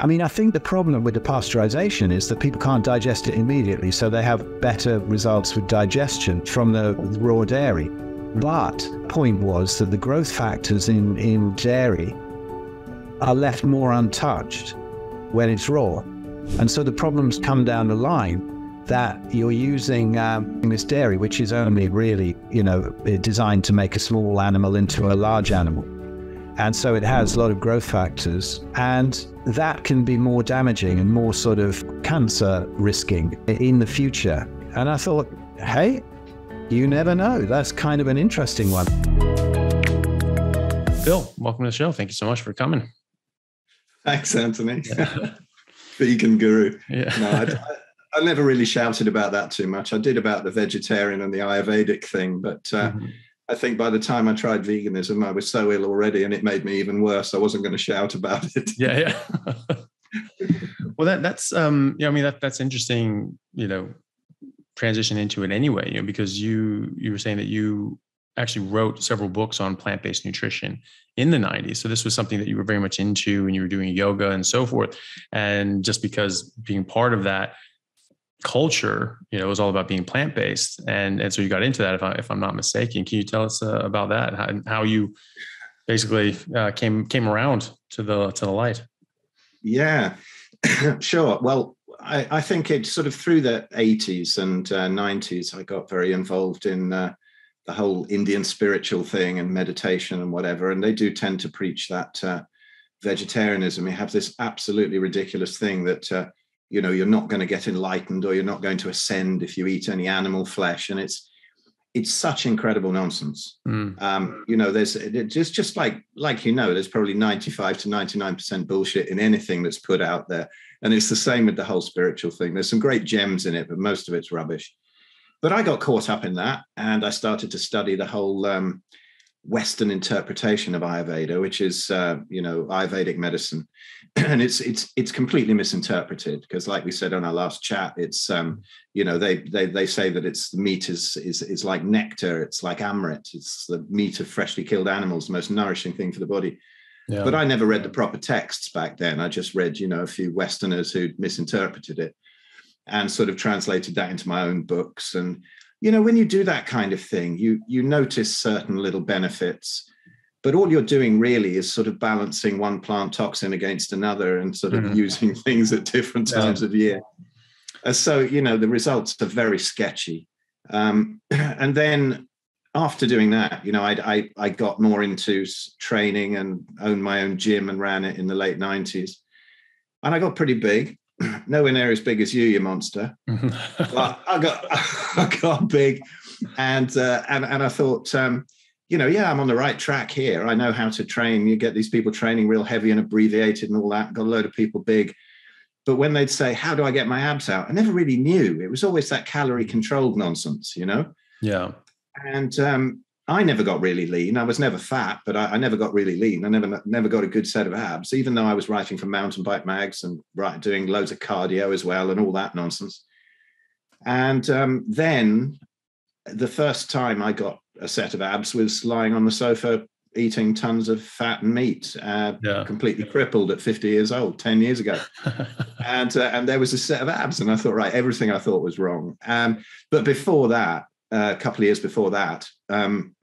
I mean, I think the problem with the pasteurization is that people can't digest it immediately, so they have better results with digestion from the raw dairy. But point was that the growth factors in, in dairy are left more untouched when it's raw. And so the problems come down the line that you're using um, this dairy, which is only really, you know, designed to make a small animal into a large animal. And so it has a lot of growth factors, and that can be more damaging and more sort of cancer risking in the future. And I thought, hey, you never know. That's kind of an interesting one. Phil, welcome to the show. Thank you so much for coming. Thanks, Anthony. Yeah. Vegan guru. Yeah. No, I, I, never really shouted about that too much. I did about the vegetarian and the Ayurvedic thing, but uh, mm-hmm. I think by the time I tried veganism, I was so ill already, and it made me even worse. I wasn't going to shout about it. Yeah, yeah. well, that that's um, yeah. I mean, that that's interesting. You know, transition into it anyway. You know, because you you were saying that you actually wrote several books on plant-based nutrition in the 90s so this was something that you were very much into and you were doing yoga and so forth and just because being part of that culture, you know, was all about being plant based, and and so you got into that. If I if I'm not mistaken, can you tell us uh, about that? How, how you basically uh, came came around to the to the light? Yeah, sure. Well, I, I think it sort of through the 80s and uh, 90s, I got very involved in uh, the whole Indian spiritual thing and meditation and whatever. And they do tend to preach that uh, vegetarianism. You have this absolutely ridiculous thing that uh, you know you're not going to get enlightened or you're not going to ascend if you eat any animal flesh and it's it's such incredible nonsense. Mm. um, you know there's just just like like you know there's probably 95 to 99 percent bullshit in anything that's put out there and it's the same with the whole spiritual thing. There's some great gems in it but most of it's rubbish. But i got caught up in that and i started to study the whole um, Western interpretation of Ayurveda, which is uh, you know Ayurvedic medicine, and it's it's it's completely misinterpreted because, like we said on our last chat, it's um, you know they they they say that it's the meat is is is like nectar, it's like amrit, it's the meat of freshly killed animals, the most nourishing thing for the body. Yeah. But I never read the proper texts back then. I just read you know a few Westerners who misinterpreted it and sort of translated that into my own books and you know when you do that kind of thing you you notice certain little benefits but all you're doing really is sort of balancing one plant toxin against another and sort of mm-hmm. using things at different times yeah. of year and so you know the results are very sketchy um, and then after doing that you know I, I, I got more into training and owned my own gym and ran it in the late 90s and i got pretty big nowhere near as big as you, you monster. but I got I got big, and uh, and and I thought, um, you know, yeah, I'm on the right track here. I know how to train. You get these people training real heavy and abbreviated and all that. Got a load of people big. But when they'd say, "How do I get my abs out?" I never really knew. It was always that calorie controlled nonsense, you know. Yeah. And um, I never got really lean. I was never fat, but I, I, never got really lean. I never never got a good set of abs, even though I was writing for mountain bike mags and right, doing loads of cardio as well and all that nonsense. And um, then the first time I got a set of abs was lying on the sofa eating tons of fat and meat, uh, yeah. completely crippled at 50 years old, 10 years ago. and uh, and there was a set of abs, and I thought, right, everything I thought was wrong. Um, but before that, a couple of years before that, um,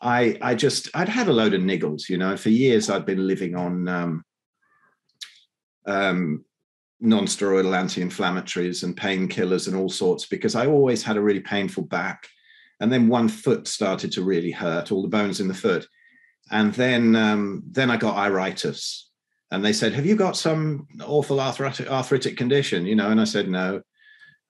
I I just I'd had a load of niggles, you know. For years, I'd been living on um, um, non-steroidal anti-inflammatories and painkillers and all sorts because I always had a really painful back, and then one foot started to really hurt, all the bones in the foot, and then um, then I got iritis, and they said, "Have you got some awful arthritic arthritic condition?" You know, and I said no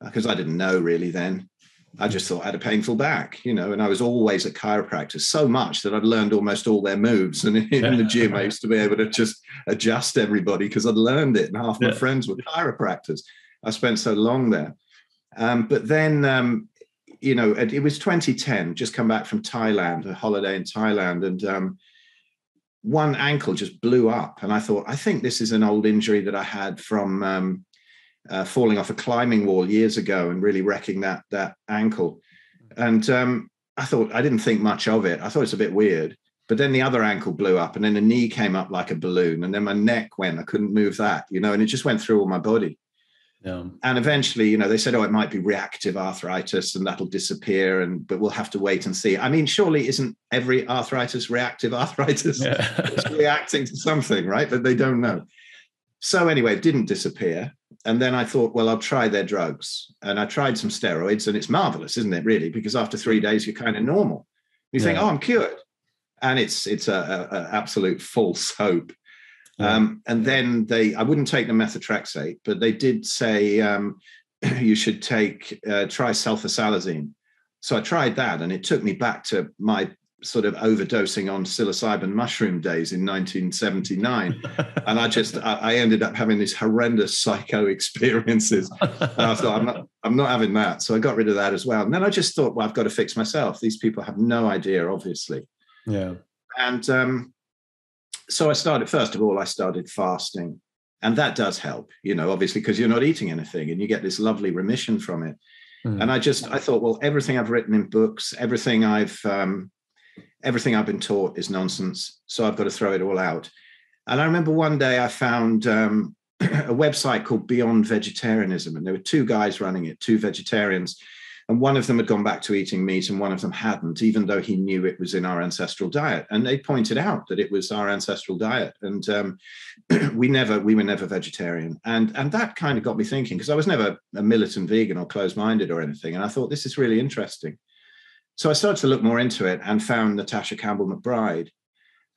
because I didn't know really then. I just thought I had a painful back, you know, and I was always at chiropractors so much that I'd learned almost all their moves. And in the gym, I used to be able to just adjust everybody because I'd learned it. And half my yeah. friends were chiropractors. I spent so long there. Um, but then, um, you know, it, was 2010, just come back from Thailand, a holiday in Thailand. And um, one ankle just blew up. And I thought, I think this is an old injury that I had from um, uh, falling off a climbing wall years ago and really wrecking that that ankle. And um, I thought I didn't think much of it. I thought it's a bit weird. but then the other ankle blew up and then the knee came up like a balloon and then my neck went i couldn't move that you know and it just went through all my body yeah. and eventually you know they said oh it might be reactive arthritis and that'll disappear and but we'll have to wait and see. I mean surely isn't every arthritis reactive arthritis? Yeah. it's reacting to something right? That they don't know. So anyway it didn't disappear. And then i thought well i'll try their drugs. And i tried some steroids and it's marvelous isn't it really? Because after three days you're kind of normal. You yeah. think oh i'm cured. And it's it's a, a, a absolute false hope. Yeah. Um, and then they, I wouldn't take the methotrexate, but they did say um, you should take uh, try sulfasalazine. So I tried that, and it took me back to my sort of overdosing on psilocybin mushroom days in 1979 and i just I, ended up having these horrendous psycho experiences and i thought i'm not i'm not having that so i got rid of that as well and then i just thought well i've got to fix myself these people have no idea obviously yeah. And um, so I started, first of all, I started fasting. And that does help, you know, obviously, because you're not eating anything and you get this lovely remission from it. Mm. And I just, I thought, well, everything I've written in books, everything I've, um, everything I've been taught is nonsense. So I've got to throw it all out. And I remember one day I found um, a website called Beyond Vegetarianism, and there were two guys running it, two vegetarians and one of them had gone back to eating meat and one of them hadn't even though he knew it was in our ancestral diet. And they pointed out that it was our ancestral diet. And um, we never we were never vegetarian. And and that kind of got me thinking because i was never a militant vegan or closed-minded or anything. And i thought this is really interesting. So i started to look more into it and found natasha campbell mcbride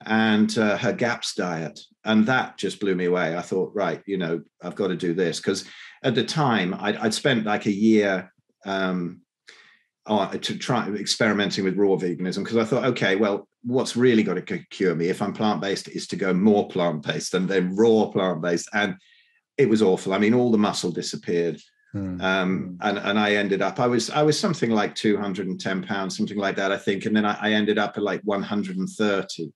and uh, her gaps diet. And that just blew me away. I thought right you know i've got to do this. Because at the time I'd, I'd spent like a year um, to try experimenting with raw veganism because I thought, okay, well, what's really got to cure me if I'm plant based is to go more plant based and then raw plant based, and it was awful. I mean, all the muscle disappeared. Hmm. Um, and and I ended up I was I was something like 210 pounds something like that I think and then I, I ended up at like 130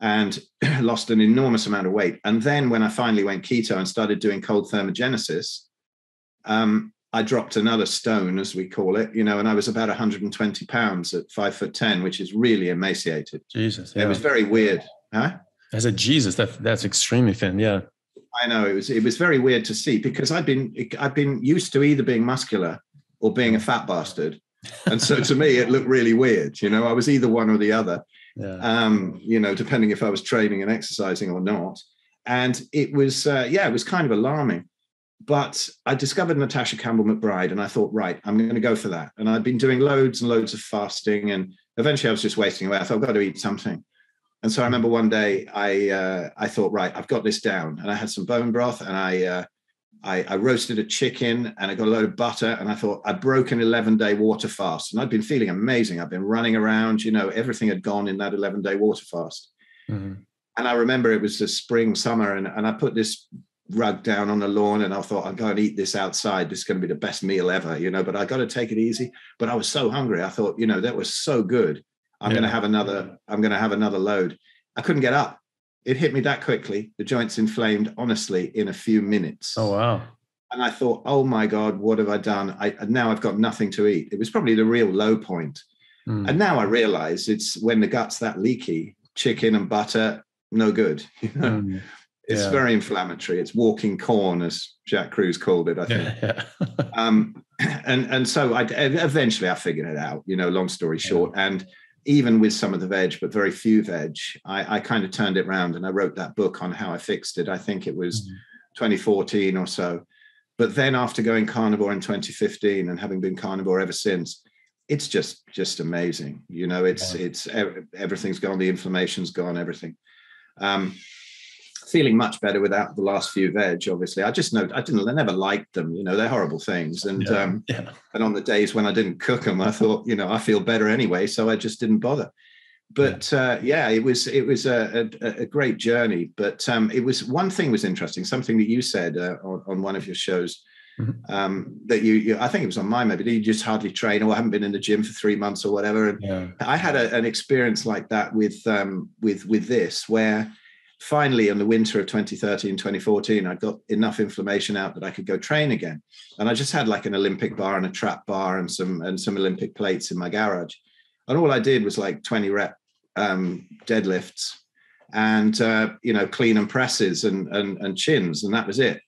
and lost an enormous amount of weight and then when I finally went keto and started doing cold thermogenesis um, I dropped another stone, as we call it, you know, and I was about 120 pounds at five foot 10, which is really emaciated. Jesus. Yeah. It was very weird. Huh? I said, Jesus, that, that's extremely thin. Yeah. I know it was, it was very weird to see because I've been, I've been used to either being muscular or being a fat bastard. And so to me, it looked really weird. You know, I was either one or the other, yeah. um, you know, depending if I was training and exercising or not. And it was, uh, yeah, it was kind of alarming but I discovered Natasha Campbell McBride and I thought, right, I'm going to go for that. And I'd been doing loads and loads of fasting, and eventually I was just wasting away. I thought, I've got to eat something. And so I remember one day I uh, I thought, right, I've got this down, and I had some bone broth, and I, uh, I, I roasted a chicken, and I got a load of butter, and I thought I'd broken 11 day water fast, and I'd been feeling amazing. I've been running around, you know, everything had gone in that 11 day water fast. Mm-hmm. And I remember it was the spring, summer, and, and I put this rug down on the lawn and I thought I'm going to eat this outside. This is going to be the best meal ever, you know, but I got to take it easy. But I was so hungry. I thought, you know, that was so good. I'm yeah. going to have another, I'm going to have another load. I couldn't get up. It hit me that quickly. The joints inflamed, honestly, in a few minutes. Oh, wow. And I thought, oh my God, what have I done? I now I've got nothing to eat. It was probably the real low point. Mm. And now I realize it's when the gut's that leaky, chicken and butter, no good. You know? mm. It's yeah. very inflammatory. It's walking corn, as Jack Kruse called it, I think. Yeah, yeah. um, and and so I eventually I figured it out. You know, long story short, and even with some of the veg, but very few veg, I, I kind of turned it around and I wrote that book on how I fixed it. I think it was mm-hmm. 2014 or so. But then after going carnivore in 2015 and having been carnivore ever since, it's just just amazing. You know, it's it's everything's gone, the inflammation's gone, everything. Um, feeling much better without the last few veg. Obviously, I just know I didn't. I never liked them. You know, they're horrible things. And yeah, um, yeah. and on the days when I didn't cook them, I thought, you know, I feel better anyway, so I just didn't bother. But yeah, uh, yeah it was it was a, a, a great journey. But um, it was one thing was interesting. Something that you said uh, on, on one of your shows. Mm-hmm. Um, that you, you, I think it was on mine maybe you just hardly train or haven't been in the gym for three months or whatever. And yeah. I had a, an experience like that with um, with with this where finally in the winter of 2013 2014 i got enough inflammation out that i could go train again. And i just had like an olympic bar and a trap bar and some and some olympic plates in my garage. And all i did was like 20 rep um, deadlifts and uh, you know clean and presses and, and and chins and that was it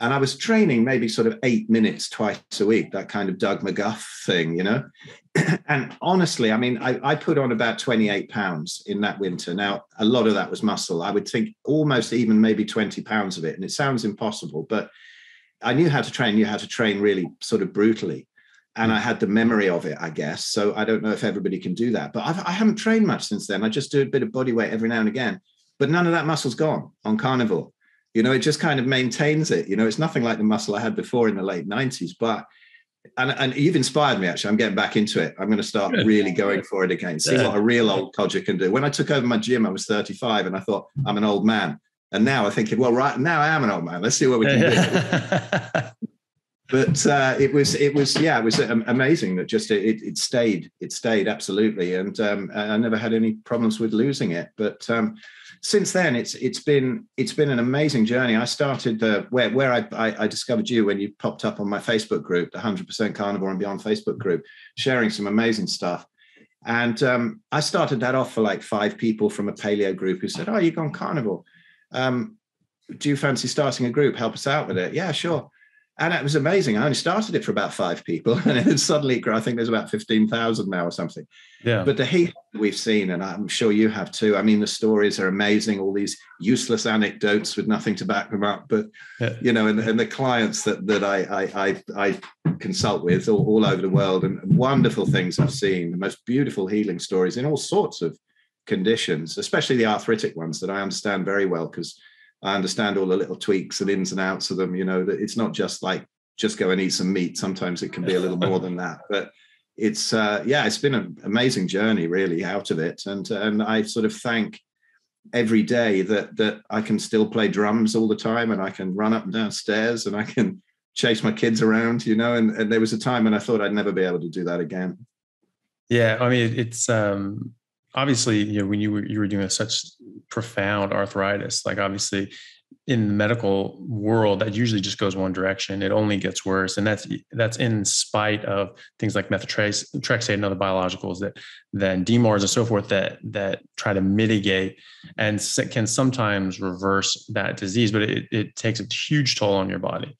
and i was training maybe sort of eight minutes twice a week that kind of doug mcguff thing you know and honestly i mean I, I put on about 28 pounds in that winter now a lot of that was muscle i would think almost even maybe 20 pounds of it and it sounds impossible but i knew how to train knew how to train really sort of brutally and I had the memory of it, I guess. So I don't know if everybody can do that, but I've, I have not trained much since then. I just do a bit of body weight every now and again, but none of that muscle's gone on carnivore. You know, it just kind of maintains it. You know, it's nothing like the muscle I had before in the late 90s, but and, and you've inspired me actually. I'm getting back into it. I'm going to start really going for it again. See what a real old codger can do. When I took over my gym, I was 35 and I thought I'm an old man. And now I'm thinking, well, right now I am an old man. Let's see what we can do. but uh, it was it was yeah it was amazing that just it, it stayed it stayed absolutely and um, I never had any problems with losing it but um, since then it's it's been it's been an amazing journey. I started uh, where where I, I, I discovered you when you popped up on my Facebook group the 100% carnivore and beyond Facebook group sharing some amazing stuff. And um, I started that off for like five people from a paleo group who said oh you gone carnivore. Um, do you fancy starting a group? Help us out with it. Yeah sure and it was amazing. I only started it for about five people, and then suddenly I think there's about fifteen thousand now or something. Yeah. But the heat we've seen, and I'm sure you have too. I mean, the stories are amazing. All these useless anecdotes with nothing to back them up, but yeah. you know, and, and the clients that that I I I, I consult with all, all over the world, and wonderful things I've seen. The most beautiful healing stories in all sorts of conditions, especially the arthritic ones that I understand very well because I understand all the little tweaks and ins and outs of them. You know that it's not just like just go and eat some meat. Sometimes it can be a little more than that. But it's uh, yeah, it's been an amazing journey really out of it, and and I sort of thank every day that that I can still play drums all the time, and I can run up and down stairs, and I can chase my kids around. You know, and, and there was a time when I thought I'd never be able to do that again. Yeah, I mean it's um obviously you know when you were you were doing such profound arthritis. Like obviously in the medical world that usually just goes one direction. It only gets worse. And that's that's in spite of things like methotrexate and other biologicals that then DMARDs and so forth that that try to mitigate and can sometimes reverse that disease but it, it takes a huge toll on your body.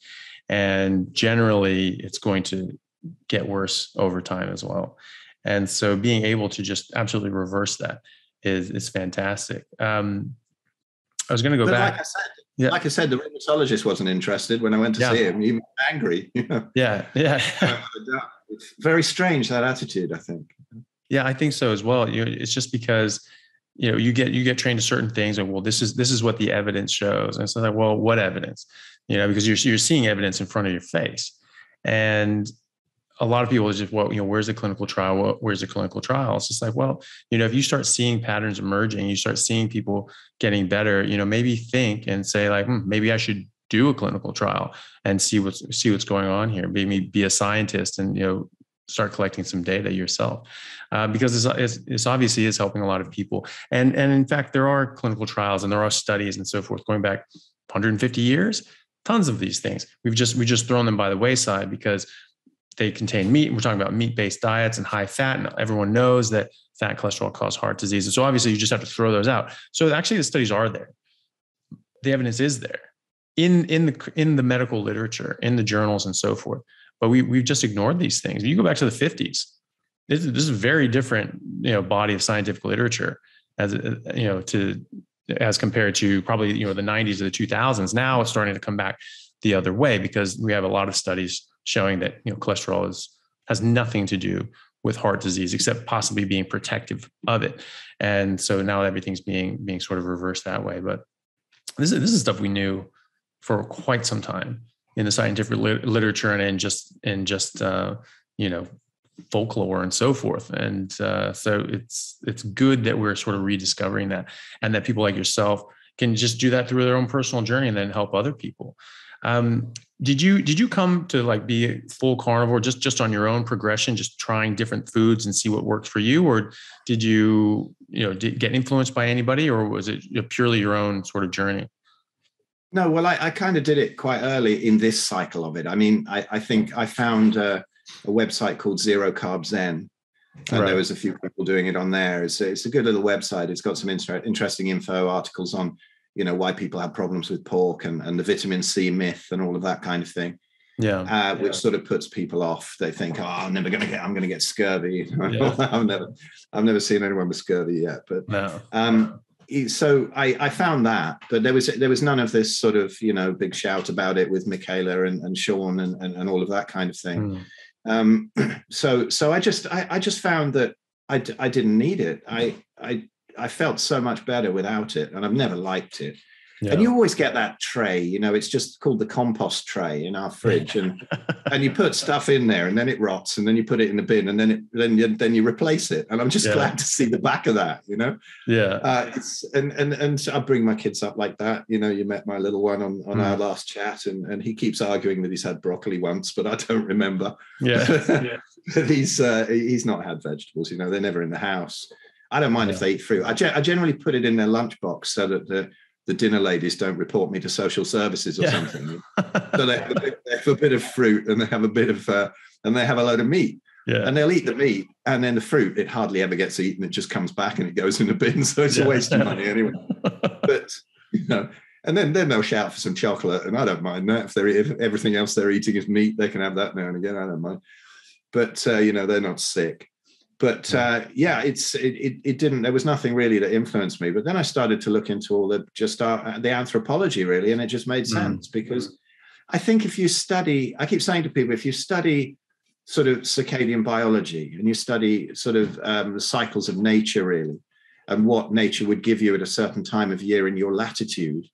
And generally it's going to get worse over time as well. And so being able to just absolutely reverse that is is fantastic. Um, I was going to go but back. Like I said, yeah. like I said, the rheumatologist wasn't interested when I went to yeah. see him. He was angry. You know? Yeah, yeah. it's very strange that attitude. I think. Yeah, I think so as well. You it's just because you know you get you get trained to certain things and well this is this is what the evidence shows and so like well what evidence you know because you're you're seeing evidence in front of your face and a lot of people just, well, you know, where's the clinical trial? Where's the clinical trial? It's just like, well, you know, if you start seeing patterns emerging, you start seeing people getting better, you know, maybe think and say like, hmm, maybe I should do a clinical trial and see what's see what's going on here. Maybe be a scientist and you know start collecting some data yourself uh, because it's, it's, it's, obviously is helping a lot of people and and in fact there are clinical trials and there are studies and so forth going back 150 years tons of these things we've just we just thrown them by the wayside because they contain meat. We're talking about meat-based diets and high fat, and everyone knows that fat cholesterol cause heart disease. And so obviously you just have to throw those out. So actually the studies are there. The evidence is there in in the in the medical literature, in the journals and so forth. But we we've just ignored these things. You go back to the 50s. This is, this is a very different, you know, body of scientific literature as you know to as compared to probably you know the 90s or the 2000s. Now it's starting to come back the other way because we have a lot of studies showing that you know cholesterol is has nothing to do with heart disease except possibly being protective of it. And so now everything's being being sort of reversed that way. But this is this is stuff we knew for quite some time in the scientific literature and in just in just uh, you know folklore and so forth. And uh, so it's it's good that we're sort of rediscovering that and that people like yourself can just do that through their own personal journey and then help other people um, did you did you come to like be a full carnivore just just on your own progression, just trying different foods and see what worked for you, or did you you know did, get influenced by anybody, or was it purely your own sort of journey? No, well, I, I kind of did it quite early in this cycle of it. I mean, I, I think I found a, a website called Zero Carb Zen, And right. there was a few people doing it on there. It's, it's a good little website. It's got some inter- interesting info articles on, you know, why people have problems with pork and, and the vitamin C myth and all of that kind of thing. Yeah. Uh, which yeah. sort of puts people off. They think, oh, I'm never going to get, I'm going to get scurvy. Yeah. I've never, I've never seen anyone with scurvy yet. But no. um, so I, I found that, but there was there was none of this sort of you know big shout about it with Mikhaila and, and Shawn and, and, and all of that kind of thing. Mm. Um, so so I just I, I just found that I, I didn't need it. I I I felt so much better without it, and I've never liked it. Yeah. And you always get that tray, you know, it's just called the compost tray in our fridge, and and you put stuff in there, and then it rots, and then you put it in the bin, and then it then you, then you replace it. And I'm just yeah. glad to see the back of that, you know. Yeah. Uh, it's and and and I bring my kids up like that. You know, you met my little one on on mm. our last chat, and and he keeps arguing that he's had broccoli once, but I don't remember. Yeah. yeah. he's uh, he's not had vegetables. You know, they're never in the house. I don't mind yeah. if they eat fruit. I, ge- I generally put it in their lunchbox so that the the dinner ladies don't report me to social services or yeah. something. so they have, bit, they have, a bit, of fruit and they have a bit of uh, and they have a load of meat. Yeah. And they'll eat the meat and then the fruit, it hardly ever gets eaten. It just comes back and it goes in the bin. So it's a waste of money anyway. but you know, and then then they'll shout for some chocolate, and I don't mind that. If they're if everything else they're eating is meat, they can have that now and again. I don't mind. But uh, you know, they're not sick but uh, yeah, it's it, it, it, didn't. There was nothing really that influenced me. But then I started to look into all the just uh, the anthropology really, and it just made mm. sense mm. because I think if you study, I keep saying to people, if you study sort of circadian biology and you study sort of um, the cycles of nature really, and what nature would give you at a certain time of year in your latitude,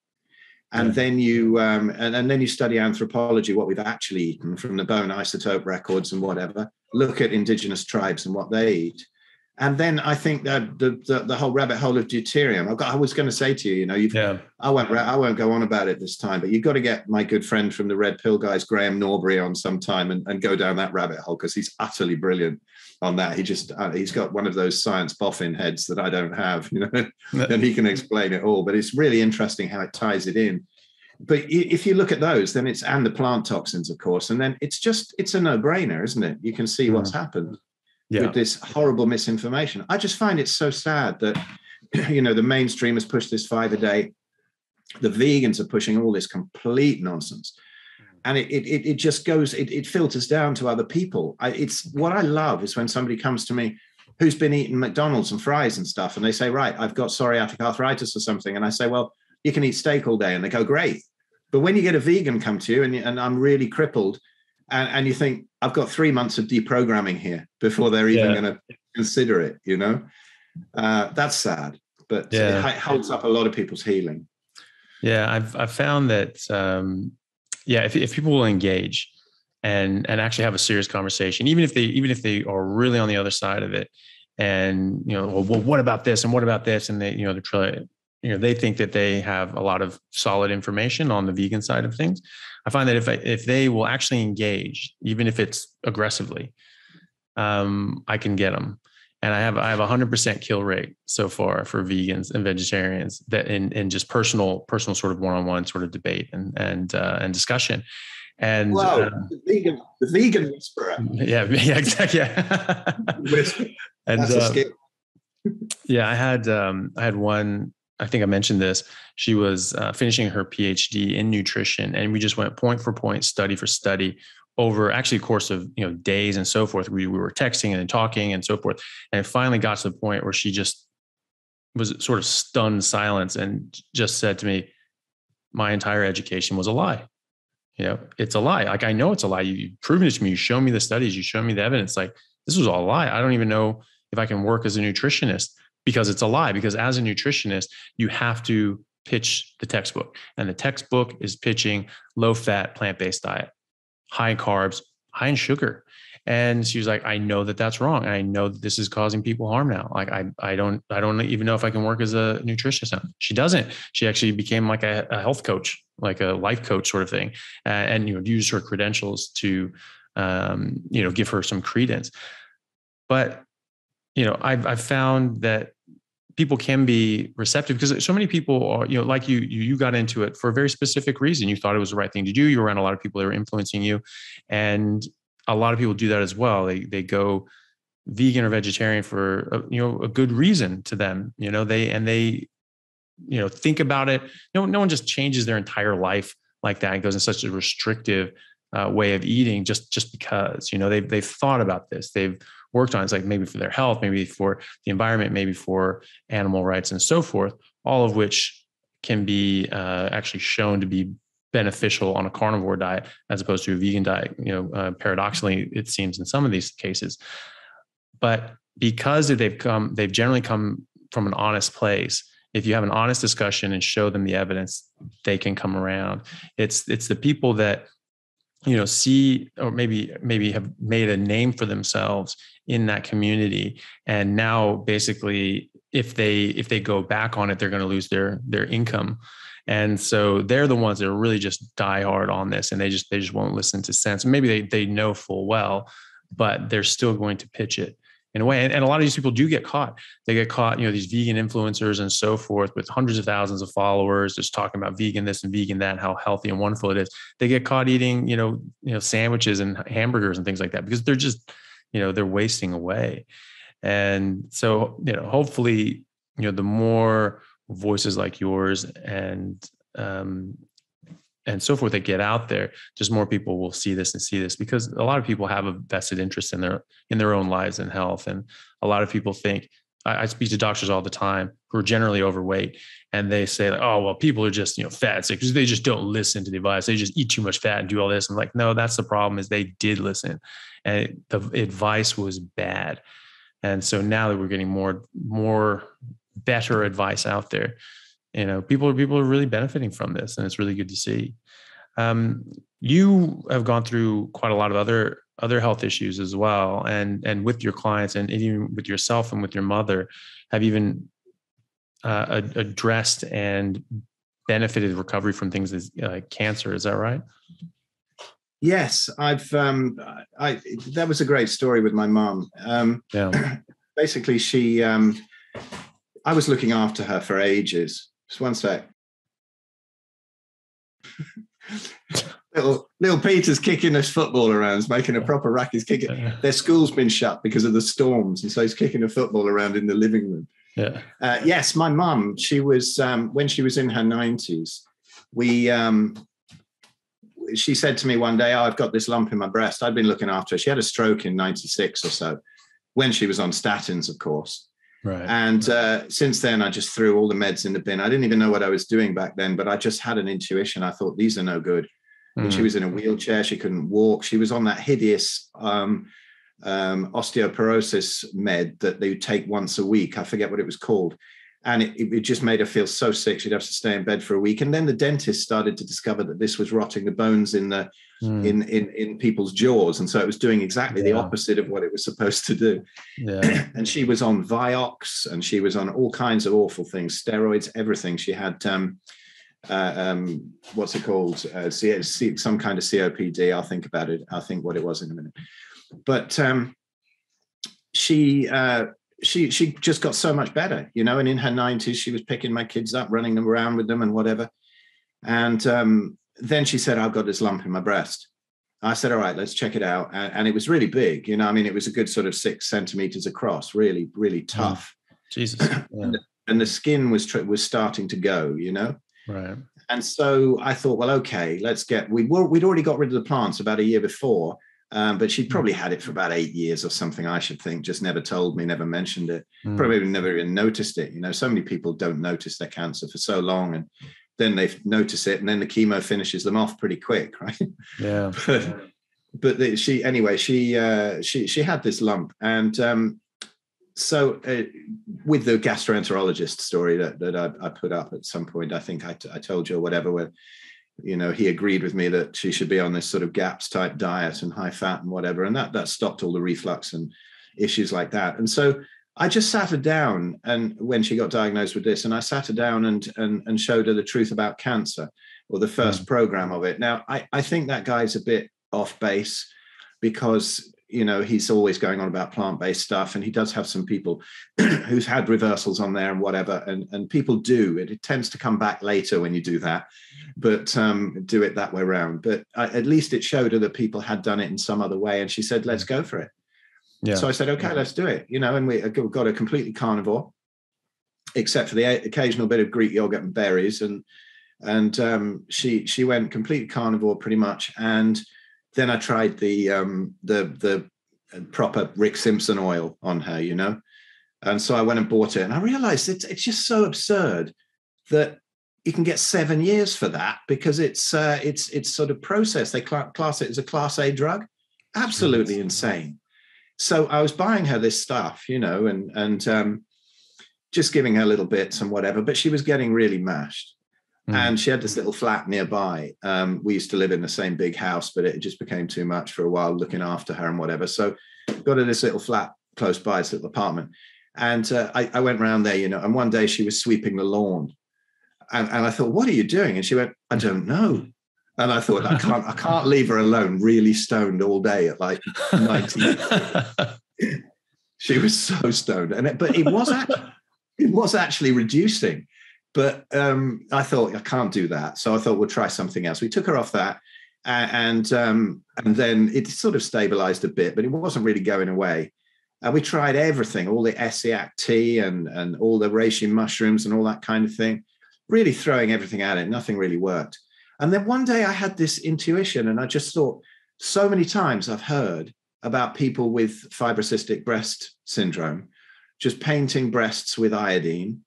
and yeah. then you um, and, and then you study anthropology, what we've actually eaten from the bone isotope records and whatever look at indigenous tribes and what they eat. And then I think that the, the, the whole rabbit hole of deuterium. Got, I was going to say to you, you know, you've, yeah. I won't I won't go on about it this time, but you've got to get my good friend from the Red Pill guys, Graham Norbury, on sometime and, and go down that rabbit hole because he's utterly brilliant on that. He just uh, he's got one of those science boffin heads that I don't have, you know, and he can explain it all. But it's really interesting how it ties it in but if you look at those, then it's and the plant toxins, of course, and then it's just it's a no-brainer, isn't it? You can see what's mm. happened yeah. with this horrible misinformation. I just find it so sad that you know the mainstream has pushed this five a day. The vegans are pushing all this complete nonsense. Mm. And it, it, it just goes, it, it filters down to other people. I, it's what I love is when somebody comes to me who's been eating McDonald's and fries and stuff, and they say, Right, I've got psoriatic arthritis or something. And I say, Well, you can eat steak all day. And they go, great. But when you get a vegan come to you and, and I'm really crippled, and, and you think, I've got three months of deprogramming here before they're even yeah. going to consider it, you know? Uh, that's sad, but yeah. it holds up a lot of people's healing. Yeah, I've, I've found that, um, yeah, if, if people will engage and, and actually have a serious conversation, even if they, even if they are really on the other side of it, and you know, well, well, what about this and what about this, and they, you know, they're trying you know they think that they have a lot of solid information on the vegan side of things. I find that if I, if they will actually engage even if it's aggressively um, i can get them and i have i have a 100% kill rate so far for vegans and vegetarians that in in just personal personal sort of one-on-one sort of debate and and uh, and discussion. And wow, uh, the vegan the vegan whisperer. Yeah yeah exactly yeah. and uh, yeah i had um i had one I think I mentioned this. She was uh, finishing her PhD in nutrition, and we just went point for point, study for study, over actually a course of you know days and so forth. We we were texting and talking and so forth, and finally got to the point where she just was sort of stunned silence and just said to me, "My entire education was a lie." You know, it's a lie. Like I know it's a lie. You, have proven it to me. You show me the studies. You show me the evidence. Like this was all a lie. I don't even know if I can work as a nutritionist because it's a lie. Because as a nutritionist, you have to pitch the textbook, and the textbook is pitching low fat, plant based diet, high in carbs, high in sugar. And she was like, I know that that's wrong. I know that this is causing people harm now. Like I, I don't, I don't even know if I can work as a nutritionist now. She doesn't. She actually became like a, a health coach, like a life coach sort of thing, uh, and you know, use her credentials to, um, you know, give her some credence. But you know, I've I've found that people can be receptive because so many people are, you know, like you, you, you got into it for a very specific reason. You thought it was the right thing to do. You were around a lot of people that were influencing you. And a lot of people do that as well. They, they go, vegan or vegetarian for a, you know a good reason to them you know they and they you know think about it no no one just changes their entire life like that and goes in such a restrictive uh, way of eating just just because you know they've they've thought about this they've worked on it. it's like maybe for their health maybe for the environment maybe for animal rights and so forth all of which can be uh, actually shown to be beneficial on a carnivore diet as opposed to a vegan diet you know uh, paradoxically it seems in some of these cases but because they've come they've generally come from an honest place if you have an honest discussion and show them the evidence they can come around it's it's the people that you know see or maybe maybe have made a name for themselves in that community and now basically if they if they go back on it they're going to lose their their income and so they're the ones that are really just die hard on this and they just they just won't listen to sense maybe they they know full well but they're still going to pitch it in a way. And, and, a lot of these people do get caught. They get caught, you know, these vegan influencers and so forth with hundreds of thousands of followers, just talking about vegan this and vegan that, and how healthy and wonderful it is. They get caught eating, you know, you know, sandwiches and hamburgers and things like that because they're just, you know, they're wasting away. And so, you know, hopefully, you know, the more voices like yours and um, and so forth that get out there just more people will see this and see this because a lot of people have a vested interest in their in their own lives and health and a lot of people think I, I speak to doctors all the time who are generally overweight and they say like, oh well people are just you know fat sick because they just don't listen to the advice. They just eat too much fat and do all this. I'm like no that's the problem is they did listen and the advice was bad. And so now that we're getting more more better advice out there you know people are people are really benefiting from this and it's really good to see. Um, you have gone through quite a lot of other other health issues as well. And and with your clients and even with yourself and with your mother have even uh, addressed and benefited recovery from things like uh, cancer. Is that right? Yes i've um i that was a great story with my mom. Um yeah. basically she um i was looking after her for ages. Just one sec. little little Peter's kicking this football around, he's making a proper rack. He's kicking. Their school's been shut because of the storms, and so he's kicking a football around in the living room. Yeah. Uh, yes, my mum. She was um, when she was in her nineties. We. Um, she said to me one day, "Oh, I've got this lump in my breast." I'd been looking after her. She had a stroke in '96 or so, when she was on statins, of course. Right. And uh, since then, I just threw all the meds in the bin. I didn't even know what I was doing back then, but I just had an intuition. I thought these are no good. Mm. She was in a wheelchair. She couldn't walk. She was on that hideous um, um, osteoporosis med that they would take once a week. I forget what it was called and it, it, just made her feel so sick she'd have to stay in bed for a week and then the dentist started to discover that this was rotting the bones in the mm. in, in in people's jaws and so it was doing exactly yeah. the opposite of what it was supposed to do yeah. and she was on vioxx and she was on all kinds of awful things steroids everything she had um, uh, um, what's it called uh, C- C- some kind of copd i'll think about it i'll think what it was in a minute but um, she uh, she she just got so much better, you know. And in her nineties, she was picking my kids up, running them around with them, and whatever. And um, then she said, "I've got this lump in my breast." I said, "All right, let's check it out." And, and, it was really big, you know. I mean, it was a good sort of six centimeters across, really, really mm. tough. Jesus. Yeah. and, the, and, the, skin was was starting to go, you know. Right. And so I thought, well, okay, let's get. We were, we'd already got rid of the plants about a year before, um, but she'd probably had it for about eight years or something, I should think, just never told me, never mentioned it, mm. probably never even noticed it. You know, so many people don't notice their cancer for so long and then they notice it and then the chemo finishes them off pretty quick, right? Yeah. but but the, she, anyway, she, uh, she, she had this lump. And um, so uh, with the gastroenterologist story that, that I, I, put up at some point, I think I, t- I told you or whatever, where you know he agreed with me that she should be on this sort of gaps type diet and high fat and whatever and that that stopped all the reflux and issues like that and so i just sat her down and when she got diagnosed with this and i sat her down and and, and showed her the truth about cancer or the first mm. program of it now I, I think that guy's a bit off base because you know he's always going on about plant-based stuff and he does have some people who's had reversals on there and whatever and and people do it, it tends to come back later when you do that but um, do it that way around but I, at least it showed her that people had done it in some other way and she said let's go for it Yeah. So I said, okay, let's do it. You know, and we got a completely carnivore, except for the occasional bit of Greek yogurt and berries, and and um, she she went completely carnivore pretty much. And then I tried the um, the the proper Rick Simpson oil on her, you know, and so I went and bought it, and I realized it's it's just so absurd that you can get seven years for that because it's uh, it's it's sort of processed. They class it as a class A drug. Absolutely insane. So I was buying her this stuff, you know, and and um, just giving her little bits and whatever. But she was getting really mashed. Mm. And she had this little flat nearby. Um, we used to live in the same big house, but it just became too much for a while looking after her and whatever. So got her this little flat close by, this little apartment. And uh, I, I went around there, you know, and one day she was sweeping the lawn and, and I thought, what are you doing? And she went, I don't know. And I thought, I can't, I can't leave her alone, really stoned all day at like 19. she was so stoned. And it, but it was actually, it was actually reducing. But um, I thought I can't do that. So I thought we'll try something else. We took her off that. And um, and then it sort of stabilized a bit, but it wasn't really going away. And we tried everything, all the Essiac tea and, and all the reishi mushrooms and all that kind of thing really throwing everything at it. Nothing really worked. And then one day I had this intuition, and I just thought, so many times I've heard about people with fibrocystic breast syndrome just painting breasts with iodine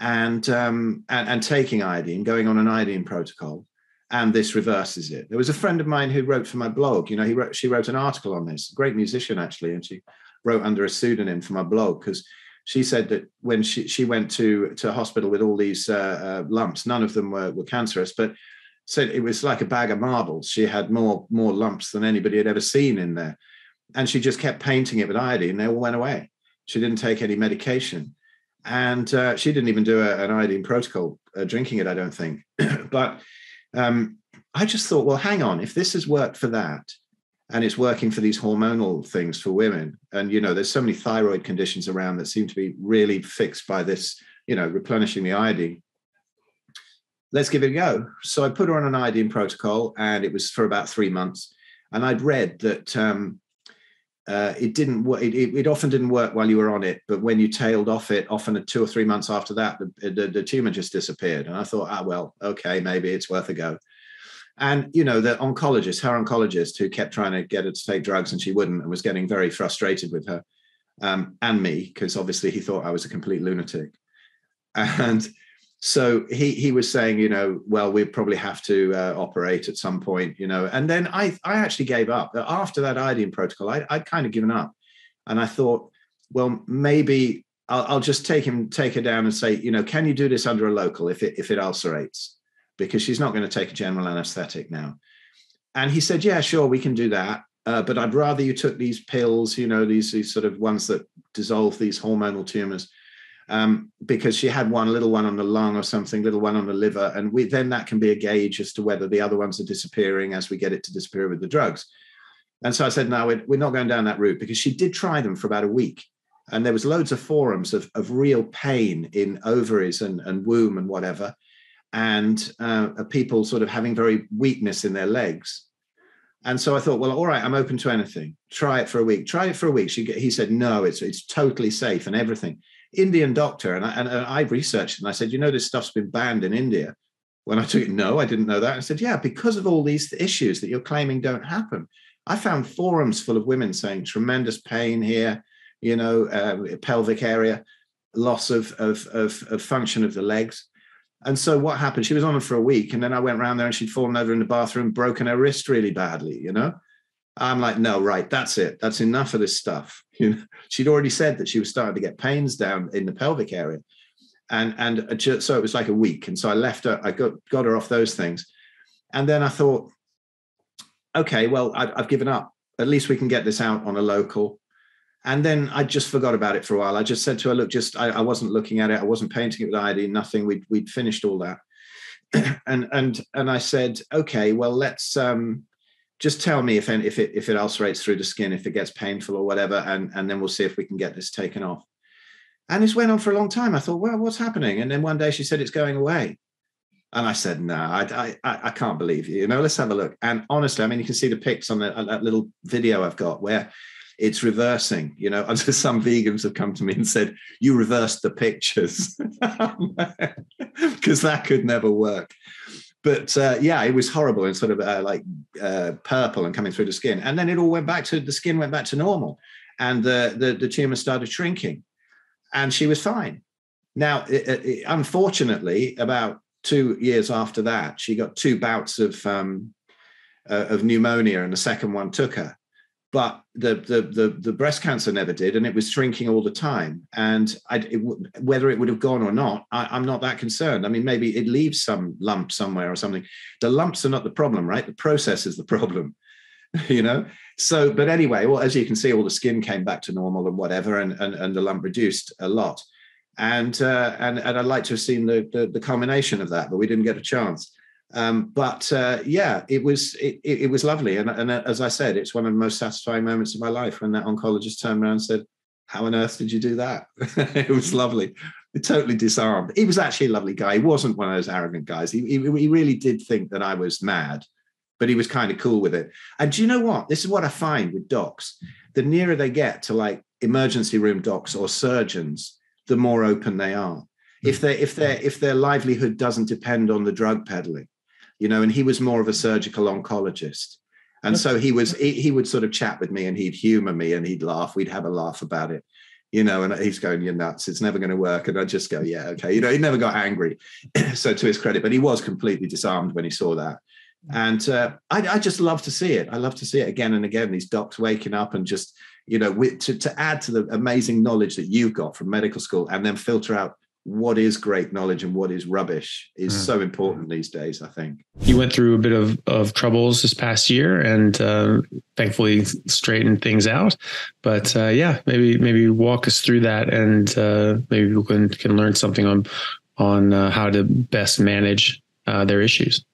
and, um, and, and taking iodine, going on an iodine protocol, and this reverses it. There was a friend of mine who wrote for my blog. You know, he wrote, she wrote an article on this. Great musician actually, and she wrote under a pseudonym for my blog because she said that when she, she went to to hospital with all these uh, uh, lumps, none of them were, were cancerous, but said it was like a bag of marbles. She had more more lumps than anybody had ever seen in there, and she just kept painting it with iodine. They all went away. She didn't take any medication, and uh, she didn't even do a, an iodine protocol uh, drinking it. I don't think, but um, I just thought, well, hang on, if this has worked for that, and it's working for these hormonal things for women and you know there's so many thyroid conditions around that seem to be really fixed by this you know replenishing the iodine let's give it a go so i put her on an iodine protocol and it was for about three months and i'd read that um, uh, it didn't work. It, it, often didn't work while you were on it, but when you tailed off it, often two or three months after that, the, the, the tumor just disappeared. And I thought, ah, well, okay, maybe it's worth a go. And you know, the oncologist, her oncologist, who kept trying to get her to take drugs and she wouldn't, and was getting very frustrated with her um, and me because obviously he thought I was a complete lunatic. And so he he was saying, you know, well, we probably have to uh, operate at some point, you know. And then I I actually gave up after that iodine protocol. I, I'd kind of given up, and I thought, well, maybe I'll, I'll just take him take her down and say, you know, can you do this under a local if it if it ulcerates? because she's not going to take a general anesthetic now. And he said, Yeah, sure, we can do that. Uh, but I'd rather you took these pills, you know, these, these sort of ones that dissolve these hormonal tumors. Um, because she had one little one on the lung or something, little one on the liver, and we, then that can be a gauge as to whether the other ones are disappearing as we get it to disappear with the drugs. And so I said, no, we're, we're not going down that route because she did try them for about a week, and there was loads of forums of, of real pain in ovaries and, and womb and whatever and uh, people sort of having very weakness in their legs. And so I thought, well, all right, I'm open to anything. Try it for a week. Try it for a week. She, he said, no, it's it's totally safe and everything. Indian doctor, and I, and I researched and I said, you know, this stuff's been banned in India. When I took it, no, I didn't know that. I said, yeah, because of all these issues that you're claiming don't happen. I found forums full of women saying tremendous pain here, you know, uh, pelvic area, loss of, of, of, of function of the legs. And so what happened? She was on it for a week, and then I went around there and she'd fallen over in the bathroom, broken her wrist really badly. You know, I'm like, no, right, that's it. That's enough of this stuff. You know, she'd already said that she was starting to get pains down in the pelvic area, and and so it was like a week. And so I left her. I got got her off those things, and then I thought, okay, well, I, I've given up. At least we can get this out on a local and then I just forgot about it for a while. I just said to her, "Look, just I, I wasn't looking at it. I wasn't painting it with iodine. Nothing. We'd we'd finished all that." and and and I said, "Okay, well, let's um, just tell me if if it if it ulcerates through the skin, if it gets painful or whatever, and and then we'll see if we can get this taken off." And this went on for a long time. I thought, "Well, what's happening?" And then one day she said, "It's going away." And I said, "No, I, I, I can't believe you. You know, let's have a look." And honestly, I mean, you can see the pics on the, that little video I've got where it's reversing. You know, some vegans have come to me and said, "You reversed the pictures," because that could never work. But uh, yeah, it was horrible and sort of uh, like uh, purple and coming through the skin, and then it all went back to the skin went back to normal, and the the, the tumor started shrinking, and she was fine. Now, it, it, unfortunately, about two years after that, she got two bouts of um, uh, of pneumonia, and the second one took her but the, the, the the breast cancer never did, and it was shrinking all the time. And I, it, whether it would have gone or not, I, am not that concerned. I mean, maybe it leaves some lump somewhere or something. The lumps are not the problem, right? The process is the problem, you know. So, but anyway, well, as you can see, all the skin came back to normal and whatever, and and, and the lump reduced a lot. And uh, and and I'd like to have seen the, the the culmination of that, but we didn't get a chance. Um, but uh, yeah, it was it, it, was lovely, and, and uh, as I said, it's one of the most satisfying moments of my life when that oncologist turned around and said, "How on earth did you do that?" it was lovely. It totally disarmed. He was actually a lovely guy. He wasn't one of those arrogant guys. He, he, he really did think that I was mad, but he was kind of cool with it. And do you know what? This is what I find with docs. The nearer they get to like emergency room docs or surgeons, the more open they are. If they if their if their livelihood doesn't depend on the drug peddling, you know, and he was more of a surgical oncologist. And so he was, he, he would sort of chat with me and he'd humor me and he'd laugh. We'd have a laugh about it, you know, and he's going, You're nuts. It's never going to work. And I just go, Yeah, okay. You know, he never got angry. so to his credit, but he was completely disarmed when he saw that. And uh, I, I, just love to see it. I love to see it again and again. These docs waking up and just, you know, to, to add to the amazing knowledge that you've got from medical school and then filter out what is great knowledge and what is rubbish is mm. so important these days i think. You went through a bit of, of troubles this past year and uh, thankfully straightened things out. But uh, yeah maybe maybe walk us through that and uh, maybe we can, can learn something on on uh, how to best manage uh, their issues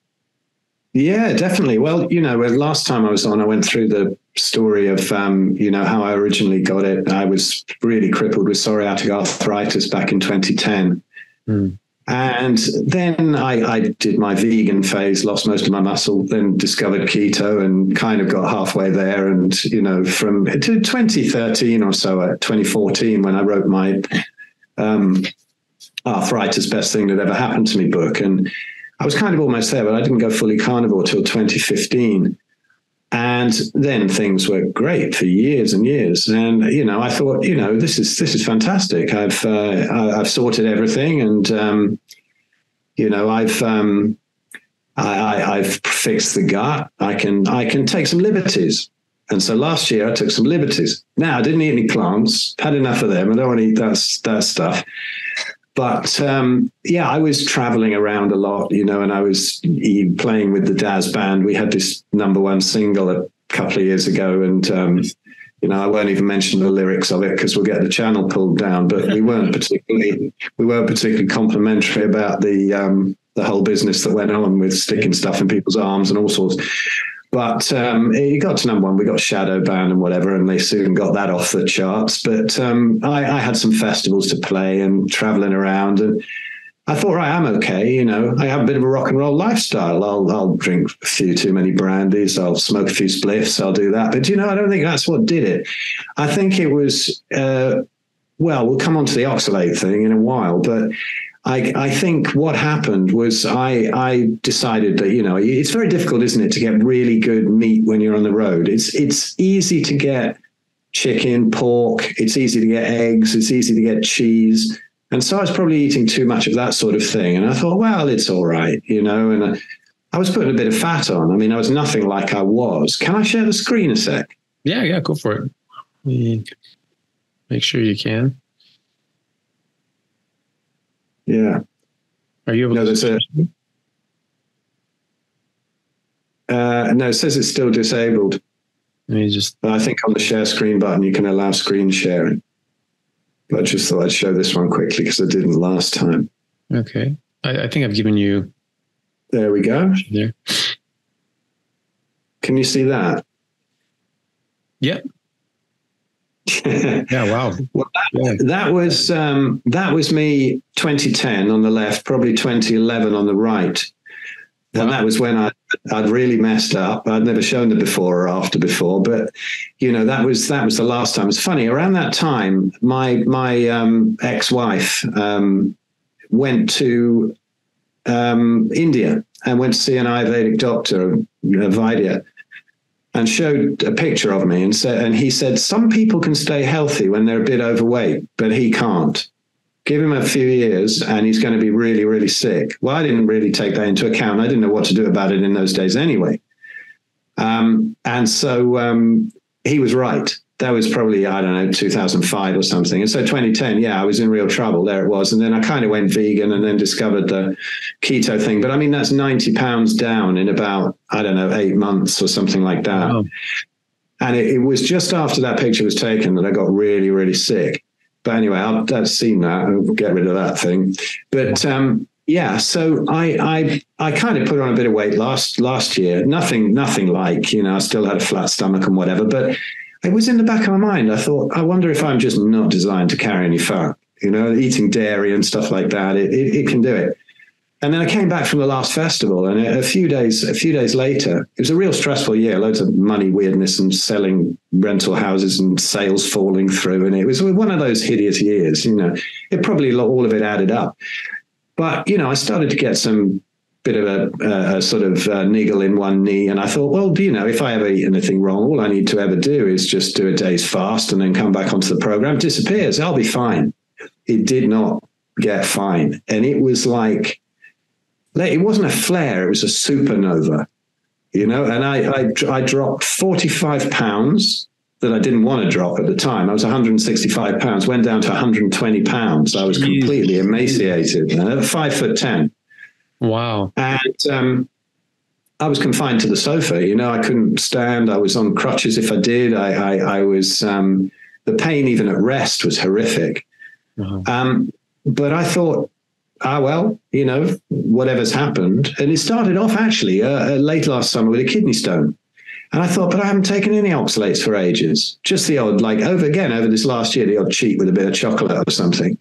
yeah, definitely. Well, you know, last time I was on, I went through the story of, um, you know, how I originally got it. I was really crippled with psoriatic arthritis back in 2010. Mm. And then I, I, did my vegan phase, lost most of my muscle, then discovered keto and kind of got halfway there. And, you know, from to 2013 or so, uh, 2014, when I wrote my um, arthritis best thing that ever happened to me book. And I was kind of almost there, but I didn't go fully carnivore till 2015. And then things were great for years and years. And you know, I thought, you know, this is this is fantastic. I've uh, I've sorted everything, and um, you know, I've um, I, have fixed the gut. I can I can take some liberties. And so last year I took some liberties. Now I didn't eat any plants. Had enough of them. I don't want to eat that that stuff but um, yeah, I was traveling around a lot, you know, and I was playing with the Dazz band. We had this number one single a couple of years ago, and um, you know, I won't even mention the lyrics of it because we'll get the channel pulled down. But we weren't particularly we weren't particularly complimentary about the um, the whole business that went on with sticking stuff in people's arms and all sorts. But um, it got to number one. We got shadow Band and whatever, and they soon got that off the charts. But um, I, I, had some festivals to play and traveling around, and I thought, right, I'm okay. You know, I have a bit of a rock and roll lifestyle. I'll, I'll drink a few too many brandies. I'll smoke a few spliffs. I'll do that. But you know, I don't think that's what did it. I think it was. Uh, well, we'll come on to the oxalate thing in a while, but I, I think what happened was I, I decided that you know it's very difficult, isn't it, to get really good meat when you're on the road. It's it's easy to get chicken, pork. It's easy to get eggs. It's easy to get cheese. And so I was probably eating too much of that sort of thing. And I thought, well, it's all right, you know. And I, I was putting a bit of fat on. I mean, I was nothing like I was. Can I share the screen a sec? Yeah, yeah, go for it. Make sure you can. Yeah. Are you able no, to? Uh, no, it says it's still disabled. Let me just. I think on the share screen button you can allow screen sharing. But I just thought I'd show this one quickly because I didn't last time. Okay, I, I think I've given you. There we go. There. Can you see that? Yep. yeah, wow. Well, that, yeah. that was um, that was me 2010 on the left, probably 2011 on the right. And that was when I, I'd really messed up. I'd never shown the before or after before, but you know that was that was the last time. It's funny. Around that time, my my um, ex-wife um, went to um, India and went to see an Ayurvedic doctor, Vaidya, and showed a picture of me and said, and he said, some people can stay healthy when they're a bit overweight, but he can't. Give him a few years and he's going to be really, really sick. Well, I didn't really take that into account. I didn't know what to do about it in those days anyway. Um, and so um, he was right that was probably I don't know 2005 or something. And so 2010, yeah, I was in real trouble. There it was, and then I kind of went vegan, and then discovered the keto thing. But I mean, that's 90 pounds down in about I don't know eight months or something like that. Wow. And it, it, was just after that picture was taken that I got really, really sick. But anyway, I've, I've seen that. I'll get rid of that thing. But um, yeah, so I I I kind of put on a bit of weight last last year. Nothing nothing like you know I still had a flat stomach and whatever, but it was in the back of my mind. I thought, I wonder if I'm just not designed to carry any fat. You know, eating dairy and stuff like that, it, it, it can do it. And then I came back from the last festival, and a few days a few days later, it was a real stressful year. Loads of money weirdness and selling rental houses and sales falling through, and it was one of those hideous years. You know, it probably all of it added up. But you know, I started to get some bit of a, a sort of uh, niggle in one knee. And I thought, well, do you know, if I ever eat anything wrong, all I need to ever do is just do a day's fast and then come back onto the program. Disappears. I'll be fine. It did not get fine. And it was like, it wasn't a flare, it was a supernova, you know, and I, I, I dropped 45 pounds that I didn't want to drop at the time. I was 165 pounds, went down to 120 pounds. I was completely emaciated, uh, five foot 10. Wow. And um, I was confined to the sofa. You know, I couldn't stand. I was on crutches if I did. I, I, I was, um, the pain even at rest was horrific. Uh-huh. Um, but I thought, ah, well, you know, whatever's happened. And it started off actually uh, uh, late last summer with a kidney stone. And I thought, but I haven't taken any oxalates for ages. Just the odd, like over again, over this last year, the odd cheat with a bit of chocolate or something.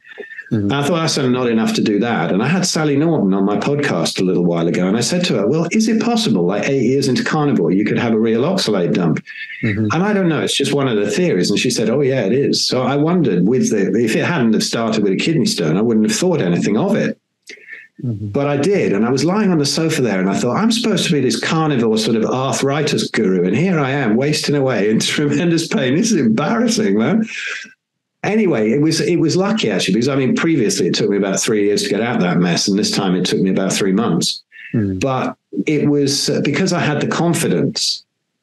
Mm-hmm. I thought that's not enough to do that. And I had Sally Norton on my podcast a little while ago, and I said to her, "Well, is it possible, like eight years into carnivore, you could have a real oxalate dump?" Mm-hmm. And I don't know. It's just one of the theories. And she said, "Oh yeah, it is." So I wondered, with the if it hadn't have started with a kidney stone, I wouldn't have thought anything of it. Mm-hmm. But I did. And I was lying on the sofa there and I thought, I'm supposed to be this carnivore sort of arthritis guru. And here I am wasting away in tremendous pain. This is embarrassing, man anyway, it was it was lucky actually because I mean previously it took me about three years to get out of that mess, and this time it took me about three months. Mm. But it was uh, because I had the confidence.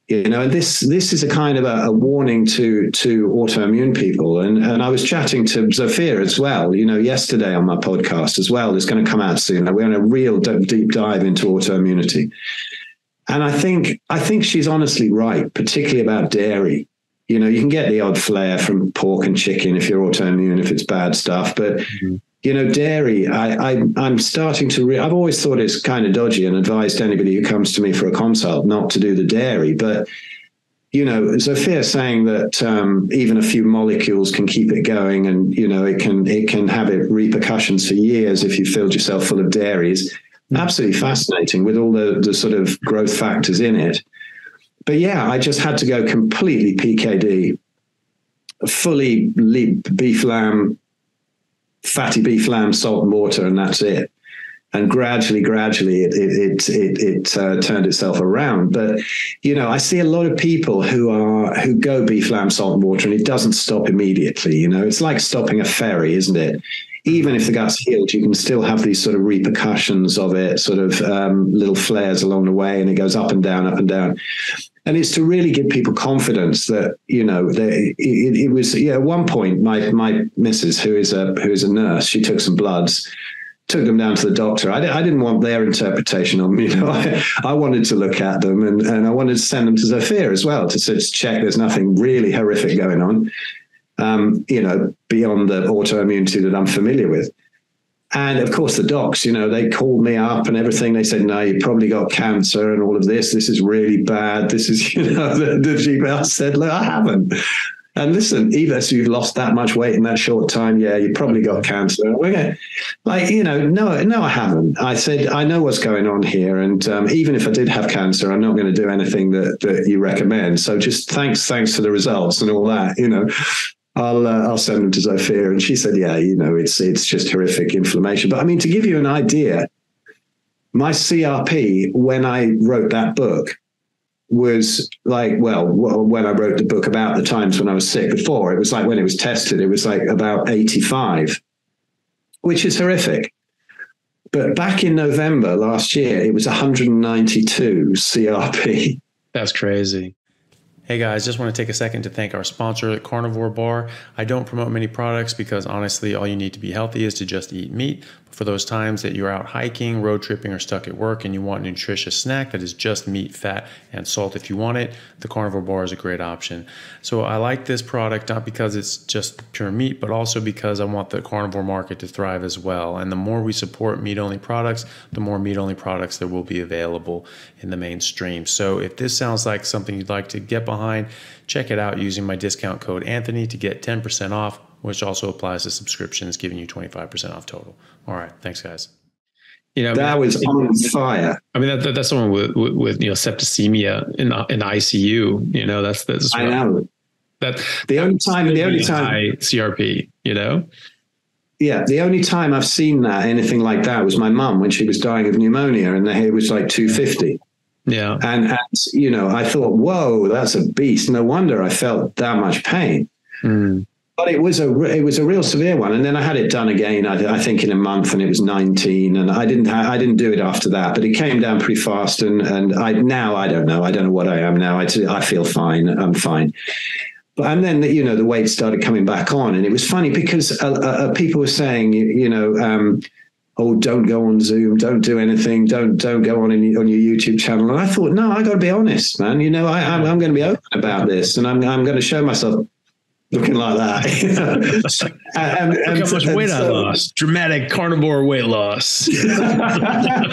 You know, and this this is a kind of a, a, warning to to autoimmune people, and and I was chatting to Zsofia as well. You know, yesterday on my podcast as well. It's going to come out soon. We're in a real deep dive into autoimmunity, and I think I think she's honestly right, particularly about dairy you know, you can get the odd flare from pork and chicken if you're autoimmune, if it's bad stuff. But mm-hmm. you know, dairy, I, I am starting to. Re- I've always thought it's kind of dodgy and advised anybody who comes to me for a consult not to do the dairy. But you know, Zsofia saying that um, even a few molecules can keep it going, and you know, it can it can have it repercussions for years if you filled yourself full of dairies. Mm-hmm. Absolutely fascinating with all the the sort of growth factors in it but yeah, I just had to go completely PKD, fully beef lamb, fatty beef lamb, salt and water, and that's it. And gradually, gradually, it it it, it uh, turned itself around. But you know, I see a lot of people who are who go beef lamb, salt and water, and it doesn't stop immediately. You know, it's like stopping a ferry, isn't it? even if the gut's healed, you can still have these sort of repercussions of it, sort of um, little flares along the way, and it goes up and down, up and down. And it's to really give people confidence that you know they, it, it, was. Yeah, at one point, my my missus, who is a who is a nurse, she took some bloods, took them down to the doctor. I, I didn't want their interpretation on me. You know, I, I, wanted to look at them and, and I wanted to send them to Zsofia as well to, to check there's nothing really horrific going on um, you know, beyond the autoimmunity that I'm familiar with. And of course, the docs, you know, they called me up and everything. They said, "No, you probably got cancer and all of this. This is really bad. This is, you know, the, the GP. Said, "Look, I haven't." And listen, even if you've lost that much weight in that short time, yeah, you probably got cancer. Okay. Like, you know, no, no, I haven't. I said, I know what's going on here. And um, even if I did have cancer, I'm not going to do anything that, that you recommend. So just thanks, thanks for the results and all that, you know. I'll uh, I'll send them to Zsofia, and she said, "Yeah, you know, it's it's just horrific inflammation." But I mean, to give you an idea, my CRP when I wrote that book was like, well, when I wrote the book about the times when I was sick before, it was like when it was tested, it was like about 85, which is horrific. But back in November last year, it was 192 CRP. That's crazy. Hey guys, just want to take a second to thank our sponsor, Carnivore Bar. I don't promote many products because honestly, all you need to be healthy is to just eat meat for those times that you're out hiking, road tripping, or stuck at work and you want a nutritious snack that is just meat, fat, and salt if you want it, the carnivore bar is a great option. So I like this product not because it's just pure meat, but also because I want the carnivore market to thrive as well. And the more we support meat only products, the more meat only products there will be available in the mainstream. So if this sounds like something you'd like to get behind, check it out using my discount code Anthony to get 10% off which also applies to subscriptions, giving you 25% off total. All right. Thanks, guys. You know, that was on fire. I mean, that, that, that's someone with, with, with, you know, septicemia in, in ICU, you know, that's, that's, I know that the only time, the only time high CRP, you know? Yeah. The only time I've seen that anything like that was my mum when she was dying of pneumonia and the hair was like 250. Yeah. And, and, you know, I thought, whoa, that's a beast. No wonder I felt that much pain. Mm but it was a it was a real severe one. And then I had it done again. I, I think in a month, and it was 19. And I didn't ha- I didn't do it after that, but it came down pretty fast. And and I now I don't know. I don't know what I am now. I, I feel fine. I'm fine. But, and then you know the weight started coming back on, and it was funny because uh, uh, people were saying you, you know. Um, oh, don't go on Zoom, don't do anything, don't don't go on in, on your YouTube channel. And I thought, no, I got to be honest, man. You know, I, I'm, I'm going to be open about this, and I'm I'm going to show myself looking like that. and, and, Look how much weight so, I lost. Dramatic carnivore weight loss. yeah,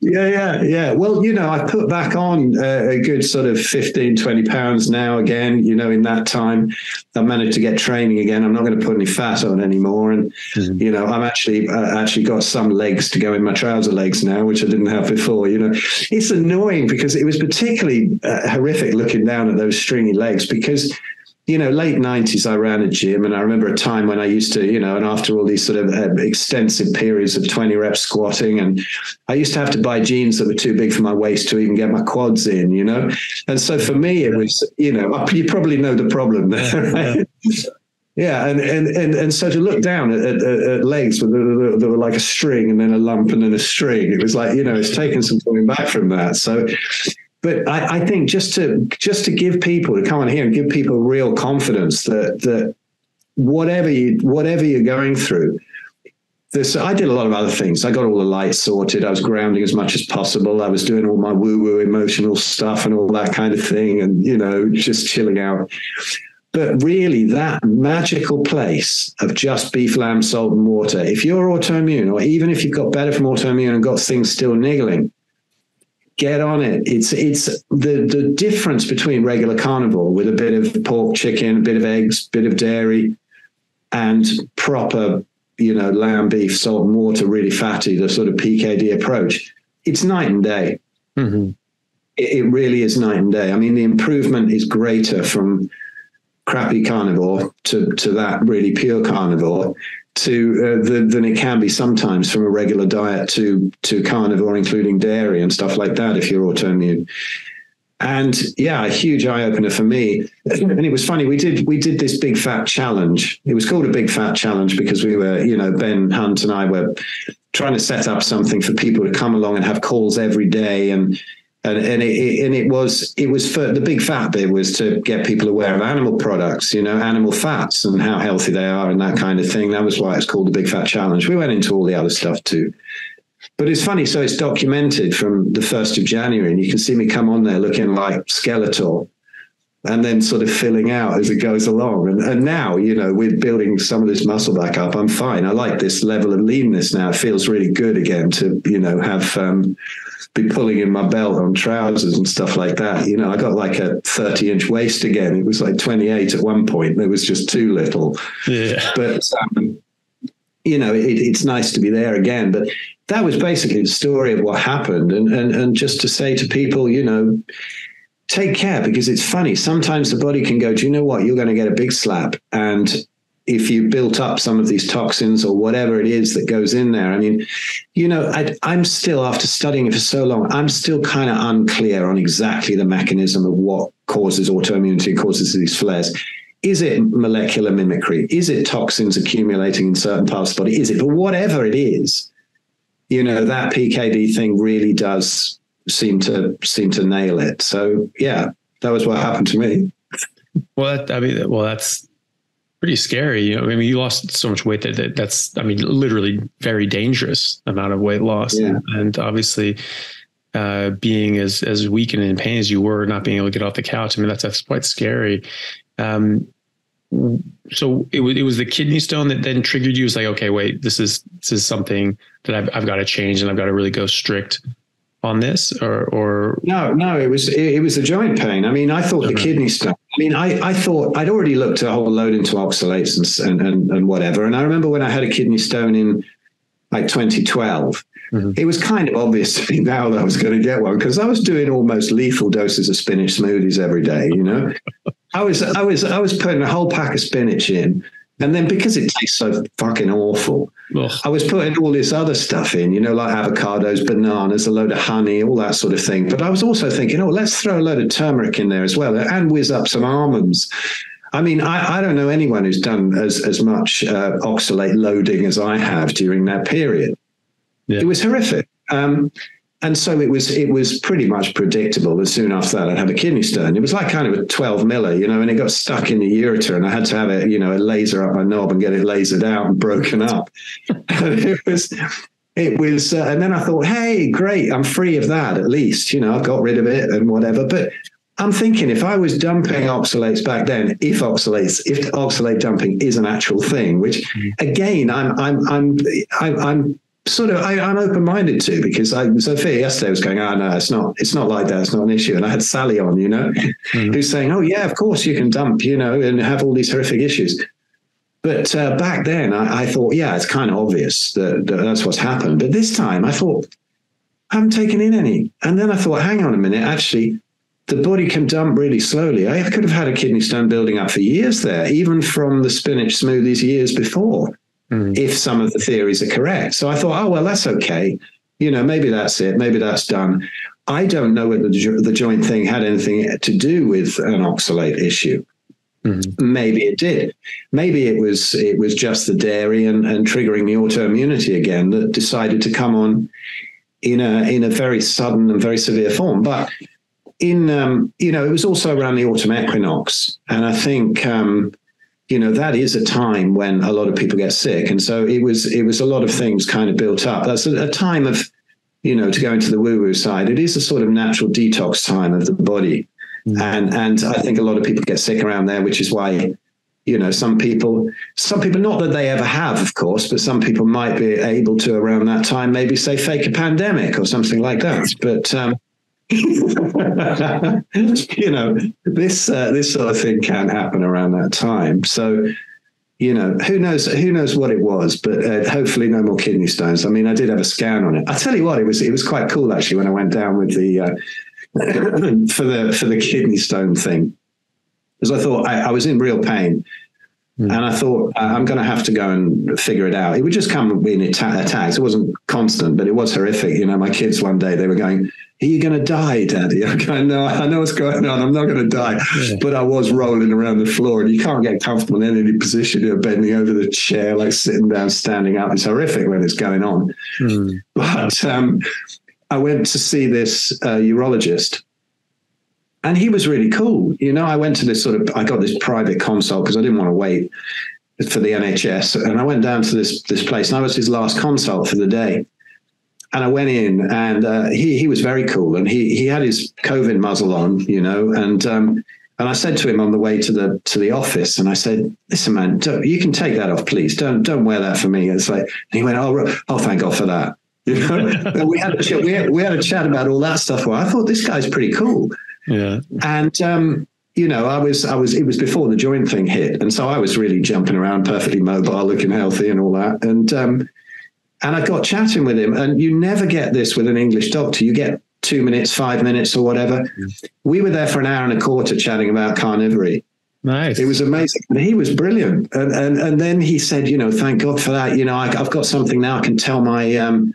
yeah, yeah. Well, you know, I put back on uh, a good sort of 15, 20 pounds now again, you know, in that time. I managed to get training again. I'm not going to put any fat on anymore. And, mm-hmm. you know, I'm actually uh, actually got some legs to go in my trouser legs now, which I didn't have before. You know, it's annoying because it was particularly uh, horrific looking down at those stringy legs because you know, late 90s, I ran a gym. And I remember a time when I used to, you know, and after all these sort of uh, extensive periods of 20 reps squatting, and I used to have to buy jeans that were too big for my waist to even get my quads in, you know? And so for me, it was, you know, you probably know the problem there, right? Yeah, and and and and so to look down at, at, at legs that were, that were like a string and then a lump and then a string, it was like you know it's taken some coming back from that. So but I, I, think just to just to give people to come on here and give people real confidence that that whatever you whatever you're going through this I did a lot of other things. I got all the lights sorted. I was grounding as much as possible. I was doing all my woo-woo emotional stuff and all that kind of thing, and you know, just chilling out. But really, that magical place of just beef, lamb, salt, and water. If you're autoimmune, or even if you've got better from autoimmune and got things still niggling, get on it. It's it's the the difference between regular carnivore with a bit of pork, chicken, a bit of eggs, bit of dairy, and proper, you know, lamb, beef, salt and water, really fatty, the sort of PKD approach. It's night and day. Mm-hmm. It, it really is night and day. I mean, the improvement is greater from crappy carnivore to to that really pure carnivore to uh, the, than it can be sometimes from a regular diet to to carnivore, including dairy and stuff like that. If you're autoimmune, and yeah, a huge eye opener for me. And it was funny. We did we did this big fat challenge. It was called a big fat challenge because we were, you know, Ben Hunt and I were trying to set up something for people to come along and have calls every day and and and it, and it was it was for the big fat bit was to get people aware of animal products, you know, animal fats and how healthy they are and that kind of thing. That was why it's called the Big Fat Challenge. We went into all the other stuff too. But it's funny, so it's documented from the first of January, and you can see me come on there looking like Skeletor. And then sort of filling out as it goes along. And, and now, you know, we're building some of this muscle back up. I'm fine. I like this level of leanness now. It feels really good again to, you know, have um, be pulling in my belt on trousers and stuff like that. You know, I got like a 30 inch waist again. It was like 28 at one point. It was just too little. Yeah. But, um, you know, it, it's nice to be there again. But that was basically the story of what happened. And, and, and just to say to people, you know, take care because it's funny. Sometimes the body can go, do you know what? You're going to get a big slap. And if you built up some of these toxins or whatever it is that goes in there. I mean, you know, I, am still, after studying it for so long, I'm still kind of unclear on exactly the mechanism of what causes autoimmunity, causes these flares. Is it molecular mimicry? Is it toxins accumulating in certain parts of the body? Is it? But whatever it is, you know, that PKD thing really does seem to seem to nail it. So yeah, that was what happened to me. Well, I mean, well, that's pretty scary. You know, I mean, you lost so much weight that, that that's, I mean, literally very dangerous amount of weight loss. Yeah. And obviously, uh, being as as weak and in pain as you were, not being able to get off the couch. I mean, that's that's quite scary. Um, so it was it was the kidney stone that then triggered you. It was like, okay, wait, this is this is something that I've I've got to change, and I've got to really go strict on this or or no no it was it, it was the joint pain i mean i thought okay. the kidney stuff i mean i i thought i'd already looked a whole load into oxalates and, and and whatever and i remember when i had a kidney stone in like 2012 mm-hmm. it was kind of obvious to me now that i was going to get one because i was doing almost lethal doses of spinach smoothies every day you know i was i was i was putting a whole pack of spinach in and then because it tastes so fucking awful, Ugh. I was putting all this other stuff in, you know, like avocados, bananas, a load of honey, all that sort of thing. But I was also thinking, oh, let's throw a load of turmeric in there as well and whiz up some almonds. I mean, I, I don't know anyone who's done as, as much uh, oxalate loading as I have during that period. Yeah. It was horrific. Um, and so it was it was pretty much predictable that soon after that I'd have a kidney stone. It was like kind of a 12 miller, you know, and it got stuck in the ureter and I had to have it, you know, a laser up my knob and get it lasered out and broken up. it was it was uh, and then I thought, hey, great, I'm free of that at least, you know, I've got rid of it and whatever. But I'm thinking if I was dumping oxalates back then, if oxalates, if oxalate dumping is an actual thing, which mm. again, I'm I'm I'm I'm, I'm sort of I, am open-minded to because I Zsofia yesterday was going, oh no, it's not it's not like that, it's not an issue. And I had Sally on, you know, mm. who's saying, Oh yeah, of course you can dump, you know, and have all these horrific issues. But uh, back then I, I, thought, yeah, it's kind of obvious that, that, that's what's happened. But this time I thought, I haven't taken in any. And then I thought, hang on a minute, actually, the body can dump really slowly. I could have had a kidney stone building up for years there, even from the spinach smoothies years before mm. if some of the theories are correct. So I thought, oh, well, that's okay. You know, maybe that's it. Maybe that's done. I don't know whether the joint thing had anything to do with an oxalate issue. Mm-hmm. Maybe it did. Maybe it was it was just the dairy and, and triggering the autoimmunity again that decided to come on in a in a very sudden and very severe form. But in um, you know, it was also around the autumn equinox, and I think um, you know that is a time when a lot of people get sick. And so it was it was a lot of things kind of built up. That's a, a time of you know to go into the woo woo side. It is a sort of natural detox time of the body. Mm. and and i think a lot of people get sick around there which is why you know some people some people not that they ever have of course but some people might be able to around that time maybe say fake a pandemic or something like that. But um you know, this uh, this sort of thing can happen around that time. So, you know, who knows who knows what it was, but uh, hopefully no more kidney stones. I mean, I did have a scan on it. I tell you what, it was it was quite cool actually when I went down with the uh, for the for the kidney stone thing, because I thought I, I was in real pain. Hmm. And I thought I'm going to have to go and figure it out. It would just come in attacks. It wasn't constant, but it was horrific. You know, my kids one day they were going, are you going to die, Daddy? Going, no, I know what's going on. I'm not going to die. Yeah. But I was rolling around the floor, and you can't get comfortable in any position. You're bending over the chair, like sitting down, standing up. It's horrific when it's going on. Mm. But um, I went to see this uh, urologist, and he was really cool. You know, I went to this sort of, I got this private consult because I didn't want to wait for the NHS, and I went down to this this place, and I was his last consult for the day and I went in, and uh, he he was very cool, and he he had his COVID muzzle on, you know, and um, And I said to him on the way to the to the office, and I said, "Listen, man, you can take that off, please. Don't don't wear that for me." It's like, and he went, "Oh, oh, thank God for that." You know, we had a chat, we had, we had a chat about all that stuff. Well, I thought this guy's pretty cool. Yeah. And um, you know, I was I was it was before the joint thing hit, and so I was really jumping around, perfectly mobile, looking healthy, and all that. And um, and I got chatting with him, and you never get this with an English doctor. You get two minutes, five minutes, or whatever. Mm. We were there for an hour and a quarter chatting about carnivory. Nice. It was amazing. And he was brilliant. And, and and then he said, you know, thank God for that. You know, I, have got something now. I can tell my um,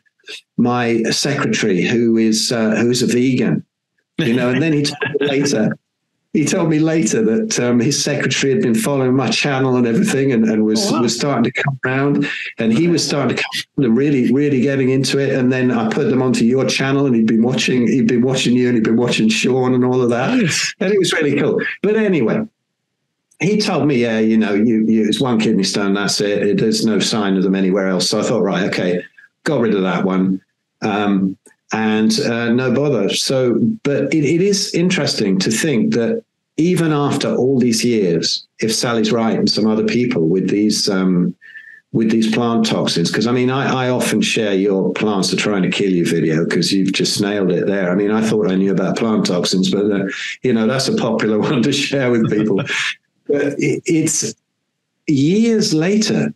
my secretary who is uh, who's a vegan. You know, and then he told me later. He told me later that um, his secretary had been following my channel and everything, and, and was oh, wow. was starting to come around, and he was starting to come and really, really getting into it. And then I put them onto your channel, and he'd been watching, he'd been watching you, and he'd been watching Shawn and all of that, and it was really cool. But anyway, he told me, yeah, you know, you, you, it's one kidney stone, that's it. There's no sign of them anywhere else. So I thought, right, okay, got rid of that one. Um, and uh, no bother. So, but it, it is interesting to think that even after all these years, if Sally's right and some other people with these um, with these plant toxins, because I mean, I, I, often share your plants are trying to kill you video because you've just nailed it there. I mean, I thought I knew about plant toxins, but uh, you know that's a popular one to share with people. but it, it's years later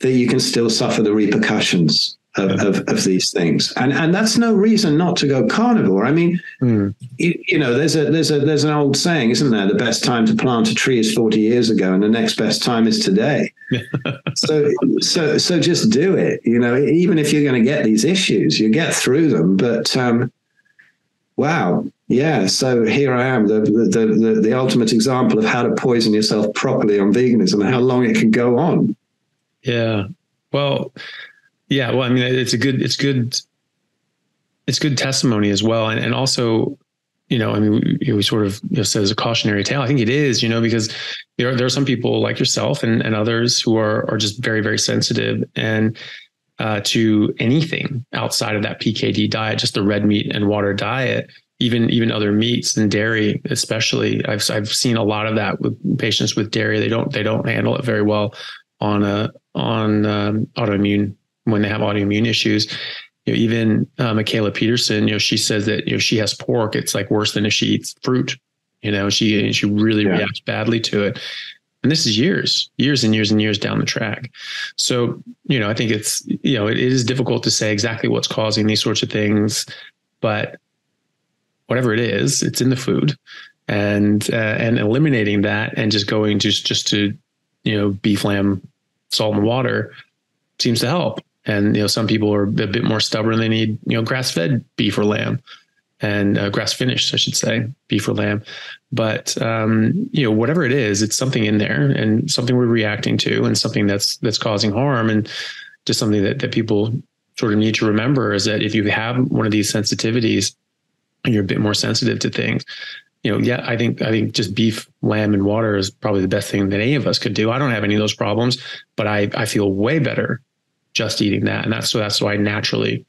that you can still suffer the repercussions of, of, of, these things. And and that's no reason not to go carnivore. I mean, mm. you, you, know, there's a there's a there's an old saying, isn't there? The best time to plant a tree is 40 years ago, and the next best time is today. so so so just do it. You know, even if you're going to get these issues, you get through them. But um, wow, yeah. So here I am, the, the the the ultimate example of how to poison yourself properly on veganism and how long it can go on. Yeah. Well, yeah, well, I mean, it's a good, it's good, it's good testimony as well, and and also, you know, I mean, we, we sort of you know, says a cautionary tale. I think it is, you know, because there there are some people like yourself and and others who are are just very very sensitive and uh, to anything outside of that PKD diet, just the red meat and water diet. Even even other meats and dairy, especially, I've I've seen a lot of that with patients with dairy. They don't they don't handle it very well on a on um, autoimmune when they have autoimmune issues. You know, even uh, Mikhaila Peterson, you know, she says that you know she has pork. It's like worse than if she eats fruit. You know, she she really yeah. reacts badly to it. And this is years, years and years and years down the track. So, you know, I think it's, you know, it, it is difficult to say exactly what's causing these sorts of things, but whatever it is, it's in the food and, uh, and eliminating that and just going just, just to, you know, beef, lamb, salt and water seems to help. And you know, some people are a bit more stubborn. They need you know grass fed beef or lamb, and uh, grass finished, I should say, beef or lamb. But um, you know, whatever it is, it's something in there and something we're reacting to, and something that's that's causing harm, and just something that that people sort of need to remember is that if you have one of these sensitivities, and you're a bit more sensitive to things, you know, yeah, I think I think just beef, lamb, and water is probably the best thing that any of us could do. I don't have any of those problems, but I I feel way better just eating that. And that's so that's why I naturally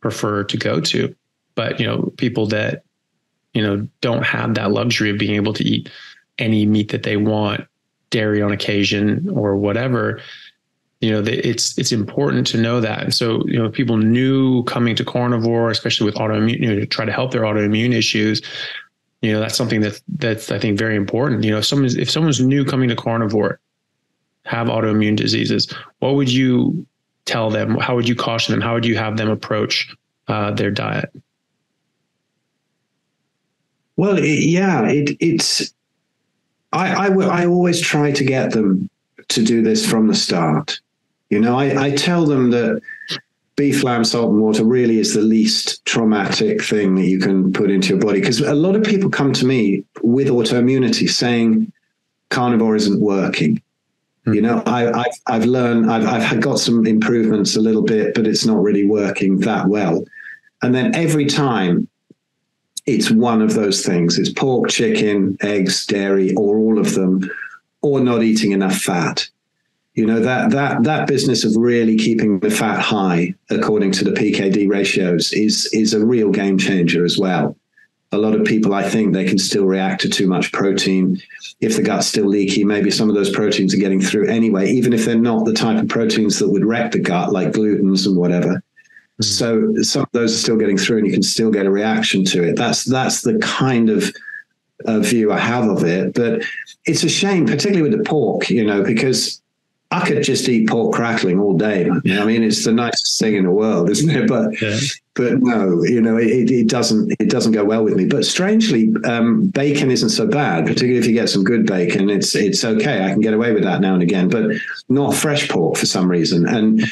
prefer to go to. But, you know, people that, you know, don't have that luxury of being able to eat any meat that they want, dairy on occasion or whatever, you know, it's it's important to know that. And so, you know, people knew coming to carnivore, especially with autoimmune, you know, to try to help their autoimmune issues, you know, that's something that's that's I think very important. You know, if someone's if someone's new coming to carnivore, have autoimmune diseases, what would you tell them? How would you caution them? How would you have them approach uh, their diet? Well, it, yeah, it, it's. I, I, w- I always try to get them to do this from the start. You know, I, I tell them that beef, lamb, salt, and water really is the least traumatic thing that you can put into your body. Because a lot of people come to me with autoimmunity saying carnivore isn't working. You hmm. know, I, have I've learned, I've, I've got some improvements a little bit, but it's not really working that well. And then every time it's one of those things it's pork, chicken, eggs, dairy, or all of them, or not eating enough fat. You know, that, that, that business of really keeping the fat high according to the PKD ratios is, is a real game changer as well. A lot of people, I think, they can still react to too much protein. If the gut's still leaky, maybe some of those proteins are getting through anyway, even if they're not the type of proteins that would wreck the gut, like glutens and whatever. Mm. So some of those are still getting through, and you can still get a reaction to it. That's that's the kind of uh, view I have of it. But it's a shame, particularly with the pork, you know, because I could just eat pork crackling all day. I mean, it's the nicest thing in the world, isn't it? But yeah. but no, you know, it, it, doesn't it doesn't go well with me. But strangely, um, bacon isn't so bad, particularly if you get some good bacon. It's it's okay. I can get away with that now and again, but not fresh pork for some reason. And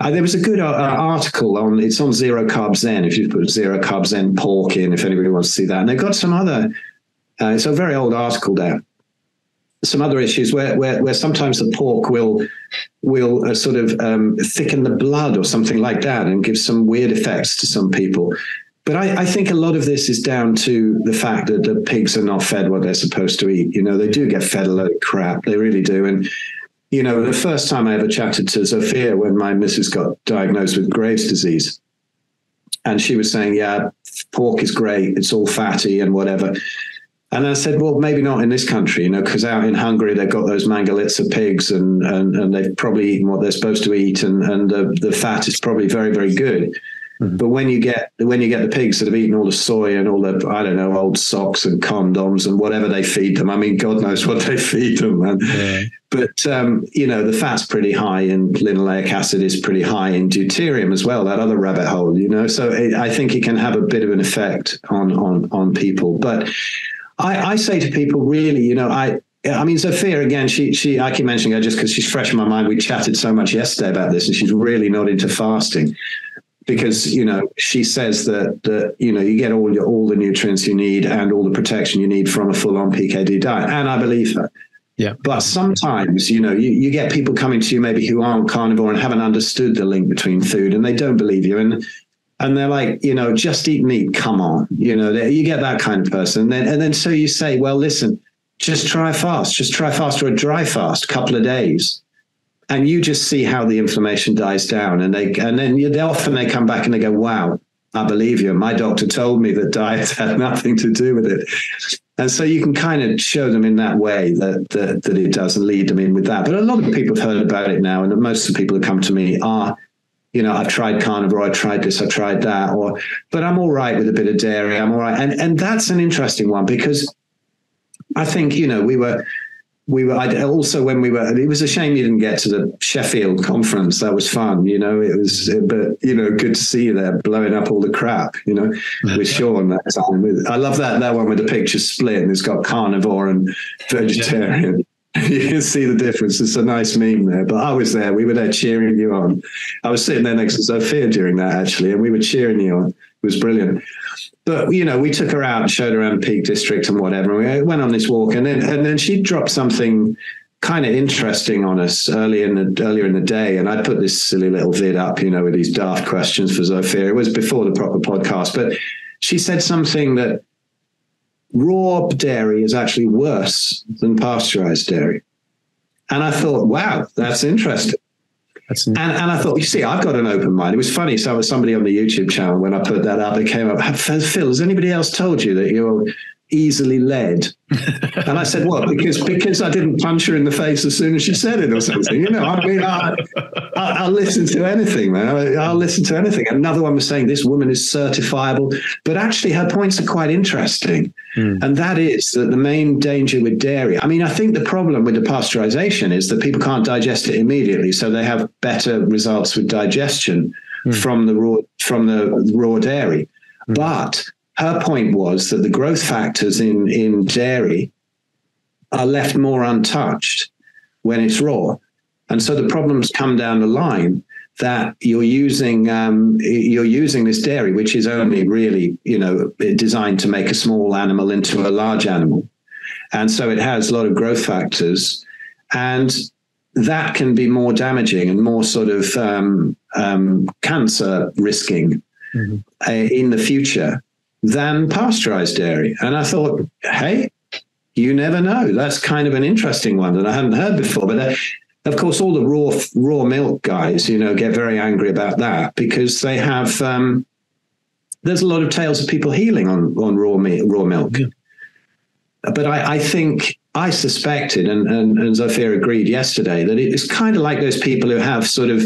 uh, there was a good uh, article on it's on Zero Carb Zen. If you put Zero Carb Zen pork in, if anybody wants to see that, and they've got some other. Uh, it's a very old article there some other issues where, where, where sometimes the pork will will uh, sort of um, thicken the blood or something like that and give some weird effects to some people. But I, I, think a lot of this is down to the fact that the pigs are not fed what they're supposed to eat. You know, they do get fed a lot of crap. They really do. And, you know, the first time I ever chatted to Zsofia when my missus got diagnosed with Graves' disease, and she was saying, yeah, pork is great. It's all fatty and whatever. And I said, well, maybe not in this country, you know, because out in Hungary they've got those mangalitsa pigs, and, and and they've probably eaten what they're supposed to eat, and and the, the fat is probably very very good. Mm-hmm. But when you get when you get the pigs that have eaten all the soy and all the I don't know old socks and condoms and whatever they feed them, I mean, God knows what they feed them, man. Yeah. But um, you know, the fat's pretty high, and linoleic acid is pretty high in deuterium as well. That other rabbit hole, you know. So it, I think it can have a bit of an effect on on on people, but I, I say to people, really, you know, I I mean, Zsofia again. She she. I keep mentioning her just because she's fresh in my mind. We chatted so much yesterday about this, and she's really not into fasting because you know she says that that you know you get all your all the nutrients you need and all the protection you need from a full on PKD diet, and I believe her. Yeah. But sometimes, you know, you, you get people coming to you maybe who aren't carnivore and haven't understood the link between food and they don't believe you. And and they're like, you know, just eat meat. Come on, you know, you get that kind of person. And then, and then so you say, well, listen, just try fast, just try fast or a dry fast, couple of days, and you just see how the inflammation dies down. And they, and then they often they come back and they go, wow, I believe you. My doctor told me that diet had nothing to do with it. And so you can kind of show them in that way that, that, that it does and lead them in with that. But a lot of people have heard about it now, and most of the people who come to me are you know, I've tried carnivore, I tried this, I tried that, or but I'm all right with a bit of dairy. I'm all right. And and that's an interesting one because I think, you know, we were we were I, also when we were it was a shame you didn't get to the Sheffield conference. That was fun, you know. It was but you know, good to see you there blowing up all the crap, you know, with Shawn that time. I love that that one with the picture split and it's got carnivore and vegetarian. you can see the difference. It's a nice meme there. But I was there. We were there cheering you on. I was sitting there next to Zsofia during that actually, and we were cheering you on. It was brilliant. But you know, we took her out showed her around Peak District and whatever. And we went on this walk, and then and then she dropped something kind of interesting on us early in the earlier in the day. And I put this silly little vid up, you know, with these daft questions for Zsofia. It was before the proper podcast, but she said something that raw dairy is actually worse than pasteurized dairy. And I thought, wow, that's interesting. That's and, and I thought, you see, I've got an open mind. It was funny. So somebody on the YouTube channel, when I put that up, it came up, Phil, has anybody else told you that you're easily led. and I said, "What? Because because I didn't punch her in the face as soon as she said it, or something." You know, I mean, I, I, will listen to anything, man. I, will listen to anything. Another one was saying this woman is certifiable, but actually her points are quite interesting, mm. and that is that the main danger with dairy. I mean, I think the problem with the pasteurization is that people can't digest it immediately, so they have better results with digestion mm. from the raw from the raw dairy, mm. but her point was that the growth factors in, in dairy are left more untouched when it's raw. And so the problems come down the line that you're using um, you're using this dairy, which is only really you know designed to make a small animal into a large animal, and so it has a lot of growth factors, and that can be more damaging and more sort of um, um, cancer risking mm-hmm. uh, in the future than pasteurized dairy. And I thought, hey, you never know. That's kind of an interesting one that I hadn't heard before. But uh, of course, all the raw raw milk guys, you know, get very angry about that because they have um, there's a lot of tales of people healing on on raw meat, raw milk. Yeah. But I, I think I suspected, and, and, and Zsofia agreed yesterday, that it's kind of like those people who have sort of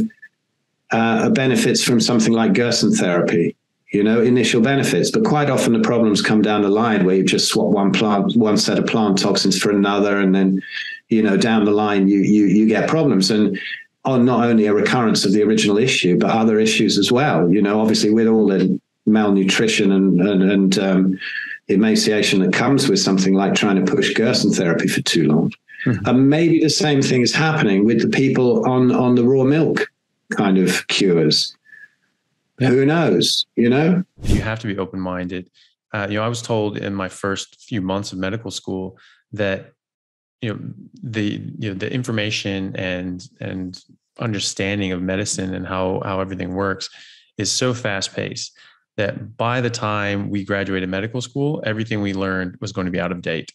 uh, benefits from something like Gerson therapy, you know, initial benefits. But quite often the problems come down the line where you just swap one plant, one set of plant toxins for another, and then, you know, down the line you you you get problems. And on not only a recurrence of the original issue, but other issues as well. You know, obviously with all the malnutrition and and, and um, emaciation that comes with something like trying to push Gerson therapy for too long. Mm-hmm. And maybe the same thing is happening with the people on on the raw milk kind of cures. Yeah. Who knows? You know, you have to be open minded. Uh, you know, I was told in my first few months of medical school that you know the you know the information and and understanding of medicine and how how everything works is so fast paced that by the time we graduated medical school, everything we learned was going to be out of date.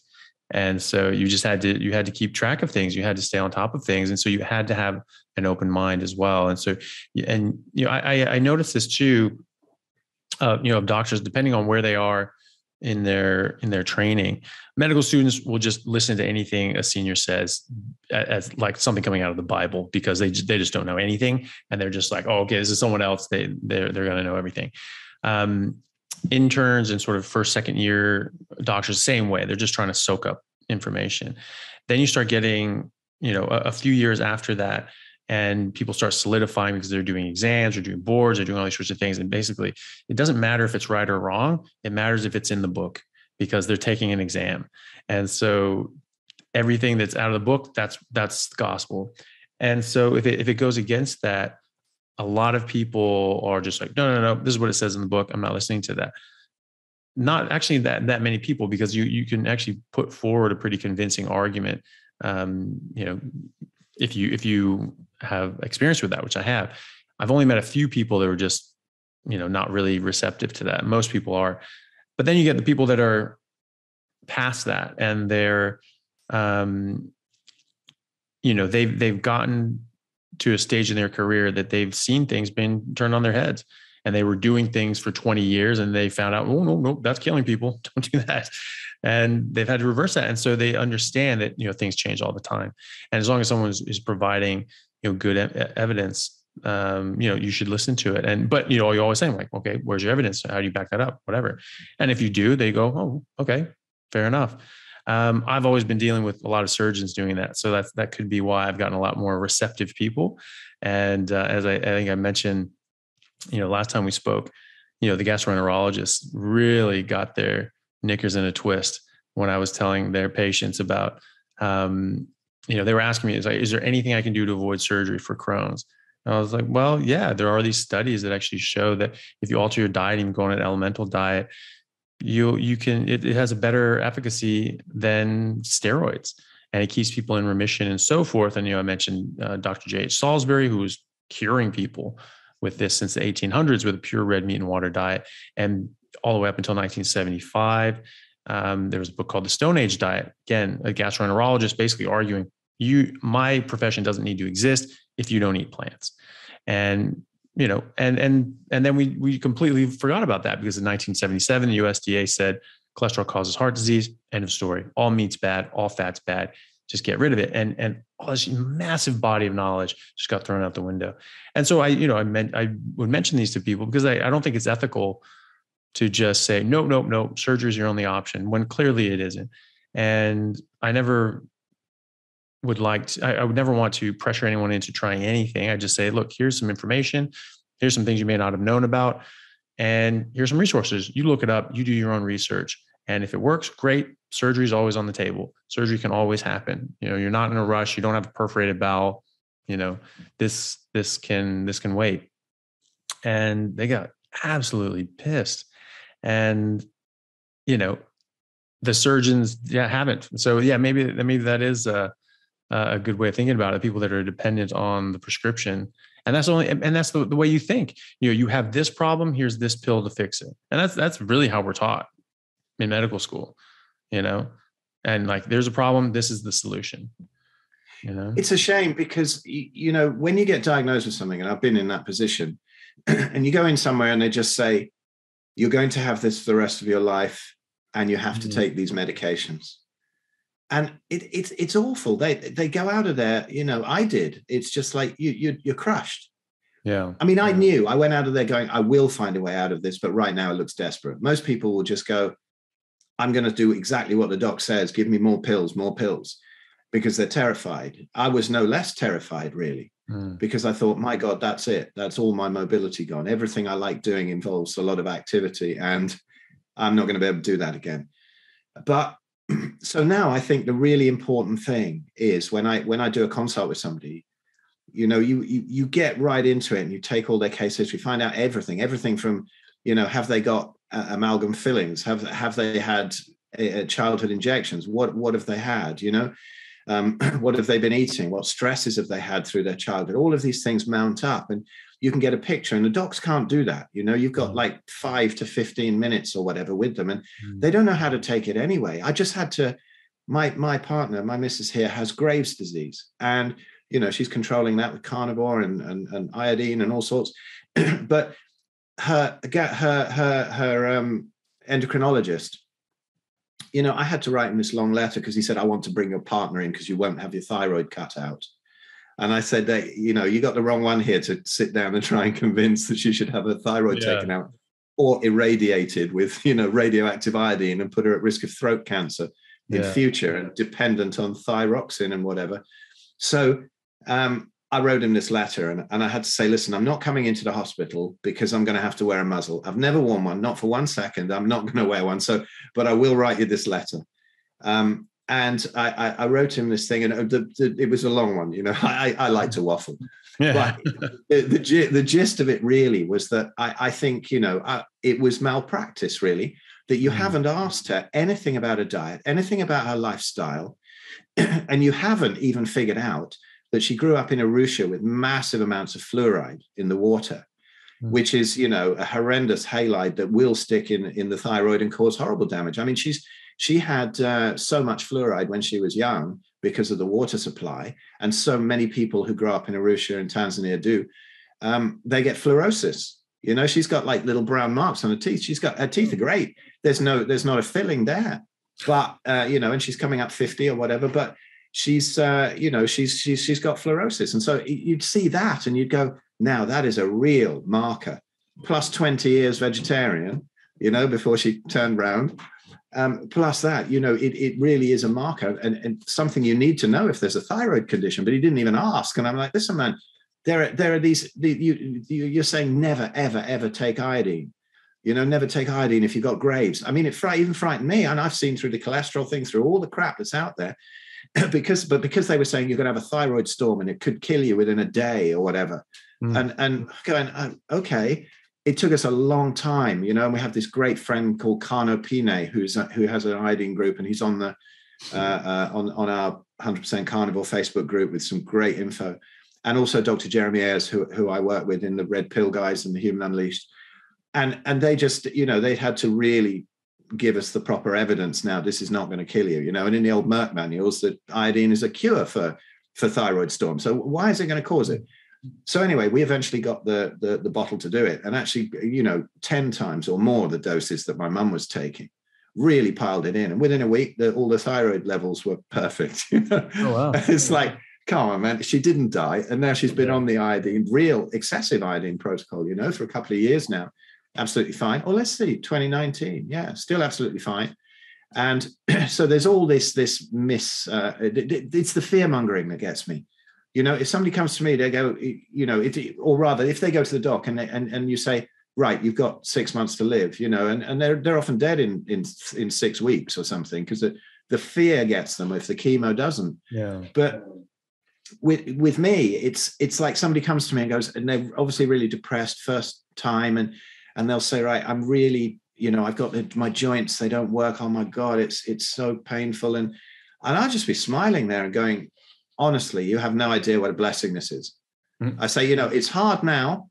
And so you just had to you had to keep track of things. You had to stay on top of things, and so you had to have an open mind as well. And so, and you know, I I noticed this too. Uh, you know, of doctors, depending on where they are in their in their training, medical students will just listen to anything a senior says as like something coming out of the Bible because they they just don't know anything, and they're just like, oh, okay, this is someone else. They they're they're going to know everything um, interns and sort of first, second year doctors, same way. They're just trying to soak up information. Then you start getting, you know, a, a few years after that, and people start solidifying because they're doing exams or doing boards or doing all these sorts of things. And basically, it doesn't matter if it's right or wrong. It matters if it's in the book because they're taking an exam. And so everything that's out of the book, that's that's gospel. And so if it if it goes against that, a lot of people are just like, no, no, no, this is what it says in the book. I'm not listening to that. Not actually that that many people, because you you can actually put forward a pretty convincing argument. Um, you know, if you if you have experience with that, which I have, I've only met a few people that were just, you know, not really receptive to that. Most people are, but then you get the people that are past that and they're, um, you know, they've they've gotten to a stage in their career that they've seen things being turned on their heads and they were doing things for 20 years and they found out, oh, no, no, that's killing people. Don't do that. And they've had to reverse that. And so they understand that, you know, things change all the time. And as long as someone is, providing, you know, good e- evidence, um, you know, you should listen to it. And, but, you know, you're always saying like, okay, where's your evidence? How do you back that up? Whatever. And if you do, they go, oh, okay, fair enough. Um, I've always been dealing with a lot of surgeons doing that, so that's that could be why I've gotten a lot more receptive people. And uh, as I, I, think I mentioned, you know, last time we spoke, you know, the gastroenterologists really got their knickers in a twist when I was telling their patients about, um, you know, they were asking me, "Is like, is there anything I can do to avoid surgery for Crohn's?" And I was like, "Well, yeah, there are these studies that actually show that if you alter your diet and go on an elemental diet, you you can it, it has a better efficacy than steroids and it keeps people in remission and so forth. And you know i mentioned uh, dr j.h salisbury who was curing people with this since the 1800s with a pure red meat and water diet and all the way up until 1975 um, there was a book called the stone age diet. Again a gastroenterologist basically arguing you my profession doesn't need to exist if you don't eat plants. And you know, and and and then we we completely forgot about that because in 1977 the USDA said cholesterol causes heart disease. End of story. All meat's bad. All fat's bad. Just get rid of it. And and all this massive body of knowledge just got thrown out the window. And so I, you know, I meant I would mention these to people because I, I don't think it's ethical to just say no, no, no, surgery is your only option when clearly it isn't. And I never would like to, I, I, would never want to pressure anyone into trying anything. I just say, look, here's some information. Here's some things you may not have known about. And here's some resources. You look it up, you do your own research. And if it works, great. Surgery is always on the table. Surgery can always happen. You know, you're not in a rush. You don't have a perforated bowel. You know, this this can this can wait. And they got absolutely pissed. And you know, the surgeons yeah haven't. So yeah, maybe maybe that is uh, uh a good way of thinking about it. People that are dependent on the prescription, and that's only and that's the, the way you think. You know, you have this problem. Here's this pill to fix it, and that's that's really how we're taught in medical school. You know, and like there's a problem. This is the solution. You know, it's a shame because you know when you get diagnosed with something, and I've been in that position, and you go in somewhere and they just say, you're going to have this for the rest of your life and you have to Mhm. take these medications and it, it's it's awful they they go out of there you know i did it's just like you, you you're crushed Yeah. i mean i Yeah. knew i went out of there going i will find a way out of this but right now it looks desperate most people will just go i'm going to do exactly what the doc says give me more pills more pills because they're terrified i was no less terrified really Mm. because I thought, my God, that's it. That's all my mobility gone. Everything I like doing involves a lot of activity, and I'm not going to be able to do that again. But so now I think the really important thing is when I when I do a consult with somebody, you know, you you you get right into it and you take all their case history, find out everything, everything from, you know, have they got uh, amalgam fillings? Have have they had childhood injections? What what have they had? You know, um, what have they been eating what stresses have they had through their childhood all of these things mount up and you can get a picture and the docs can't do that you know you've got Mm. like five to 15 minutes or whatever with them and Mm. they don't know how to take it anyway i just had to my my partner my missus here has graves disease and you know she's controlling that with carnivore and and, and iodine and all sorts but her her her her um endocrinologist you know, I had to write him this long letter because he said, I want to bring your partner in because you won't have your thyroid cut out. And I said that, you know, you got the wrong one here to sit down and try and convince that she should have her thyroid Yeah. taken out or irradiated with, you know, radioactive iodine and put her at risk of throat cancer in Yeah. future and dependent on thyroxine and whatever. So um, I wrote him this letter and, and I had to say, listen, I'm not coming into the hospital because I'm going to have to wear a muzzle. I've never worn one, not for one second. I'm not going to wear one. So, but I will write you this letter. Um, and I, I, I wrote him this thing, and uh, the, the, it was a long one. You know, I, I like to waffle. Yeah. But the, the, the gist of it really was that I, I think, you know, uh, it was malpractice really, that you Mm. haven't asked her anything about her diet, anything about her lifestyle, and you haven't even figured out that she grew up in Arusha with massive amounts of fluoride in the water, Mm. which is, you know, a horrendous halide that will stick in, in the thyroid and cause horrible damage. I mean, she's she had uh, so much fluoride when she was young because of the water supply, and so many people who grow up in Arusha and Tanzania do. Um, they get fluorosis. You know, she's got like little brown marks on her teeth. She's got her teeth are great. There's no, there's not a filling there, but uh, you know, and she's coming up 50 or whatever. But she's, uh, you know, she's she's she's got fluorosis, and so you'd see that, and you'd go, now that is a real marker. Plus 20 years vegetarian, you know, before she turned round. Um, plus that, you know, it, it really is a marker and, and something you need to know if there's a thyroid condition. But he didn't even ask, and I'm like, listen, man, there are there are these the, you, you you're saying never ever ever take iodine you know never take iodine if you've got graves i mean it fri- even frightened me and i've seen through the cholesterol thing through all the crap that's out there because but because they were saying you're going to have a thyroid storm and it could kill you within a day or whatever Mm. and and going uh, okay it took us a long time you know and we have this great friend called Kano Pine who's who has an iodine group and he's on the uh, uh, on on our 100% carnivore facebook group with some great info and also Dr. Jeremy Ayers, who, who I work with in the Red Pill guys and the Human Unleashed. And and they just, you know, they had to really give us the proper evidence. Now, this is not going to kill you, you know. And in the old Merck manuals, that iodine is a cure for for thyroid storm. So why is it going to cause it? So anyway, we eventually got the, the the bottle to do it, and actually, you know, ten times or more the doses that my mum was taking. Really piled it in, and within a week, the, all the thyroid levels were perfect. you know? Oh, wow. It's like come on, man. She didn't die. And now she's been Yeah. on the iodine, real excessive iodine protocol, you know, for a couple of years now. Absolutely fine. Or let's see, 2019. Yeah, still absolutely fine. And so there's all this, this miss, uh, it- it- it's the fear mongering that gets me. You know, if somebody comes to me, they go, you know, if, or rather, if they go to the doc and, they, and, and you say, right, you've got six months to live, you know, and, and they're, they're often dead in, in, in six weeks or something because the, the fear gets them if the chemo doesn't. Yeah. but with with me it's it's like somebody comes to me and goes and they're obviously really depressed first time and and they'll say right i'm really you know i've got the, my joints they don't work. Oh my god it's it's so painful. And and i'll just be smiling there and going honestly you have no idea what a blessing this is Mhm. i say you know it's hard now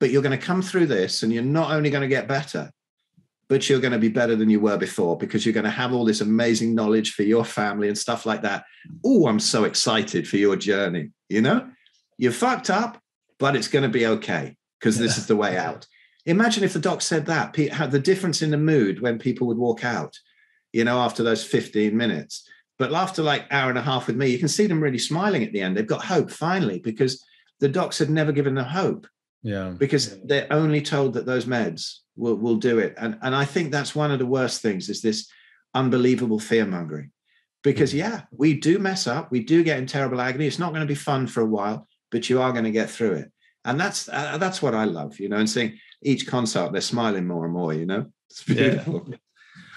but you're going to come through this and you're not only going to get better but you're going to be better than you were before because you're going to have all this amazing knowledge for your family and stuff like that. Oh, I'm so excited for your journey. You know, you're fucked up, but it's going to be okay because this is the way out. Imagine if the doc said that, how the difference in the mood when people would walk out, you know, after those 15 minutes. But after like hour and a half with me, you can see them really smiling at the end. They've got hope finally because the docs had never given them hope. Yeah. Because they're only told that those meds will, will do it. And, and I think that's one of the worst things is this unbelievable fear mongering. Because mm. yeah, we do mess up. We do get in terrible agony. It's not going to be fun for a while, but you are going to get through it. And that's uh, that's what I love, you know, and seeing each consult, they're smiling more and more, you know. It's beautiful. Yeah.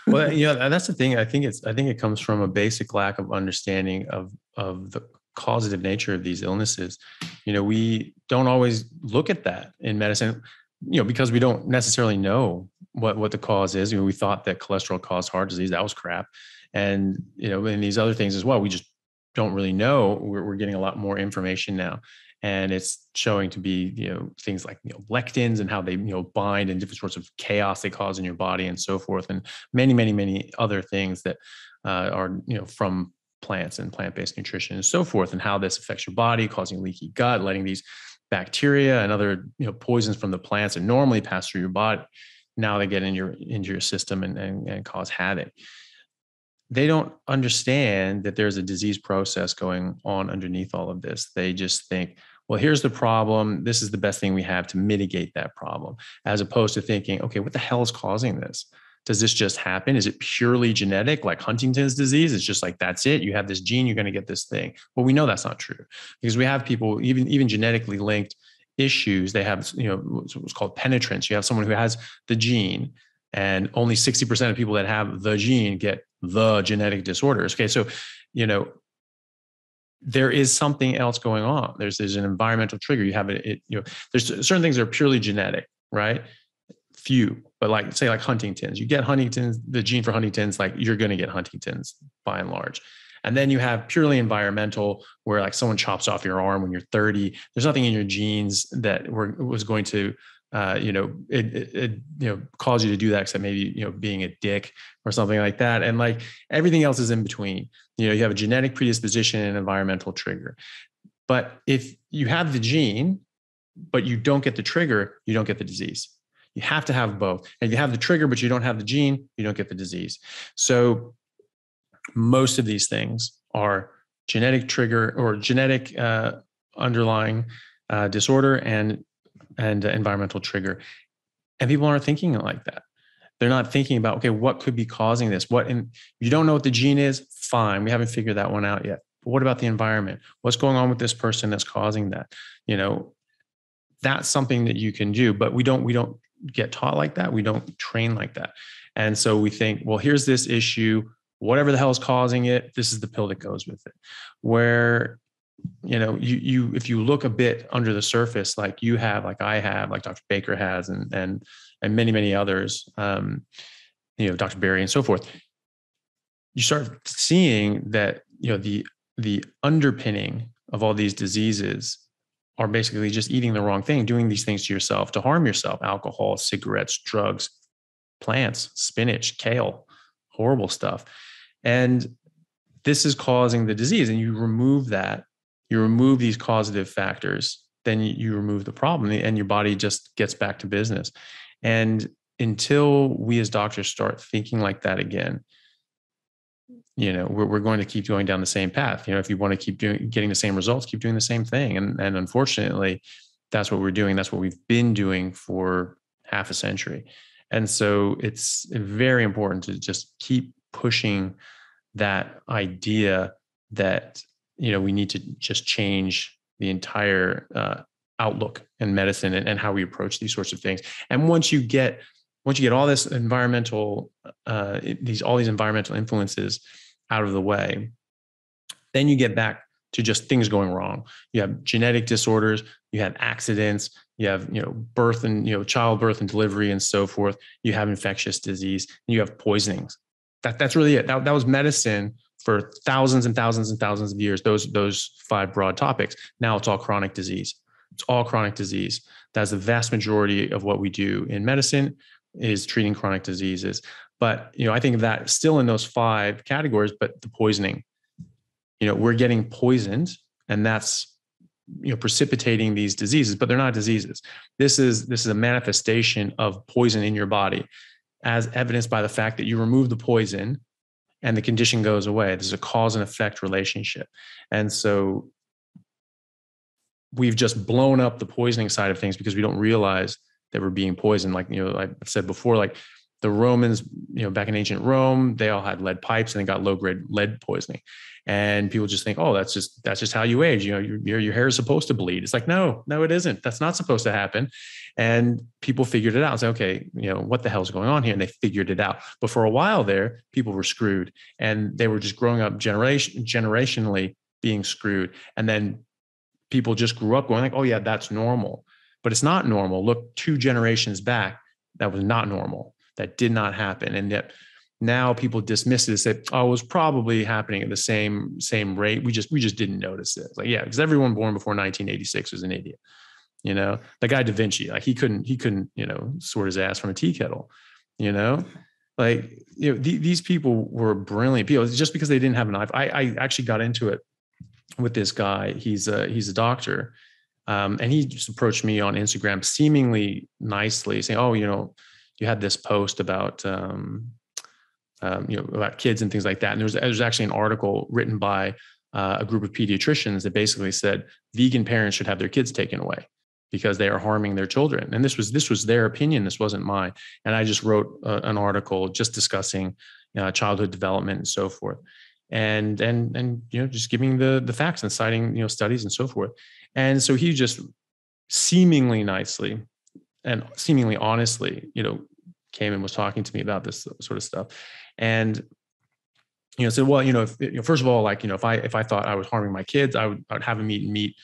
Well, you know, that's the thing. I think it's I think it comes from a basic lack of understanding of of the causative nature of these illnesses. You know, we don't always look at that in medicine, you know, because we don't necessarily know what what the cause is. You know, we thought that cholesterol caused heart disease. That was crap. And you know, and these other things as well. We just don't really know. We're, we're getting a lot more information now and it's showing to be you know things like you know lectins and how they you know bind and different sorts of chaos they cause in your body and so forth and many many many other things that uh, are you know from plants and plant-based nutrition and so forth and how this affects your body causing leaky gut letting these bacteria and other you know poisons from the plants that normally pass through your body now they get in your into your system and, and, and cause havoc they don't understand that there's a disease process going on underneath all of this. They just think, well, here's the problem. This is the best thing we have to mitigate that problem, as opposed to thinking, okay, what the hell is causing this? Does this just happen? Is it purely genetic, like Huntington's disease? It's just like that's it. You have this gene, you're going to get this thing. Well, we know that's not true because we have people, even even genetically linked issues. They have, you know, what's called penetrance. You have someone who has the gene, and only 60% of people that have the gene get the genetic disorders. Okay, so you know there is something else going on. There's there's an environmental trigger. You have it, it you know there's certain things that are purely genetic, right? Few, but like say like Huntington's, you get Huntington's, the gene for Huntington's, like you're going to get Huntington's by and large. And then you have purely environmental, where like someone chops off your arm when you're 30. There's nothing in your genes that were was going to uh, you know, it, it, it, you know, cause you to do that, except maybe, you know, being a dick or something like that. And like everything else is in between. You know, you have a genetic predisposition and environmental trigger. But if you have the gene, but you don't get the trigger, you don't get the disease. You have to have both. And you have the trigger, but you don't have the gene, you don't get the disease. So most of these things are genetic trigger or genetic uh, underlying uh, disorder and and environmental trigger. And people aren't thinking like that. They're not thinking about, okay, what could be causing this? What, and you don't know what the gene is, fine. We haven't figured that one out yet. But what about the environment? What's going on with this person that's causing that? You know, that's something that you can do, but we don't, we don't get taught like that. We don't train like that. And so we think, well, here's this issue, whatever the hell is causing it, this is the pill that goes with it. Where you know you you if you look a bit under the surface like you have like i have like dr baker has and and and many many others um you know dr berry and so forth you start seeing that you know the the underpinning of all these diseases are basically just eating the wrong thing doing these things to yourself to harm yourself alcohol cigarettes drugs plants spinach kale horrible stuff and this is causing the disease and you remove that you remove these causative factors, then you remove the problem and your body just gets back to business. And until we as doctors start thinking like that again, you know, we're, we're going to keep going down the same path. You know, if you want to keep doing, getting the same results, keep doing the same thing. And, and unfortunately, that's what we're doing. That's what we've been doing for half a century. And so it's very important to just keep pushing that idea that you know we need to just change the entire uh, outlook in medicine and, and, how we approach these sorts of things. And once you get once you get all this environmental uh, these all these environmental influences out of the way then you get back to just things going wrong. You have genetic disorders you have accidents you have you know birth and you know childbirth and delivery and so forth. You have infectious disease and you have poisonings. That, that's really it. That, that was medicine for thousands and thousands and thousands of years. Those those five broad topics. Now it's all chronic disease it's all chronic disease. That's the vast majority of what we do in medicine is treating chronic diseases. But you know i think that still in those five categories but the poisoning. You know we're getting poisoned and that's you know precipitating these diseases but they're not diseases. This is this is a manifestation of poison in your body as evidenced by the fact that you remove the poison and the condition goes away. There's a cause and effect relationship. And so we've just blown up the poisoning side of things because we don't realize that we're being poisoned. Like you know i've said before like the romans you know back in ancient rome they all had lead pipes and they got low grade lead poisoning. And people just think oh that's just that's just how you age. You know your, your hair is supposed to bleed. It's like no no it isn't. That's not supposed to happen. And people figured it out and say okay you know what the hell's going on here? And they figured it out. But for a while there people were screwed and they were just growing up generation generationally being screwed. And then people just grew up going like oh yeah that's normal but it's not normal look two generations back that was not normal that did not happen and yet now people dismiss it and say, "Oh, it was probably happening at the same same rate. We just we just didn't notice it." Like, yeah, because everyone born before 1986 was an idiot. You know, the guy Da Vinci, like he couldn't he couldn't you know sort his ass from a tea kettle. You know, like you know th- these people were brilliant people. Just because they didn't have an iPhone, I, I actually got into it with this guy. He's a he's a doctor. Um, and he just approached me on Instagram, seemingly nicely, saying, "Oh, you know, you had this post about um, um, you know, about kids and things like that. And there's there's actually an article written by uh, a group of pediatricians that basically said vegan parents should have their kids taken away because they are harming their children. And this was this was their opinion. This wasn't mine. And I just wrote a, an article just discussing uh, childhood development and so forth, and and and you know just giving the the facts and citing you know studies and so forth. And so he just seemingly nicely and seemingly honestly, you know, came and was talking to me about this sort of stuff and you know said well you know, if, you know first of all like you know if i if i thought i was harming my kids i would i'd have them eat and meat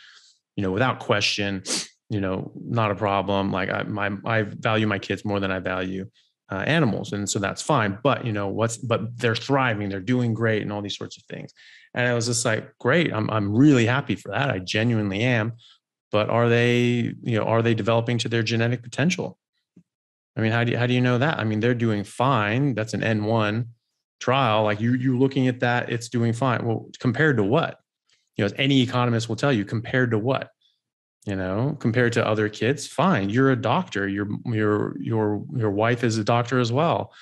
you know without question you know not a problem like i my i value my kids more than i value uh, animals and so that's fine but you know what's but they're thriving they're doing great and all these sorts of things and i was just like great i'm, I'm really happy for that i genuinely am but are they you know are they developing to their genetic potential I mean, how do you, how do you know that? I mean, they're doing fine. That's an N1 trial. Like you, you looking at that, it's doing fine. Well, compared to what? You know, as any economist will tell you, compared to what? You know, compared to other kids, fine. You're a doctor. Your your your your wife is a doctor as well.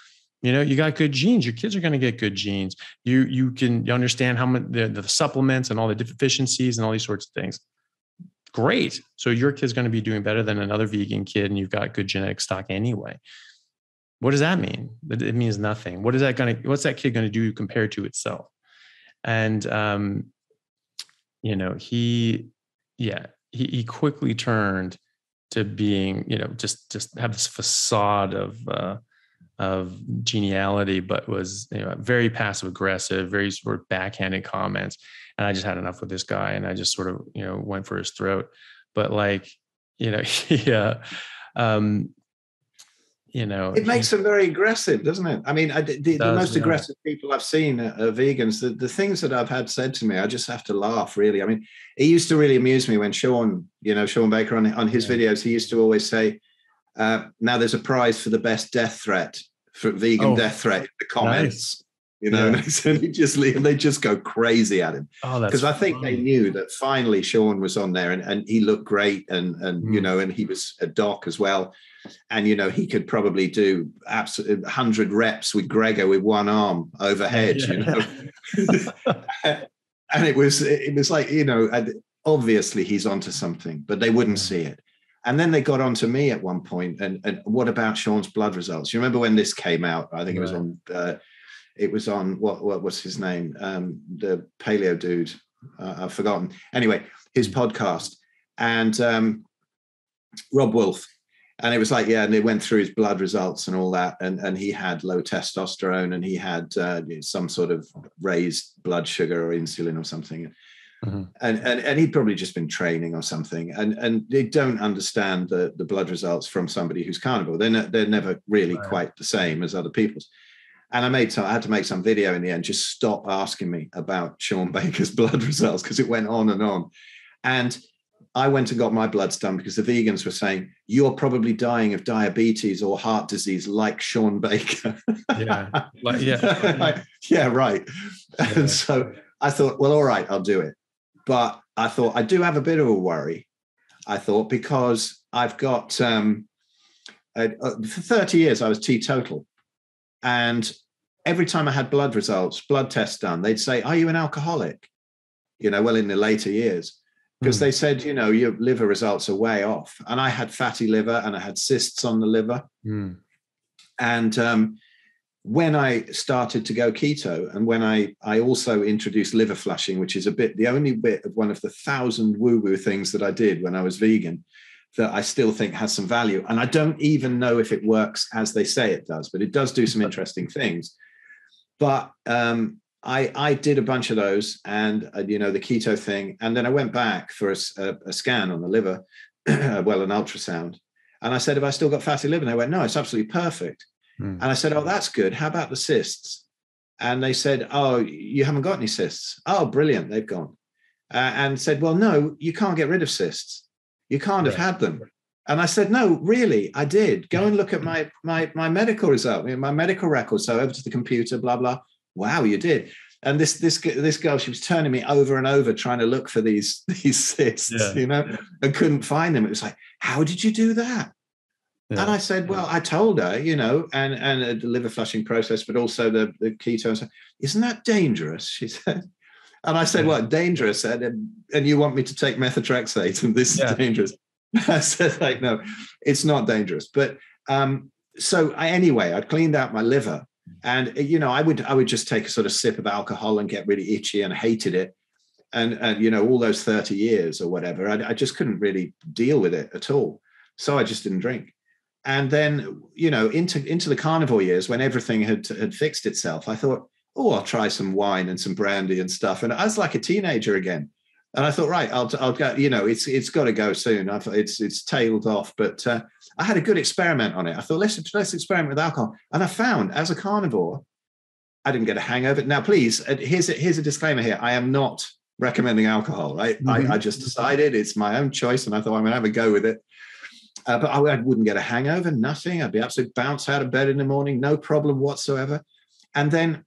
You know, you got good genes. Your kids are going to get good genes. You you can understand how much the, the supplements and all the deficiencies and all these sorts of things great. So your kid's going to be doing better than another vegan kid, and you've got good genetic stock anyway. What does that mean? It means nothing. What is that going to? What's that kid going to do compared to itself? And um, you know, he, yeah, he, he quickly turned to being, you know, just just have this facade of uh, of geniality, but was you know, very passive aggressive, very sort of backhanded comments and I just had enough with this guy, and I just sort of you know went for his throat. But like you know, yeah. Um, you know, it makes them very aggressive, doesn't it? I mean, I, the, the does, most yeah. aggressive people I've seen are, are vegans. The, the things that I've had said to me, I just have to laugh. Really, I mean, it used to really amuse me when Shawn you know, Shawn Baker on on his yeah. videos, he used to always say, uh, "Now there's a prize for the best death threat for vegan oh, death threat in the comments." You know, yeah. and they just and they just go crazy at him. because oh, I think funny. they knew that finally Shawn was on there and, and he looked great and and mm. you know and he was a doc as well, and you know he could probably do absolutely hundred reps with Greger with one arm overhead, yeah. you know, and it was it was like you know obviously he's onto something, but they wouldn't mm. see it. And then they got on to me at one point, and, and what about Shawn's blood results? You remember when this came out? I think right. it was on uh, it was on what what was his name? Um, the paleo dude. Uh, I've forgotten. Anyway, his hmm. podcast and um, Robb Wolf. And it was like, yeah, and they went through his blood results and all that, and and he had low testosterone, and he had uh, some sort of raised blood sugar or insulin or something, mm-hmm. and, and and he'd probably just been training or something, and and they don't understand the the blood results from somebody who's carnivore. They're ne- they're never really right. quite the same as other people's. And I made some, I had to make some video in the end, just stop asking me about Shawn Baker's blood results because it went on and on. And I went and got my bloods done because the vegans were saying, you're probably dying of diabetes or heart disease like Shawn Baker. yeah. Like, yeah. yeah, right. Yeah. And so I thought, well, all right, I'll do it. but I thought I do have a bit of a worry. I thought because I've got um, uh, for 30 years I was teetotal, and every time I had blood results, blood tests done, they'd say, "Are you an alcoholic?" You know, well in the later years, because mm. they said, you know, your liver results are way off, and I had fatty liver and I had cysts on the liver, mm. and um, when I started to go keto and when I, I also introduced liver flushing, which is a bit the only bit of one of the thousand woo woo things that I did when I was vegan that I still think has some value. And I don't even know if it works as they say it does, but it does do some interesting things. But um, I, I did a bunch of those and, uh, you know, the keto thing. And then I went back for a, a, a scan on the liver, well, an ultrasound. And I said, Have I still got fatty liver? And they went, No, it's absolutely perfect. Mm. And I said, Oh, that's good. How about the cysts? And they said, Oh, you haven't got any cysts. Oh, brilliant. They've gone. Uh, and said, Well, no, you can't get rid of cysts. You can't have had them. And I said, No, really, I did. Go and look at mm. my my my medical result, my medical record. So over to the computer, blah blah. Wow, you did. And this this this girl, she was turning me over and over trying to look for these these cysts, yeah. you know, and couldn't find them. It was like, how did you do that? Yeah. And I said, well, I told her, you know, and and the liver flushing process, but also the, the ketones. Isn't that dangerous? She said. And I said, what, dangerous? And, and you want me to take methotrexate and this yeah. is dangerous. I said, like, no, it's not dangerous. But um, so I, anyway, I'd cleaned out my liver and, you know, I would, I would just take a sort of sip of alcohol and get really itchy and hated it. And, and you know, all those 30 years or whatever, I, I just couldn't really deal with it at all. So I just didn't drink and then you know into into the carnivore years when everything had had fixed itself i thought oh i'll try some wine and some brandy and stuff and i was like a teenager again and i thought right i'll i'll go you know it's it's got to go soon. I thought it's it's tailed off but uh, i had a good experiment on it. I thought let's let's experiment with alcohol. And i found as a carnivore i didn't get a hangover. Now please uh, here's a, here's a disclaimer here. I am not recommending alcohol right? Mm-hmm. I, I just decided it's my own choice and i thought i'm going to have a go with it. Uh, but I, I, wouldn't get a hangover, nothing. I'd be absolutely bounce out of bed in the morning, no problem whatsoever. And then,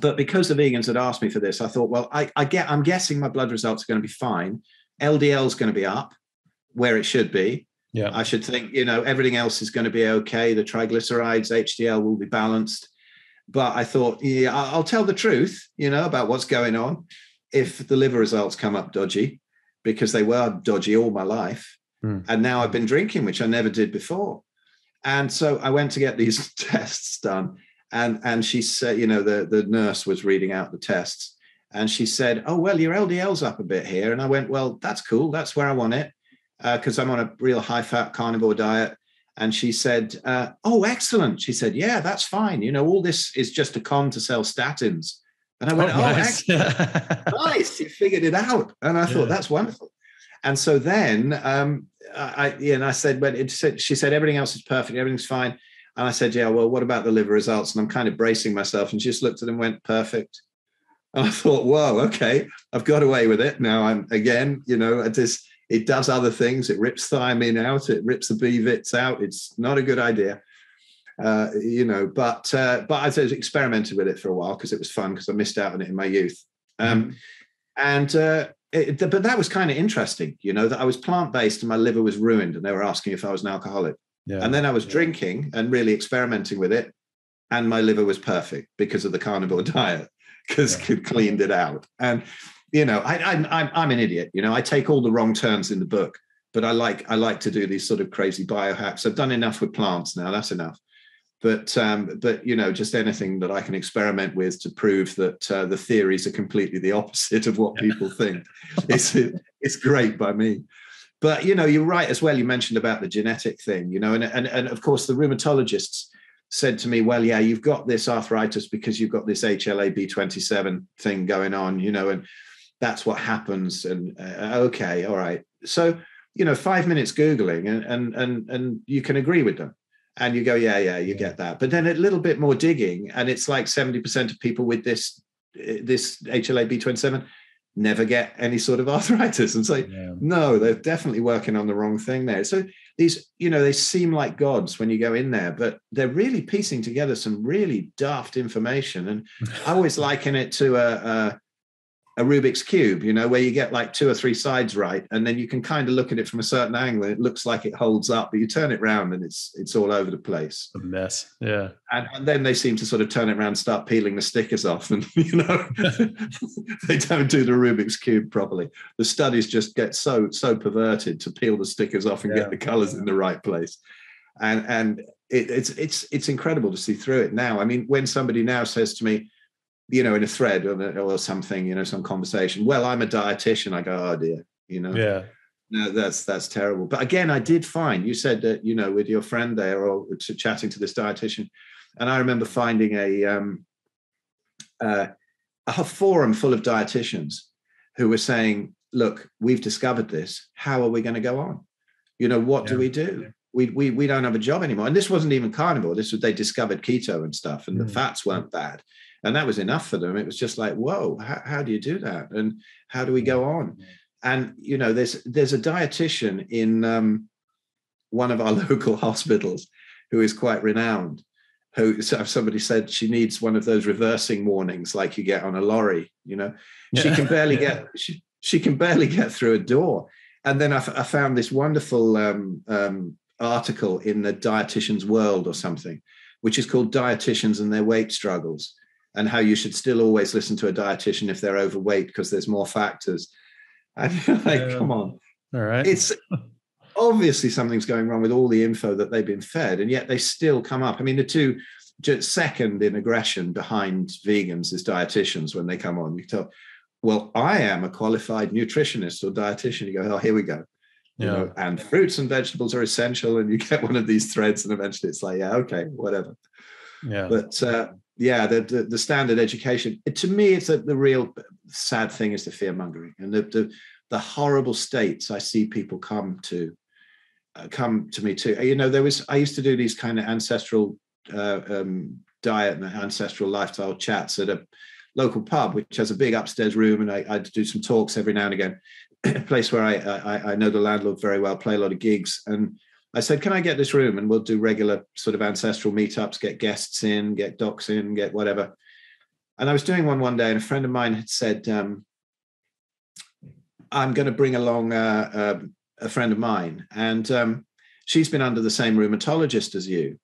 but because the vegans had asked me for this, I thought, well, I, I get, I'm guessing my blood results are going to be fine. LDL is going to be up where it should be. Yeah. I should think, you know, everything else is going to be okay. The triglycerides, HDL will be balanced. But I thought, yeah, I'll tell the truth, you know, about what's going on. If the liver results come up dodgy, because they were dodgy all my life, Mm. And now I've been drinking, which I never did before. And so I went to get these tests done. And, and she said, you know, the, the nurse was reading out the tests. And she said, Oh, well, your LDL's up a bit here. And I went, Well, that's cool. That's where I want it because uh, I'm on a real high fat carnivore diet. And she said, uh, Oh, excellent. She said, Yeah, that's fine. You know, all this is just a con to sell statins. And I went, Oh, oh nice. nice. You figured it out. And I yeah. thought, That's wonderful. And so then um, I, yeah, and I said, but it said, she said, everything else is perfect, everything's fine. And I said, yeah, well, what about the liver results? And I'm kind of bracing myself. And she just looked at them and went, perfect. And I thought, whoa, okay, I've got away with it. Now I'm again, you know, it does other things. It rips thiamine out, it rips the B vits out. It's not a good idea. Uh, you know, but uh, but I experimented with it for a while because it was fun because I missed out on it in my youth. Um, mm-hmm. And uh, it, but that was kind of interesting, you know, that I was plant based and my liver was ruined, and they were asking if I was an alcoholic. Yeah. And then I was yeah. drinking and really experimenting with it, and my liver was perfect because of the carnivore diet, because yeah. it cleaned it out. And you know, I, I, I'm I'm an idiot. You know, I take all the wrong turns in the book, but I like I like to do these sort of crazy biohacks. I've done enough with plants now. That's enough but um, but you know just anything that I can experiment with to prove that uh, the theories are completely the opposite of what people think. It's it's great by me. But you know you're right as well. You mentioned about the genetic thing, you know, and and and of course the rheumatologists said to me, well, yeah, you've got this arthritis because you've got this HLA-B27 thing going on, you know, and that's what happens. And uh, okay, all right. So you know, five minutes googling, and and and and you can agree with them and you go, yeah, yeah, you get that. But then a little bit more digging, and it's like 70% of people with this this HLA B27 never get any sort of arthritis. And say yeah. no, they're definitely working on the wrong thing there. So these, you know, they seem like gods when you go in there, but they're really piecing together some really daft information. And I always liken it to a, a a Rubik's cube, you know, where you get like two or three sides right, and then you can kind of look at it from a certain angle. And it looks like it holds up, but you turn it around and it's it's all over the place. A mess. Yeah. And, and then they seem to sort of turn it around, and start peeling the stickers off, and you know, they don't do the Rubik's cube properly. The studies just get so so perverted to peel the stickers off and yeah. get the colors in the right place. And and it, it's it's it's incredible to see through it now. I mean, when somebody now says to me you know, in a thread or, or something, you know, some conversation. Well, I'm a dietitian. I go, oh dear, you know. Yeah. No, that's that's terrible. But again, I did find you said that you know with your friend there or to chatting to this dietitian, and I remember finding a um, uh, a forum full of dietitians who were saying, "Look, we've discovered this. How are we going to go on? You know, what yeah. do we do? We, we we don't have a job anymore." And this wasn't even carnivore. This was they discovered keto and stuff, and mm. the fats weren't bad and that was enough for them. It was just like whoa how, how do you do that? And how do we go on? And you know there's there's a dietitian in um, one of our local hospitals who is quite renowned who somebody said she needs one of those reversing warnings like you get on a lorry you know she can barely get she, she can barely get through a door. And then I, f- I found this wonderful um, um, article in the dietitian's world or something which is called dietitians and their weight struggles and how you should still always listen to a dietitian if they're overweight because there's more factors. And you're like, yeah. come on. All right. It's obviously something's going wrong with all the info that they've been fed, and yet they still come up. I mean, the two just second in aggression behind vegans is dietitians when they come on. You tell, well, I am a qualified nutritionist or dietitian. You go, oh, here we go. Yeah. You know, and fruits and vegetables are essential, and you get one of these threads, and eventually it's like, yeah, okay, whatever. Yeah. But uh, yeah, the, the, the standard education. To me, it's a, the real sad thing is the fear mongering and the, the, the horrible states I see people come to uh, come to me to. You know, there was I used to do these kind of ancestral uh, um, diet and ancestral lifestyle chats at a local pub, which has a big upstairs room, and I, I do some talks every now and again. a place where I, I I know the landlord very well, play a lot of gigs, and I said, "Can I get this room?" And we'll do regular sort of ancestral meetups, get guests in, get docs in, get whatever. And I was doing one one day, and a friend of mine had said, um, "I'm going to bring along uh, uh, a friend of mine, and um, she's been under the same rheumatologist as you."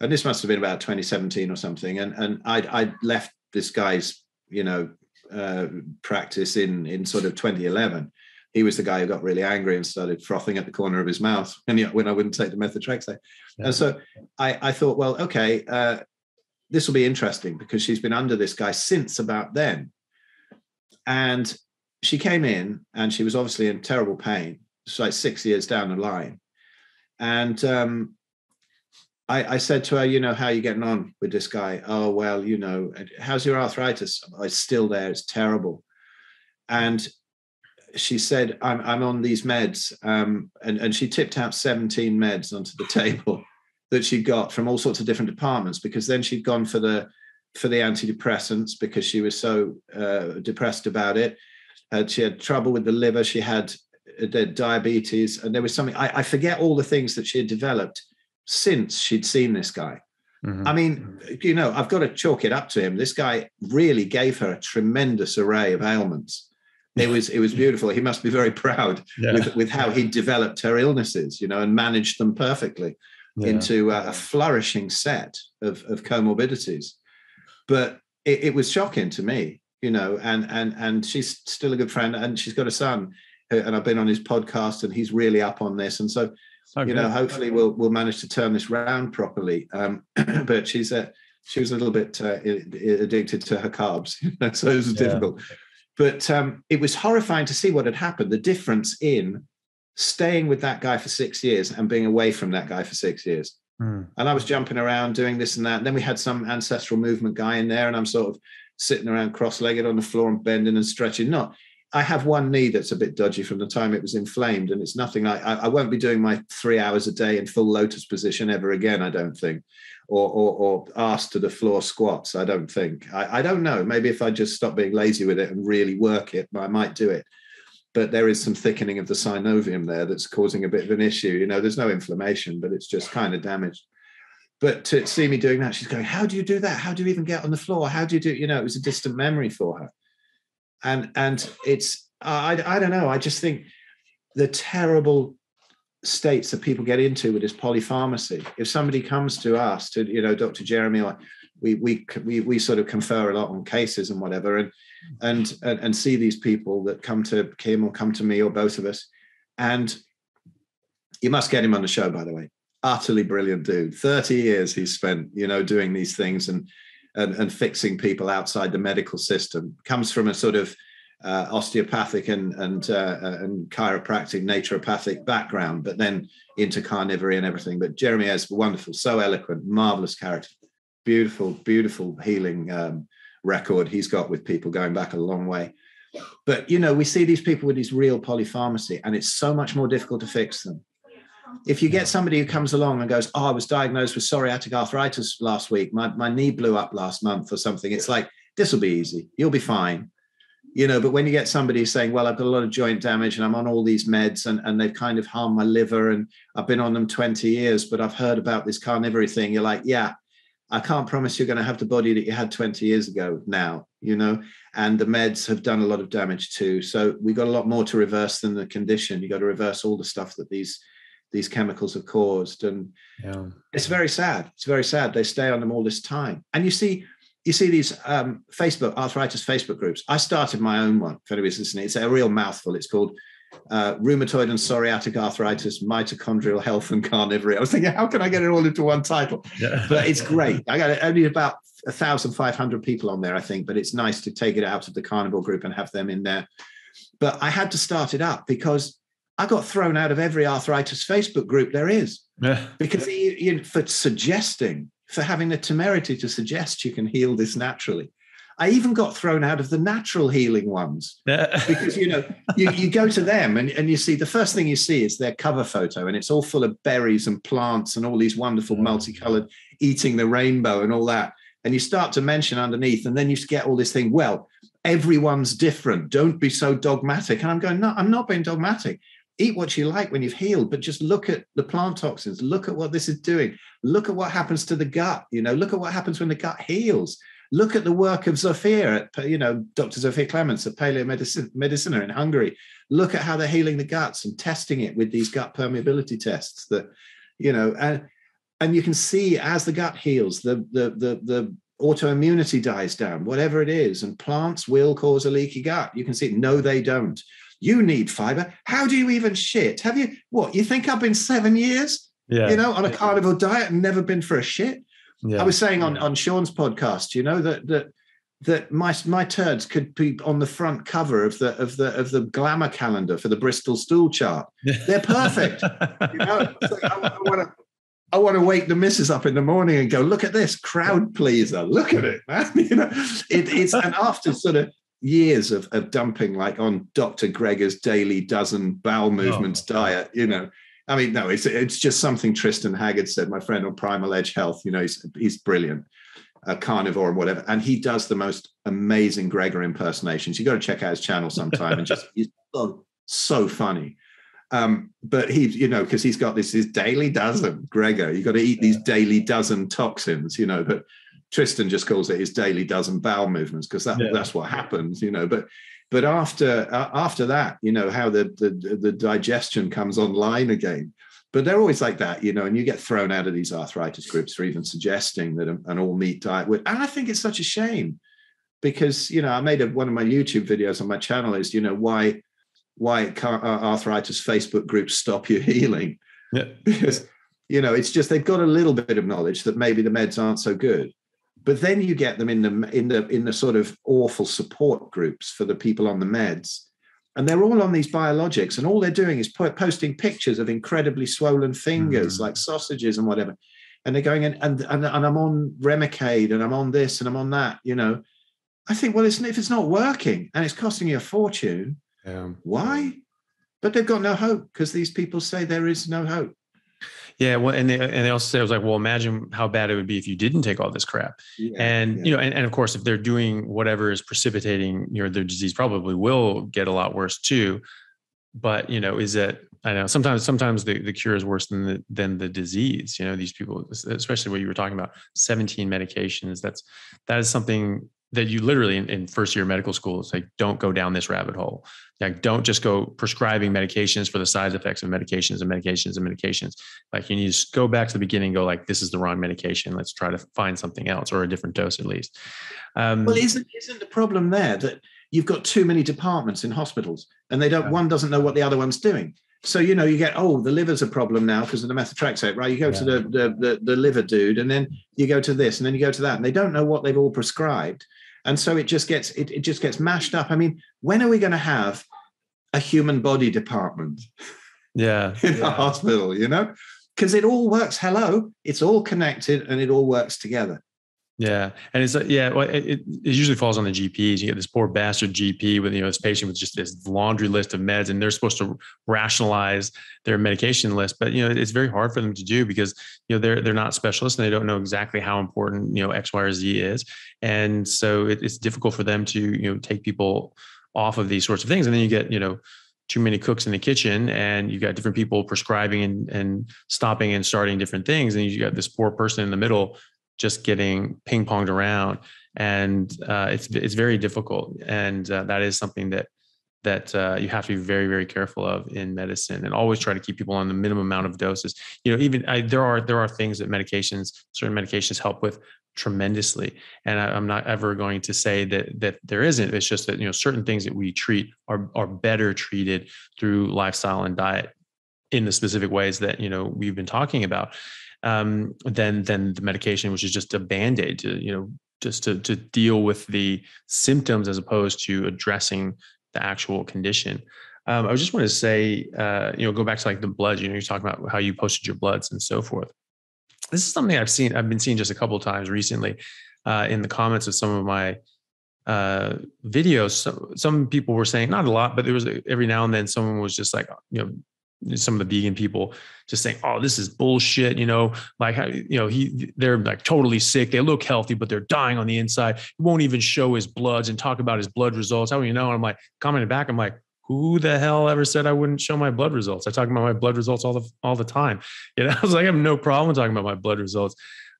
And this must have been about 2017 or something. And and I'd, I'd left this guy's, you know, uh, practice in in sort of 2011 he was the guy who got really angry and started frothing at the corner of his mouth when, he, when I wouldn't take the methotrexate. Yeah. And so I, I, thought, well, okay, uh, this will be interesting because she's been under this guy since about then. And she came in and she was obviously in terrible pain. It's like six years down the line. And um, I, I, said to her, you know, how are you getting on with this guy? Oh, well, you know, how's your arthritis? Oh, it's still there. It's terrible. And she said, I'm, I'm on these meds. Um, and, and she tipped out 17 meds onto the table that she got from all sorts of different departments because then she'd gone for the for the antidepressants because she was so uh, depressed about it. Uh, she had trouble with the liver. She had uh, diabetes, and there was something I, I, forget all the things that she had developed since she'd seen this guy. Mm-hmm. I mean, you know, I've got to chalk it up to him. This guy really gave her a tremendous array of ailments it was it was beautiful. He must be very proud yeah. with, with how he developed her illnesses, you know, and managed them perfectly yeah. into a, a, flourishing set of, of comorbidities. But it, it, was shocking to me, you know, and and and she's still a good friend, and she's got a son, and I've been on his podcast, and he's really up on this, and so. Okay. You know, hopefully we'll we'll manage to turn this round properly. Um, but she's a she was a little bit uh, addicted to her carbs, so it was yeah. difficult. But um, it was horrifying to see what had happened the difference in staying with that guy for six years and being away from that guy for six years. Mm. And I was jumping around doing this and that. And then we had some ancestral movement guy in there, and I'm sort of sitting around cross legged on the floor and bending and stretching. Not, I have one knee that's a bit dodgy from the time it was inflamed, and it's nothing I, I won't be doing my three hours a day in full lotus position ever again, I don't think or, or, or asked to the floor squats. I don't think. I, I don't know. Maybe if I just stop being lazy with it and really work it, I might do it. But there is some thickening of the synovium there that's causing a bit of an issue. You know, there's no inflammation, but it's just kind of damaged. But to see me doing that, she's going, How do you do that? How do you even get on the floor? How do you do, you know, it was a distant memory for her. And and it's I I don't know. I just think the terrible states that people get into with this polypharmacy. If somebody comes to us, to you know, Dr. Jeremy, or we we we we sort of confer a lot on cases and whatever, and and and, and see these people that come to Kim or come to me or both of us, and you must get him on the show, by the way. Utterly brilliant dude. Thirty years he's spent, you know, doing these things and and, and fixing people outside the medical system. Comes from a sort of uh, osteopathic and and uh, uh, and chiropractic naturopathic background, but then into carnivory and everything. But Jeremy is wonderful, so eloquent, marvelous character, beautiful, beautiful healing um, record he's got with people going back a long way. But you know, we see these people with these real polypharmacy, and it's so much more difficult to fix them. If you get somebody who comes along and goes, "Oh, I was diagnosed with psoriatic arthritis last week. My my knee blew up last month or something," it's like this will be easy. You'll be fine. You know but when you get somebody saying well i've got a lot of joint damage and i'm on all these meds and, and they've kind of harmed my liver and i've been on them 20 years but i've heard about this carnivory thing you're like yeah i can't promise you're going to have the body that you had 20 years ago now you know? And the meds have done a lot of damage too. So we've got a lot more to reverse than the condition. You got to reverse all the stuff that these these chemicals have caused and yeah. it's very sad it's very sad they stay on them all this time and you see you see these um, Facebook arthritis Facebook groups. I started my own one. If anybody's listening, it's a real mouthful. It's called uh, Rheumatoid and Psoriatic Arthritis, Mitochondrial Health and Carnivory. I was thinking, how can I get it all into one title? Yeah. But it's great. I got only about a thousand five hundred people on there, I think. But it's nice to take it out of the carnivore group and have them in there. But I had to start it up because I got thrown out of every arthritis Facebook group there is. Yeah. because for suggesting for having the temerity to suggest you can heal this naturally. I even got thrown out of the natural healing ones. Because you know you, you go to them and, and you see the first thing you see is their cover photo and it's all full of berries and plants and all these wonderful multicolored eating the rainbow and all that. And you start to mention underneath and then you get all this thing. Well everyone's different. Don't be so dogmatic. And i'm going no i'm not being dogmatic eat what you like when you've healed, but just look at the plant toxins. Look at what this is doing. Look at what happens to the gut. You know, look at what happens when the gut heals. Look at the work of Zsofia at, you know, Dr. Zsofia Clemens at Paleo Medicine, Medicina in Hungary. Look at how they're healing the guts and testing it with these gut permeability tests that, you know, and and you can see as the gut heals, the the the the autoimmunity dies down, whatever it is, and plants will cause a leaky gut. You can see, no, they don't. You need fiber. How do you even shit? Have you what? You think I've been seven years, yeah. you know, on a carnivore diet and never been for a shit? Yeah. I was saying on, on Shawn's podcast, you know, that that that my my turds could be on the front cover of the of the of the glamour calendar for the Bristol stool chart. They're perfect. you know, like I, I want to I want to wake the missus up in the morning and go, look at this crowd pleaser. Look at it, man. You know, it, it's and after sort of years of, of dumping like on Dr. Greger's daily dozen bowel oh, movements oh. diet, you know. I mean, no, it's it's just something Tristan Haggard said, my friend on Primal Edge Health, you know, he's he's brilliant, a carnivore and whatever. And he does the most amazing Greger impersonations. You got to check out his channel sometime and just he's so, so funny. Um, but he, you know, because he's got this his daily dozen, Greger. You got to eat these daily dozen toxins, you know, but Tristan just calls it his daily dozen bowel movements because that, yeah. that's what happens, you know. But but after uh, after that, you know how the, the the digestion comes online again. But they're always like that, you know, and you get thrown out of these arthritis groups for even suggesting that an all meat diet would. And I think it's such a shame because you know I made a, one of my YouTube videos on my channel is you know why why uh, arthritis Facebook groups stop you healing. Yeah. Because you know it's just they've got a little bit of knowledge that maybe the meds aren't so good but then you get them in the in the in the sort of awful support groups for the people on the meds. And they're all on these biologics and all they're doing is posting pictures of incredibly swollen fingers mm. like sausages and whatever. And they're going in and, and and i'm on remicade and i'm on this and i'm on that you know. I think well it's, if it's not working and it's costing you a fortune yeah. why? But they've got no hope because these people say there is no hope yeah, well, and they, and they also say I was like, well, imagine how bad it would be if you didn't take all this crap. Yeah, and yeah. you know, and, and of course, if they're doing whatever is precipitating, you know, their disease probably will get a lot worse too. But you know, is that I know sometimes sometimes the, the cure is worse than the than the disease. You know, these people, especially what you were talking about, 17 medications. That's that is something that you literally in, in, first year medical school it's like don't go down this rabbit hole. Like don't just go prescribing medications for the side effects of medications and medications and medications. Like you need to go back to the beginning go like this is the wrong medication. Let's try to find something else or a different dose at least. Um, well isn't isn't the problem there that you've got too many departments in hospitals and they don't yeah. one doesn't know what the other one's doing. So you know you get oh the liver's a problem now because of the methotrexate right? You go yeah. to the, the, the the liver dude and then you go to this and then you go to that and they don't know what they've all prescribed and so it just gets it, it just gets mashed up. I mean when are we going to have a human body department? Yeah. In yeah. a hospital you know? Because it all works hello it's all connected and it all works together yeah, and it's uh, yeah, well, it, it usually falls on the GPs. You get this poor bastard GP with you know this patient with just this laundry list of meds, and they're supposed to rationalize their medication list, but you know it's very hard for them to do because you know they're they're not specialists and they don't know exactly how important you know X, Y, or Z is, and so it, it's difficult for them to you know take people off of these sorts of things, and then you get you know too many cooks in the kitchen and you got different people prescribing and, and stopping and starting different things. And you got this poor person in the middle just getting ping ponged around, and uh, it's it's very difficult. And uh, that is something that that uh, you have to be very very careful of in medicine, and always try to keep people on the minimum amount of doses. You know, even I, there are there are things that medications, certain medications help with tremendously and I, am not ever going to say that that there isn't it's just that you know certain things that we treat are are better treated through lifestyle and diet in the specific ways that you know we've been talking about um, than than the medication, which is just a band aid to you know just to to deal with the symptoms as opposed to addressing the actual condition. Um, I just want to say, uh, you know, go back to like the blood. You know, you're talking about how you posted your bloods and so forth. This is something I've seen. I've been seeing just a couple times recently uh, in the comments of some of my uh, videos. So, some people were saying not a lot, but there was every now and then someone was just like, you know, some of the vegan people just saying, "Oh, this is bullshit," you know, like you know, he they're like totally sick. They look healthy, but they're dying on the inside. He won't even show his bloods and talk about his blood results. How do you know? And I'm like commenting back. I'm like, who the hell ever said I wouldn't show my blood results? I talk about my blood results all the all the time. You know, I was like, I have no problem talking about my blood results.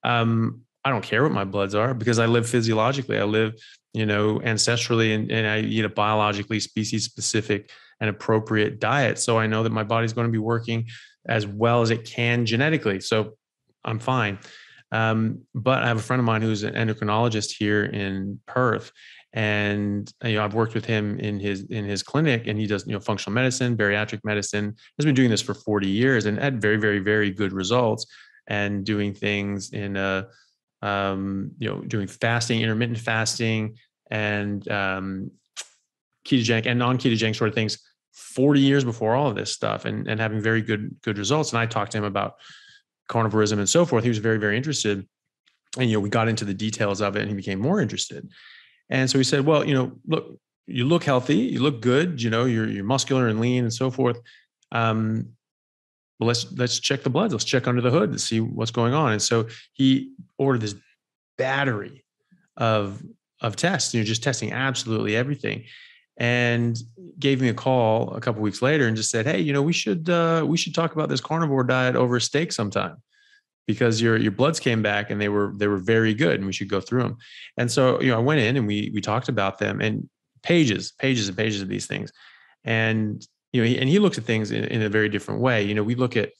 Um, I don't care what my bloods are because I live physiologically. I live, you know, ancestrally, and, and I eat a biologically species specific an appropriate diet. So I know that my body's going to be working as well as it can genetically. So I'm fine. Um, but I have a friend of mine who's an endocrinologist here in Perth, and you know I've worked with him in his in his clinic, and he does you know functional medicine, bariatric medicine. Has been doing this for 40 years and had very very very good results, and doing things in a um, you know doing fasting, intermittent fasting, and um, ketogenic and non-ketogenic sort of things 40 years before all of this stuff and, and having very good good results. And I talked to him about carnivorism and so forth. He was very, very interested. And you know, we got into the details of it and he became more interested. And so he said, Well, you know, look, you look healthy, you look good, you know, you're you're muscular and lean and so forth. Um, well, let's let's check the blood. Let's check under the hood to see what's going on. And so he ordered this battery of of tests. You're just testing absolutely everything and gave me a call a couple weeks later and just said, "Hey, you know, we should uh, we should talk about this carnivore diet over a steak sometime." because your your bloods came back and they were they were very good and we should go through them. And so, you know, I went in and we we talked about them and pages, pages and pages of these things. And you know, he, and he looks at things in, in a very different way. You know, we look at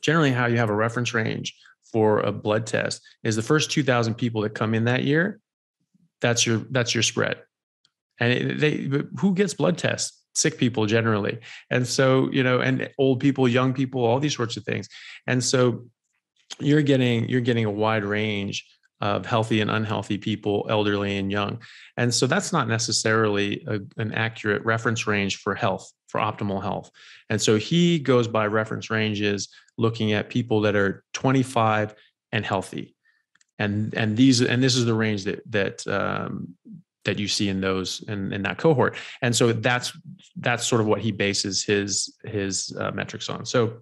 generally how you have a reference range for a blood test is the first 2000 people that come in that year that's your that's your spread and they who gets blood tests? Sick people generally. And so you know and old people young people all these sorts of things. And so you're getting you're getting a wide range of healthy and unhealthy people elderly and young. And so that's not necessarily a, an accurate reference range for health for optimal health. And so he goes by reference ranges looking at people that are 25 and healthy. And and these and this is the range that that um, that you see in those in, in that cohort. And so that's that's sort of what he bases his his uh, metrics on. So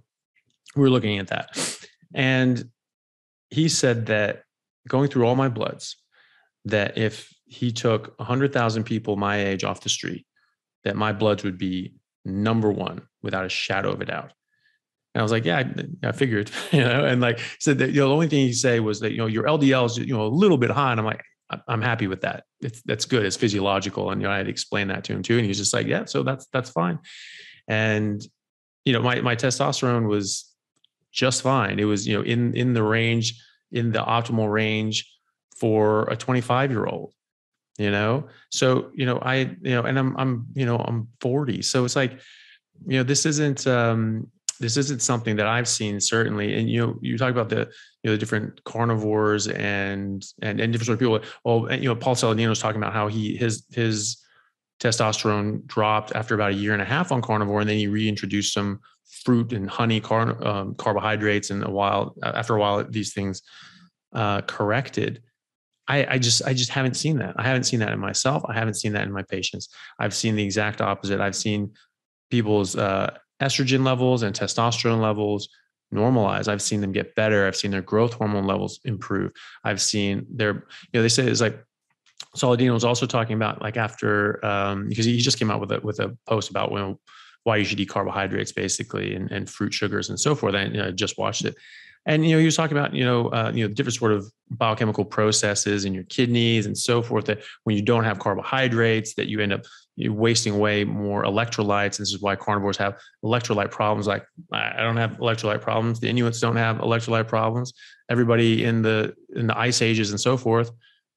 we are looking at that. And he said that going through all my bloods that if he took 100000 people my age off the street that my bloods would be number one without a shadow of a doubt. And I was like, yeah, I, I figured, you know, and like said that, you know, the only thing he say was that, you know, your LDL is, you know, a little bit high. And I'm like, I'm happy with that. It's that's good. It's physiological. And you know, I had to explain that to him too. And he was just like, yeah, so that's that's fine. And you know, my my testosterone was just fine. It was, you know, in in the range, in the optimal range for a 25 year old. You know, so you know, I you know, and I'm I'm you know I'm 40, so it's like, you know, this isn't um this isn't something that I've seen certainly. And you know, you talk about the you know the different carnivores and and and different sort of people. Well, and, you know, Paul Saladino was talking about how he his his testosterone dropped after about a year and a half on carnivore, and then he reintroduced some fruit and honey car, um, carbohydrates, and a while after a while these things uh, corrected. I, I just I just haven't seen that. I haven't seen that in myself. I haven't seen that in my patients. I've seen the exact opposite. I've seen people's uh, estrogen levels and testosterone levels normalize. I've seen them get better. I've seen their growth hormone levels improve. I've seen their, you know, they say it's like Saladino was also talking about like after um, because he just came out with a with a post about when why you should eat carbohydrates basically and, and fruit sugars and so forth. And you know, I just watched it. And you know, you was talking about you know uh, you know different sort of biochemical processes in your kidneys and so forth that when you don't have carbohydrates that you end up wasting away more electrolytes. This is why carnivores have electrolyte problems. Like I don't have electrolyte problems. The Inuits don't have electrolyte problems. Everybody in the in the ice ages and so forth,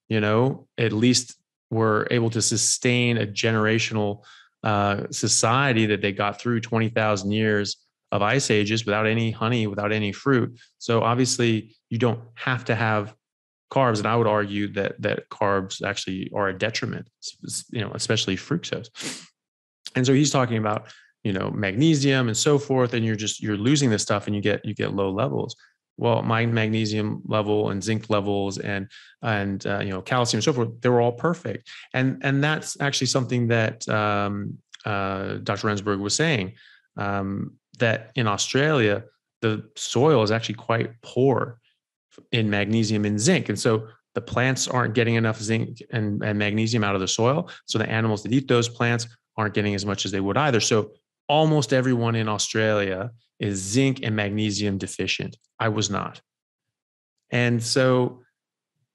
you know, at least were able to sustain a generational uh, society that they got through 20,000 years of ice ages without any honey, without any fruit. So obviously, you don't have to have carbs, and I would argue that that carbs actually are a detriment, you know, especially fructose. And so he's talking about you know magnesium and so forth, and you're just you're losing this stuff, and you get you get low levels. Well, my magnesium level and zinc levels and and uh, you know calcium and so forth, they were all perfect, and and that's actually something that um, uh, Dr. Rensburg was saying um, that in Australia the soil is actually quite poor in magnesium and zinc. And so the plants aren't getting enough zinc and, and magnesium out of the soil. So the animals that eat those plants aren't getting as much as they would either. So almost everyone in Australia is zinc and magnesium deficient. I was not. And so,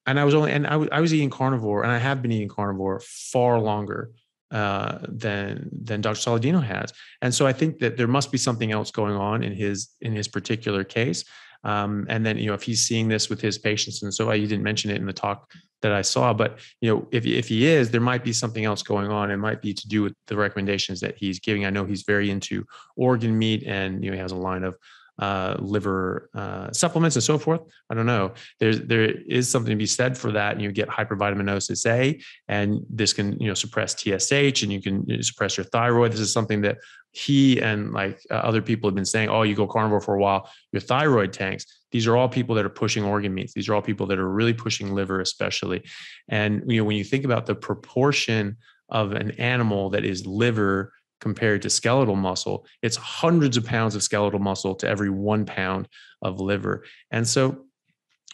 and I was only, and I, w- I was eating carnivore and I have been eating carnivore far longer uh, than than Dr. Saladino has. And so I think that there must be something else going on in his in his particular case. Um, and then, you know, if he's seeing this with his patients, and so I, you didn't mention it in the talk that I saw, but you know, if if he is, there might be something else going on. It might be to do with the recommendations that he's giving. I know he's very into organ meat, and you know, he has a line of uh, liver uh, supplements and so forth. I don't know. There's there is something to be said for that, and you get hypervitaminosis A, and this can you know suppress TSH, and you can suppress your thyroid. This is something that he and like uh, other people have been saying, oh, you go carnivore for a while, your thyroid tanks. These are all people that are pushing organ meats. These are all people that are really pushing liver, especially. And you know, when you think about the proportion of an animal that is liver compared to skeletal muscle, it's hundreds of pounds of skeletal muscle to every one pound of liver. And so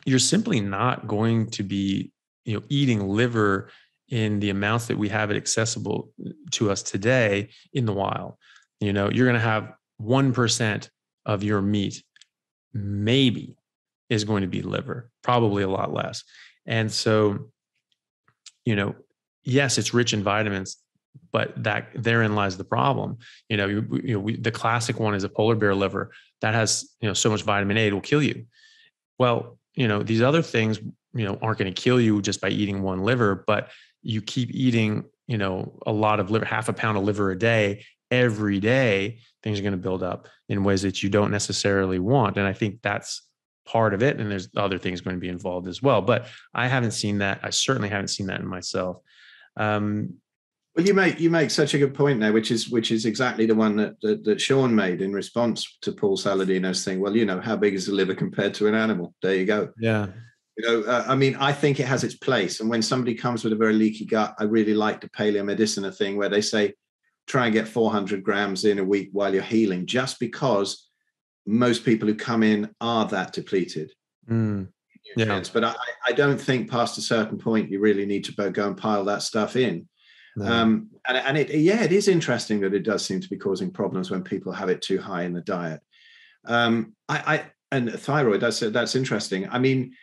you're simply not going to be, you know, eating liver in the amounts that we have it accessible to us today in the wild. You know, you're going to have 1% of your meat, maybe, is going to be liver, probably a lot less. And so, you know, yes, it's rich in vitamins, but that therein lies the problem. You know, you, you know, we, the classic one is a polar bear liver that has you know so much vitamin A it will kill you. Well, you know, these other things you know aren't going to kill you just by eating one liver, but you keep eating you know a lot of liver, half a pound of liver a day every day, things are going to build up in ways that you don't necessarily want. And I think that's part of it. And there's other things going to be involved as well. But I haven't seen that. I certainly haven't seen that in myself. Um, well, you make you make such a good point there, which is which is exactly the one that, that, that Shawn made in response to Paul Saladino's thing. Well, you know, how big is the liver compared to an animal? There you go. Yeah. You know, uh, I mean, I think it has its place. And when somebody comes with a very leaky gut, I really like the paleo medicine thing where they say, try and get 400 grams in a week while you're healing, just because most people who come in are that depleted. Mm. Yeah. But I, I don't think past a certain point you really need to go and pile that stuff in. No. Um, and and it, yeah, it is interesting that it does seem to be causing problems when people have it too high in the diet. Um, I, I and thyroid. That's that's interesting. I mean,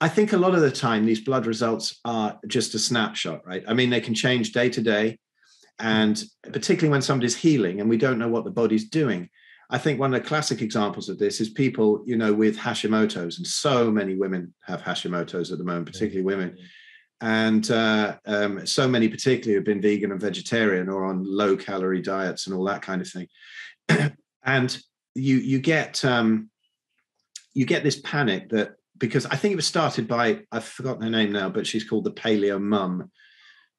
I think a lot of the time these blood results are just a snapshot, right? I mean, they can change day to day, and particularly when somebody's healing and we don't know what the body's doing. I think one of the classic examples of this is people, you know, with Hashimoto's, and so many women have Hashimoto's at the moment, particularly women, and uh, um, so many particularly have been vegan and vegetarian or on low calorie diets and all that kind of thing, and you you get um, you get this panic that because I think it was started by I've forgotten her name now, but she's called the Paleo Mum,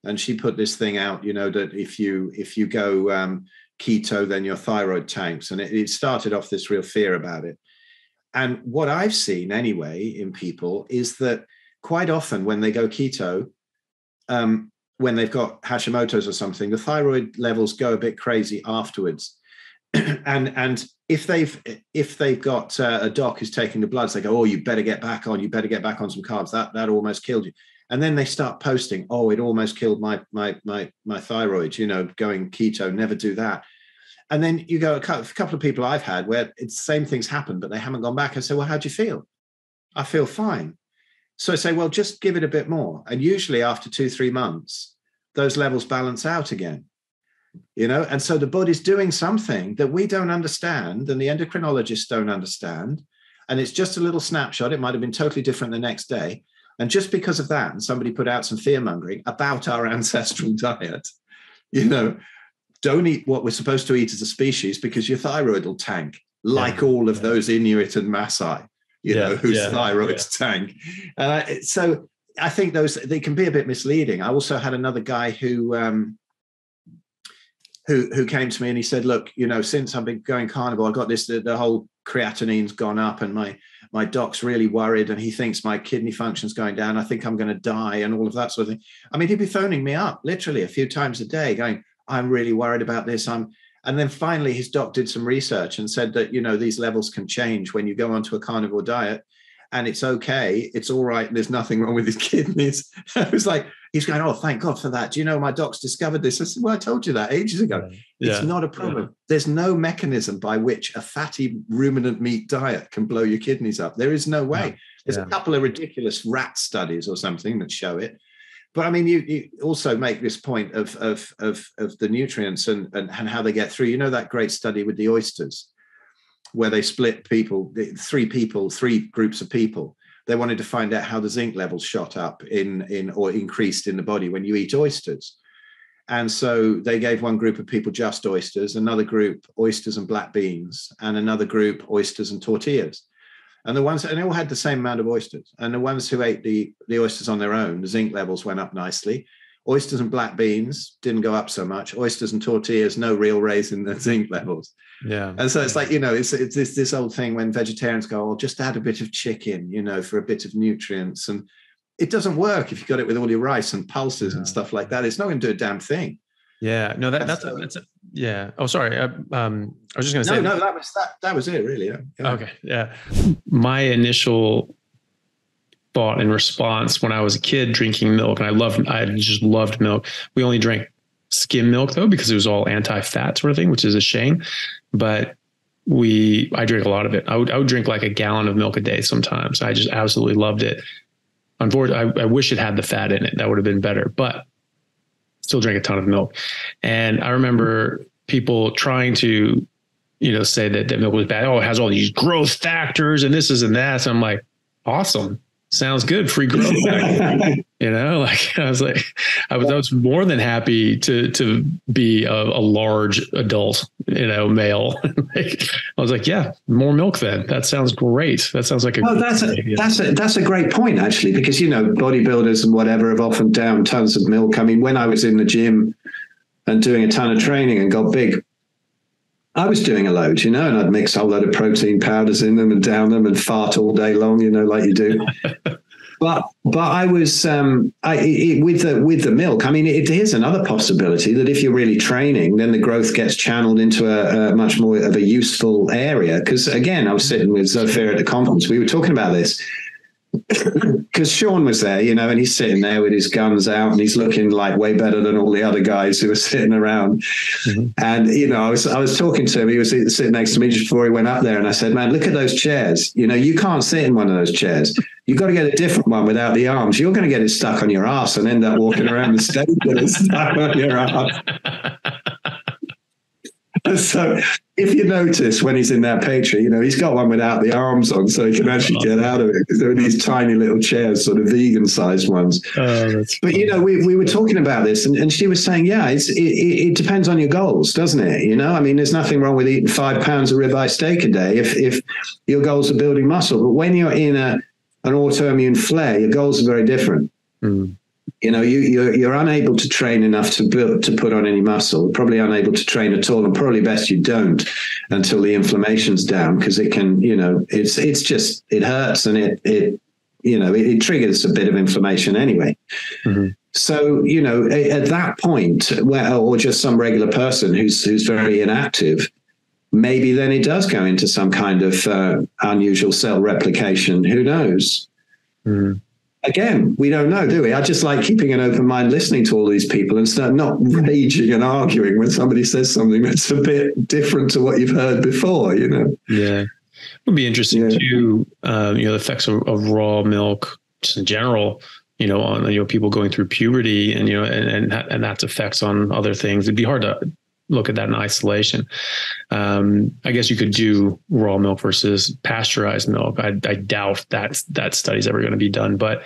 and she put this thing out, you know, that if you if you go um, keto, then your thyroid tanks. And it, it started off this real fear about it. And what I've seen anyway in people is that quite often when they go keto, um, when they've got Hashimoto's or something, the thyroid levels go a bit crazy afterwards. and and if they've if they've got uh, a doc who's taking the bloods, they go, "Oh, you better get back on. You better get back on some carbs. That that almost killed you." And then they start posting, "Oh, it almost killed my my my my thyroid." You know, going keto. Never do that and then you go a couple of people I've had where it's the same things happen, but they haven't gone back and say, well, how do you feel? I feel fine. So I say, well, just give it a bit more. And usually after two, three months, those levels balance out again. You know, and so the body's doing something that we don't understand and the endocrinologists don't understand. And it's just a little snapshot. It might have been totally different the next day. And just because of that, and somebody put out some fear mongering about our ancestral diet, you know, don't eat what we're supposed to eat as a species because your thyroid will tank, like yeah, all of yeah. those Inuit and Maasai, you yeah, know, whose thyroids tank. Uh, so I think those they can be a bit misleading. I also had another guy who um, who who came to me and he said, "Look, you know, since I've been going carnivore, I got this. The, the whole creatinine's gone up, and my my doc's really worried, and he thinks my kidney function's going down. I think I'm going to die, and all of that sort of thing. I mean, he'd be phoning me up literally a few times a day, going, I'm really worried about this. I'm and then finally his doc did some research and said that you know these levels can change when you go onto a carnivore diet and it's okay it's all right there's nothing wrong with his kidneys. I was like he's going oh thank god for that. Do you know my doc's discovered this. I said well i told you that ages ago. Yeah. it's not a problem. Yeah. there's no mechanism by which a fatty ruminant meat diet can blow your kidneys up. There is no way. There's a couple of ridiculous rat studies or something that show it but I mean, you, you also make this point of of of, of the nutrients and, and and how they get through. You know that great study with the oysters, where they split people, three people, three groups of people. They wanted to find out how the zinc levels shot up in in or increased in the body when you eat oysters. And so they gave one group of people just oysters, another group oysters and black beans, and another group oysters and tortillas and the ones and they all had the same amount of oysters. And the ones who ate the the oysters on their own the zinc levels went up nicely. Oysters and black beans didn't go up so much. Oysters and tortillas no real raise in the zinc levels. Yeah. And so it's like you know it's it's this this old thing when vegetarians go well just add a bit of chicken you know for a bit of nutrients. And it doesn't work if you got it with all your rice and pulses yeah. and stuff like that. It's not going to do a damn thing yeah, no, that, that's a, that's a, yeah. Oh, sorry. Uh, um, I was just going to say. No, no, that was that. That was it, really. Yeah. yeah. Okay. Yeah. My initial thought in response when I was a kid drinking milk, and I loved, I just loved milk. We only drank skim milk though because it was all anti-fat sort of thing, which is a shame. But we, I drink a lot of it. I would, I would drink like a gallon of milk a day sometimes. I just absolutely loved it. Unfortunately, I, I wish it had the fat in it. That would have been better. But still drink a ton of milk. And I remember people trying to, you know, say that, that milk was bad. Oh, it has all these growth factors and this is and that. So I'm like, awesome sounds good. Free growth you know like i was like i was, I was more than happy to to be a, a large adult you know male. Like, i was like yeah more milk then. That sounds great. That sounds like a oh, that's a that's a that's a great point actually because you know bodybuilders and whatever have often down tons of milk. I mean when i was in the gym and doing a ton of training and got big I was doing a load, you know, and I'd mix a whole load of protein powders in them and down them and fart all day long, you know, like you do. but but I was um, I, it, with the with the milk. I mean, it, is another possibility that if you're really training, then the growth gets channeled into a, a much more of a useful area. Because again, I was sitting with Zsofia at the conference. We were talking about this. because Shawn was there, you know, and he's sitting there with his guns out and he's looking like way better than all the other guys who were sitting around. Mm-hmm. And you know, I was I was talking to him. He was sitting next to me just before he went up there, and I said, "Man, look at those chairs. You know, you can't sit in one of those chairs. You've got to get a different one without the arms. You're going to get it stuck on your ass and end up walking around the stage with it stuck on your ass." so if you notice when he's in that picture, you know, he's got one without the arms on so he can actually get out of it. because They're these tiny little chairs, sort of vegan sized ones. Oh, but, you know, we, we were talking about this and, and she was saying, yeah, it's, it, it depends on your goals, doesn't it? You know, I mean, there's nothing wrong with eating five pounds of ribeye steak a day if, if your goals are building muscle. But when you're in a, an autoimmune flare, your goals are very different. Mm you know you you're, you're unable to train enough to build to put on any muscle probably unable to train at all and probably best you don't until the inflammation's down because it can you know it's it's just it hurts and it it you know it, it triggers a bit of inflammation anyway. Mm-hmm. so you know at that point where or just some regular person who's who's very inactive maybe then it does go into some kind of uh, unusual cell replication who knows? Mm-hmm again, we don't know, do we? I just like keeping an open mind, listening to all these people and start not raging and arguing when somebody says something that's a bit different to what you've heard before, you know? Yeah. It would be interesting yeah. too, um, you know, the effects of, of, raw milk just in general, you know, on, you know, people going through puberty and, you know, and, and, and that's effects on other things. It'd be hard to look at that in isolation. Um, I guess you could do raw milk versus pasteurized milk. I, I doubt that that study's ever going to be done, but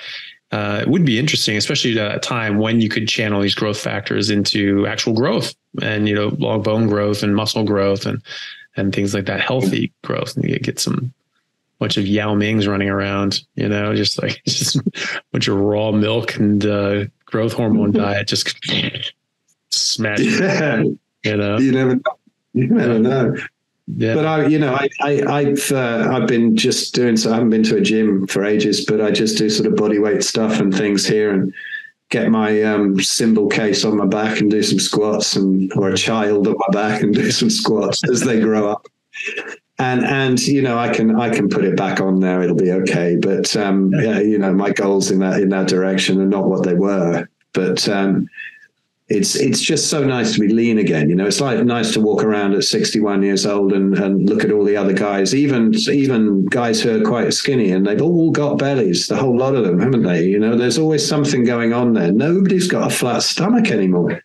uh, it would be interesting, especially at a time when you could channel these growth factors into actual growth and you know long bone growth and muscle growth and and things like that, healthy growth. And you get some bunch of Yao Mings running around, you know, just like just a bunch of raw milk and uh, growth hormone diet, just smash. Yeah. You know, you never know. You never know. Yeah. But I, you know, I, I, have uh, I've been just doing so. I haven't been to a gym for ages, but I just do sort of body weight stuff and things here, and get my um, cymbal case on my back and do some squats, and or a child on my back and do some squats as they grow up. And and you know, I can I can put it back on there. It'll be okay. But um, yeah, you know, my goals in that in that direction are not what they were. But um, it's it's just so nice to be lean again. You know, it's like nice to walk around at 61 years old and, and look at all the other guys, even even guys who are quite skinny, and they've all got bellies, the whole lot of them, haven't they? You know, there's always something going on there. Nobody's got a flat stomach anymore.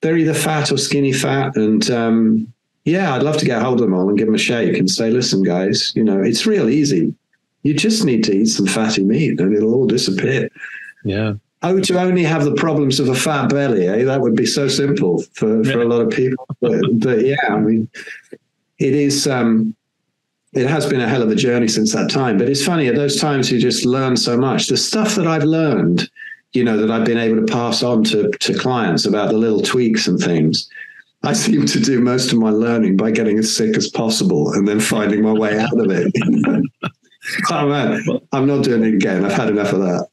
They're either fat or skinny fat, and um, yeah, I'd love to get hold of them all and give them a shake and say, listen, guys, you know, it's real easy. You just need to eat some fatty meat, and it'll all disappear. Yeah. Oh, to only have the problems of a fat belly, eh? That would be so simple for, for a lot of people. But, but yeah, I mean, it is. Um, it has been a hell of a journey since that time. But it's funny at those times you just learn so much. The stuff that I've learned, you know, that I've been able to pass on to to clients about the little tweaks and things. I seem to do most of my learning by getting as sick as possible and then finding my way out of it. oh man, I'm not doing it again. I've had enough of that.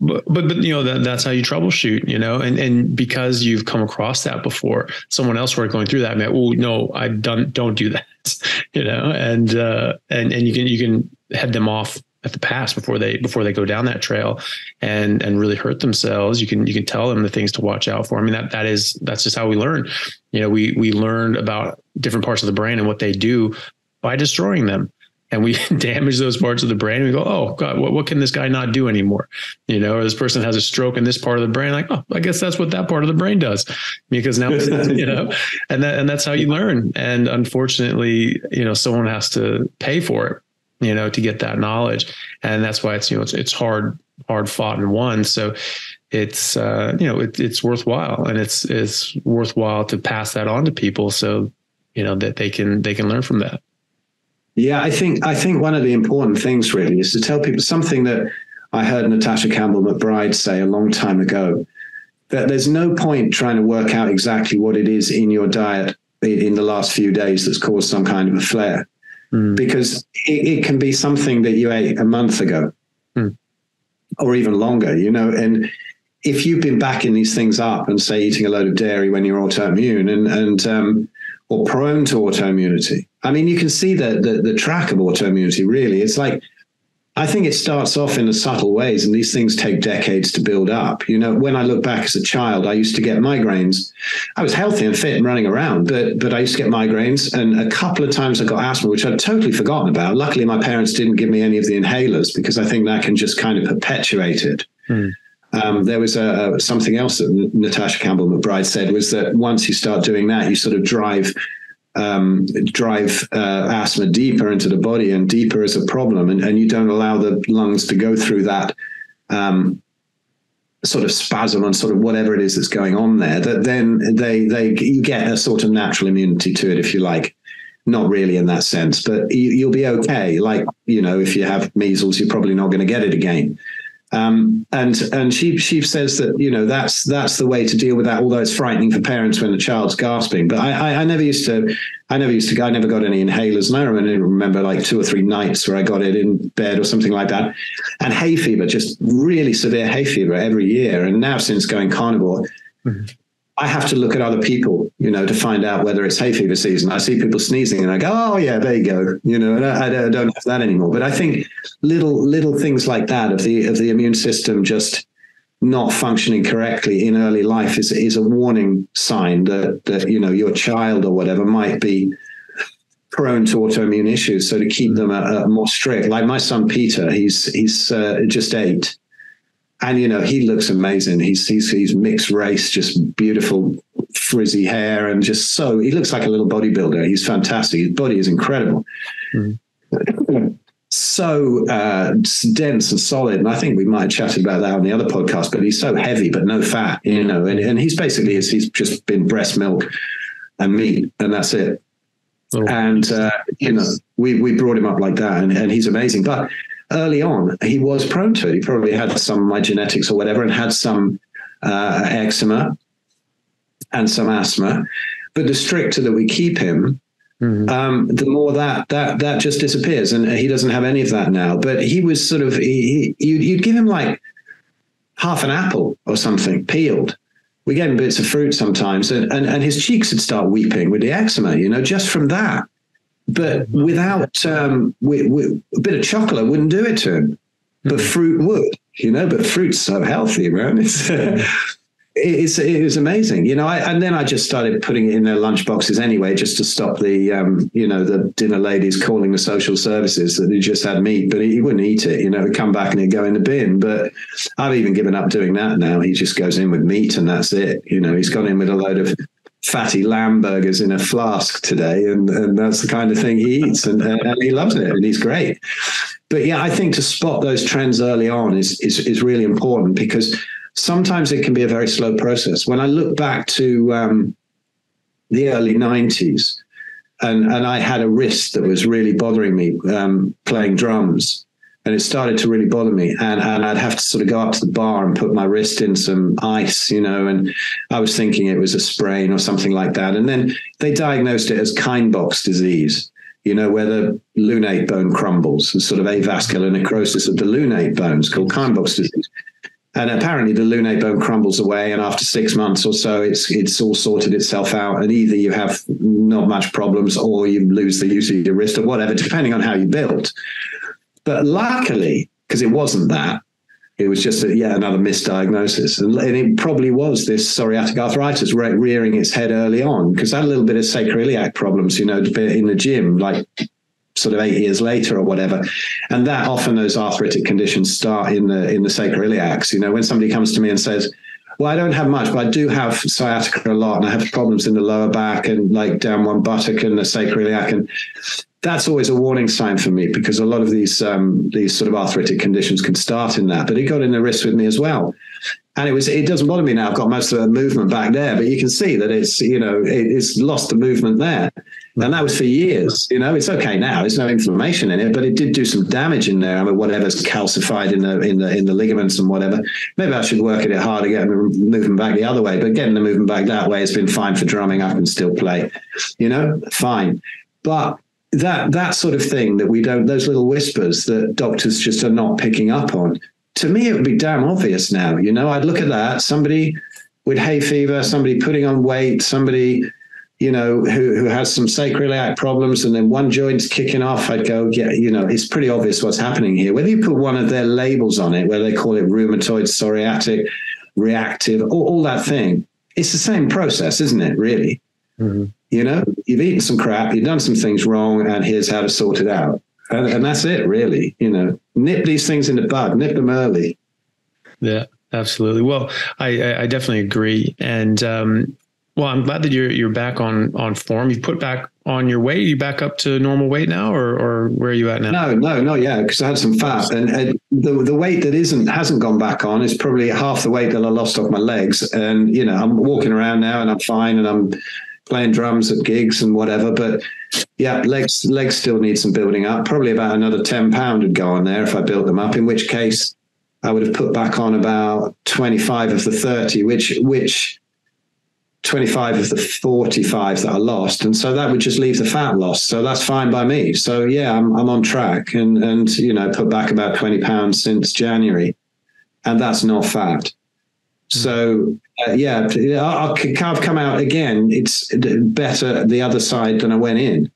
but, but, but you know that that's how you troubleshoot, you know, and and because you've come across that before, someone else were going through that, man. Oh no, I don't don't do that, you know, and uh, and and you can you can head them off at the pass before they before they go down that trail and and really hurt themselves you can you can tell them the things to watch out for i mean that that is that's just how we learn you know we we learned about different parts of the brain and what they do by destroying them and we damage those parts of the brain. we go, oh God, what, what can this guy not do anymore? You know, or this person has a stroke in this part of the brain. Like, oh, I guess that's what that part of the brain does, because now you know, and that and that's how you learn. And unfortunately, you know, someone has to pay for it, you know, to get that knowledge, and that's why it's you know it's it's hard hard fought and won. So it's uh, you know it, it's worthwhile, and it's it's worthwhile to pass that on to people so you know that they can they can learn from that. Yeah, I think I think one of the important things really is to tell people something that I heard Natasha Campbell McBride say a long time ago that there's no point trying to work out exactly what it is in your diet in the last few days that's caused some kind of a flare mm. because it, it, can be something that you ate a month ago mm. or even longer, you know, and if you've been backing these things up and say eating a load of dairy when you're autoimmune and and um, or prone to autoimmunity. I mean, you can see the, the, the track of autoimmunity. Really, it's like I think it starts off in the subtle ways, and these things take decades to build up. You know, when I look back as a child, I used to get migraines. I was healthy and fit and running around, but but I used to get migraines, and a couple of times I got asthma, which I'd totally forgotten about. Luckily, my parents didn't give me any of the inhalers because I think that can just kind of perpetuate it. Hmm. Um, there was a, something else that Natasha Campbell McBride said was that once you start doing that, you sort of drive um, drive uh, asthma deeper into the body and deeper is a problem, and, and you don't allow the lungs to go through that um, sort of spasm and sort of whatever it is that's going on there. That then they they you get a sort of natural immunity to it, if you like. Not really in that sense, but you, you'll be okay. Like you know, if you have measles, you're probably not going to get it again. Um, and and she she says that you know that's that's the way to deal with that. Although it's frightening for parents when the child's gasping. But I, I, I never used to I never used to I never got any inhalers, and I remember, remember like two or three nights where I got it in bed or something like that. And hay fever, just really severe hay fever every year. And now since going carnivore. Mm-hmm. I have to look at other people, you know, to find out whether it's hay fever season. I see people sneezing and I go, oh yeah, there you go, you know, and I, I don't have that anymore. But I think little little things like that of the of the immune system just not functioning correctly in early life is is a warning sign that that you know your child or whatever might be prone to autoimmune issues. So to keep them a, a more strict, like my son Peter, he's he's uh, just eight and you know he looks amazing. He's he's he's mixed race, just beautiful frizzy hair, and just so he looks like a little bodybuilder. He's fantastic. His body is incredible. Mm-hmm. So uh, dense and solid, and I think we might have chatted about that on the other podcast. But he's so heavy, but no fat, you know. And, and he's basically he's just been breast milk and meat, and that's it. Oh. And uh, you know, we we brought him up like that, and, and he's amazing. But early on, he was prone to it. He probably had some of my genetics or whatever and had some uh, eczema and some asthma. But the stricter that we keep him, mm-hmm. um, the more that that that just disappears, and he doesn't have any of that now. But he was sort of he, he, you'd, you'd give him like half an apple or something peeled. We gave him bits of fruit sometimes, and, and, and his cheeks would start weeping with the eczema, you know, just from that. But without um, we, we, a bit of chocolate wouldn't do it to him. But mm-hmm. fruit would, you know. But fruit's so healthy, man. It's it's it was amazing, you know. I, and then I just started putting it in their lunch boxes anyway, just to stop the um, you know the dinner ladies calling the social services that he just had meat, but he, he wouldn't eat it. You know, he'd come back and he'd go in the bin. But I've even given up doing that now. He just goes in with meat and that's it. You know, he's gone in with a load of fatty lamb burgers in a flask today, and, and that's the kind of thing he eats, and, and he loves it, and he's great. But yeah, I think to spot those trends early on is is is really important because sometimes it can be a very slow process. When I look back to um, the early '90s, and and I had a wrist that was really bothering me um, playing drums, and it started to really bother me. And, and I'd have to sort of go up to the bar and put my wrist in some ice, you know, and I was thinking it was a sprain or something like that. And then they diagnosed it as Kienbock's disease, you know, where the lunate bone crumbles, the sort of avascular necrosis of the lunate bones called Kienbock's disease. And apparently the lunate bone crumbles away, and after six months or so, it's it's all sorted itself out. And either you have not much problems, or you lose the use of your wrist, or whatever, depending on how you built. But luckily, because it wasn't that, it was just a, yet another misdiagnosis. And, and, it probably was this psoriatic arthritis re- rearing its head early on because that little bit of sacroiliac problems, you know, in the gym, like sort of eight years later or whatever. And that often those arthritic conditions start in the in the sacroiliacs. You know, when somebody comes to me and says, well, I don't have much, but I do have sciatica a lot, and I have problems in the lower back and like down one buttock and the sacroiliac, and that's always a warning sign for me because a lot of these um, these sort of arthritic conditions can start in that. But it got in the wrist with me as well, and it was it doesn't bother me now. I've got most of the movement back there, but you can see that it's you know it, it's lost the movement there, and that was for years. You know, it's okay now. There's no inflammation in it, but it did do some damage in there. I mean, whatever's calcified in the in the in the ligaments and whatever. Maybe I should work at it harder, get moving back the other way. But getting the movement back that way has been fine for drumming. I can still play. You know, fine. But that that sort of thing that we don't those little whispers that doctors just are not picking up on to me it would be damn obvious now you know i'd look at that somebody with hay fever somebody putting on weight somebody you know, who, who has some sacroiliac problems and then one joint's kicking off, I'd go, yeah, you know, it's pretty obvious what's happening here. Whether you put one of their labels on it, where they call it rheumatoid, psoriatic, reactive, all, all that thing, it's the same process, isn't it, really? Mm-hmm. You know, you've eaten some crap, you've done some things wrong, and here's how to sort it out. And, and that's it, really. You know, nip these things in the bud, nip them early. Yeah, absolutely. Well, I, I definitely agree. And um, well, I'm glad that you're you're back on on form. You put back on your weight. Are you back up to normal weight now, or or where are you at now? No, no, not yet. Because I had some fat, and, and, the the weight that isn't hasn't gone back on is probably half the weight that I lost off my legs. And you know, I'm walking around now, and I'm fine, and I'm playing drums at gigs and whatever. But yeah, legs legs still need some building up. Probably about another ten pound would go on there if I built them up. In which case, I would have put back on about twenty five of the thirty, which which 25 of the 45 that I lost. And so that would just leave the fat loss. So that's fine by me. So yeah, I'm, I'm on track and, and, you know, put back about 20 pounds since January and that's not fat. So uh, yeah, I'll, I've come out again. It's better the other side than I went in.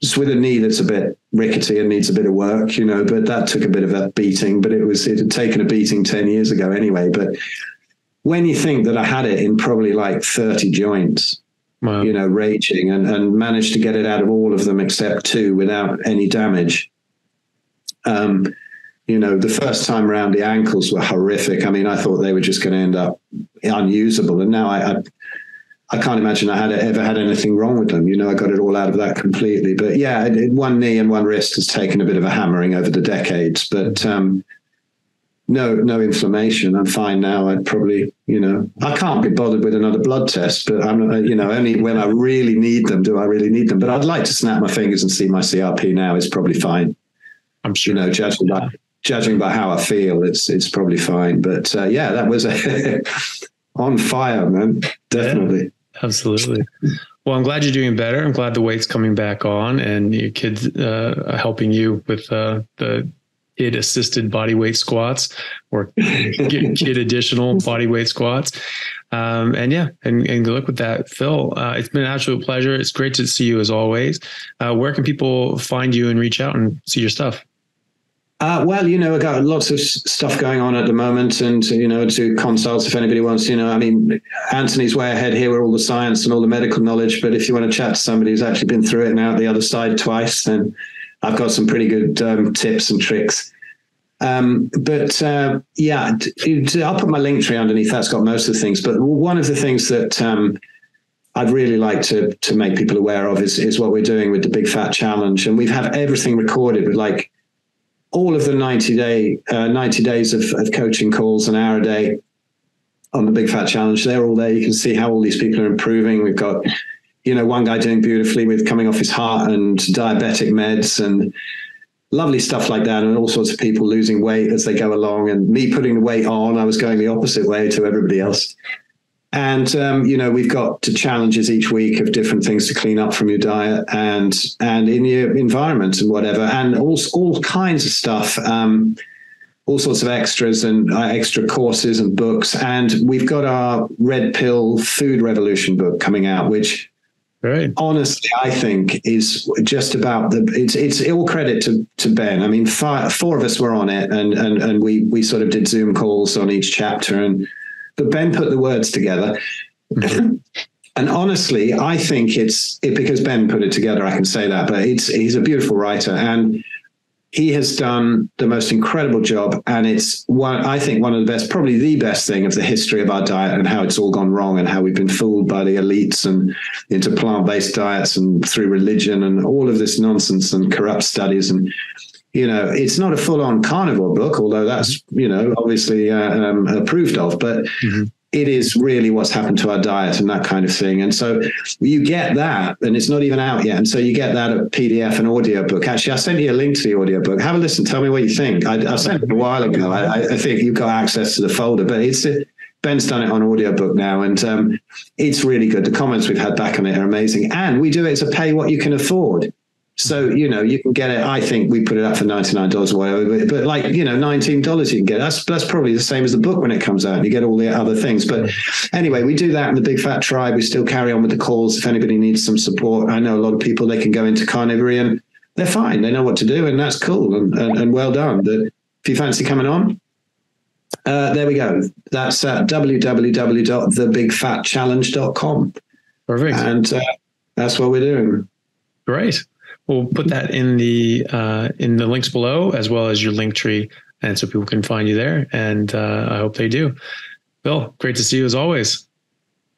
Just with a knee that's a bit rickety and needs a bit of work, you know. But that took a bit of a beating. But it was it had taken a beating ten years ago anyway. But when you think that I had it in probably like 30 joints, wow. you know, raging and, and managed to get it out of all of them except two without any damage. Um, you know, the first time around, the ankles were horrific. I mean, I thought they were just going to end up unusable. And now I, I, I can't imagine I had ever had anything wrong with them. You know, I got it all out of that completely. But yeah, it, one knee and one wrist has taken a bit of a hammering over the decades. But um, no no inflammation. I'm fine now. I'd probably, you know, I can't be bothered with another blood test, but I'm, uh, you know, only when I really need them do I really need them. But I'd like to snap my fingers and see my CRP now is probably fine. I'm sure. You know, judging by judging by how I feel, it's it's probably fine. But uh, yeah, that was a on fire, man. Definitely. Yeah, absolutely. Well, I'm glad you're doing better. I'm glad the weight's coming back on, and your kids uh, helping you with uh, the kid assisted body weight squats or kid additional body weight squats. Um, and yeah, and, and, good luck with that, Phil. Uh, it's been an absolute pleasure. It's great to see you as always. Uh, where can people find you and reach out and see your stuff? Uh, well, you know, I got lots of stuff going on at the moment, and you know, to consults if anybody wants. You know, I mean, Anthony's way ahead here with all the science and all the medical knowledge. But if you want to chat to somebody who's actually been through it now, at the other side twice, then I've got some pretty good um, tips and tricks. Um, but uh, yeah, I'll put my link tree underneath. That's got most of the things. But one of the things that um, I'd really like to to make people aware of is is what we're doing with the Big Fat Challenge, and we've had everything recorded with like all of the ninety day uh, ninety days of, of coaching calls an hour a day on the Big Fat Challenge. They're all there. You can see how all these people are improving. We've got you know one guy doing beautifully with coming off his heart and diabetic meds and lovely stuff like that, and all sorts of people losing weight as they go along, and me putting the weight on. I was going the opposite way to everybody else. And um, you know, we've got challenges each week of different things to clean up from your diet and and in your environment and whatever, and all all kinds of stuff. Um, all sorts of extras and uh, extra courses and books. And we've got our Red Pill Food Revolution book coming out, which Right. Honestly, I think is just about the. It's it's all credit to to Ben. I mean, five, four of us were on it, and and and we we sort of did Zoom calls on each chapter, and but Ben put the words together. Mm-hmm. and honestly, I think it's it because Ben put it together. I can say that, but it's he's a beautiful writer, and he has done the most incredible job and it's one i think one of the best probably the best thing of the history of our diet and how it's all gone wrong and how we've been fooled by the elites and into plant-based diets and through religion and all of this nonsense and corrupt studies and you know it's not a full-on carnivore book although that's you know obviously uh, um, approved of but mm-hmm it is really what's happened to our diet and that kind of thing. And so you get that, and it's not even out yet. And so you get that a PDF and audio book. Actually, I sent you a link to the audio book. Have a listen. Tell me what you think. I, I sent it a while ago. I, I, think you've got access to the folder, but it's Ben's done it on audiobook now, and um, it's really good. The comments we've had back on it are amazing. And we do it to pay what you can afford. So you know you can get it. I think we put it up for ninety nine dollars or whatever, but, but, like you know nineteen dollars you can get. That's that's probably the same as the book when it comes out. You get all the other things. But anyway, we do that in the Big Fat Tribe. We still carry on with the calls if anybody needs some support. I know a lot of people they can go into carnivory and they're fine. They know what to do, and that's cool and, and, and well done. But if you fancy coming on, uh, there we go. That's at www.thebigfatchallenge.com. Perfect. And uh, that's what we're doing. Great. We'll put that in the uh, in the links below, as well as your link tree, and so people can find you there. And uh, I hope they do. Phil, great to see you as always.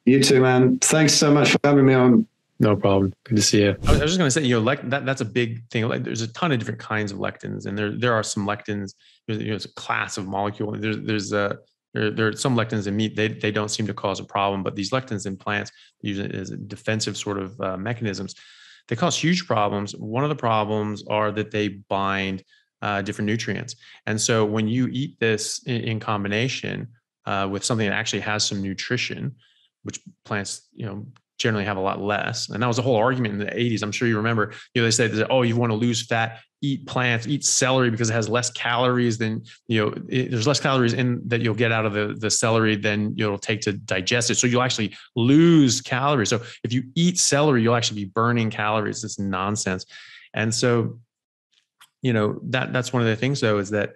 You too, man. Thanks so much for having me on. No problem. Good to see you. I was just going to say, you know, lect- that that's a big thing. Like, there's a ton of different kinds of lectins, and there there are some lectins. There's, you know, it's a class of molecule. There's there's a there, there are some lectins in meat. They they don't seem to cause a problem, but these lectins in plants use it as defensive sort of uh, mechanisms they cause huge problems. One of the problems are that they bind uh, different nutrients. And so when you eat this in, in combination uh, with something that actually has some nutrition, which plants, you know, generally have a lot less. And that was a whole argument in the 80s. I'm sure you remember, you know, they said, oh, you want to lose fat, eat plants, eat celery because it has less calories than, you know, it, there's less calories in that you'll get out of the, the celery than it'll take to digest it. So you'll actually lose calories. So if you eat celery, you'll actually be burning calories. It's nonsense. And so, you know, that that's one of the things though, is that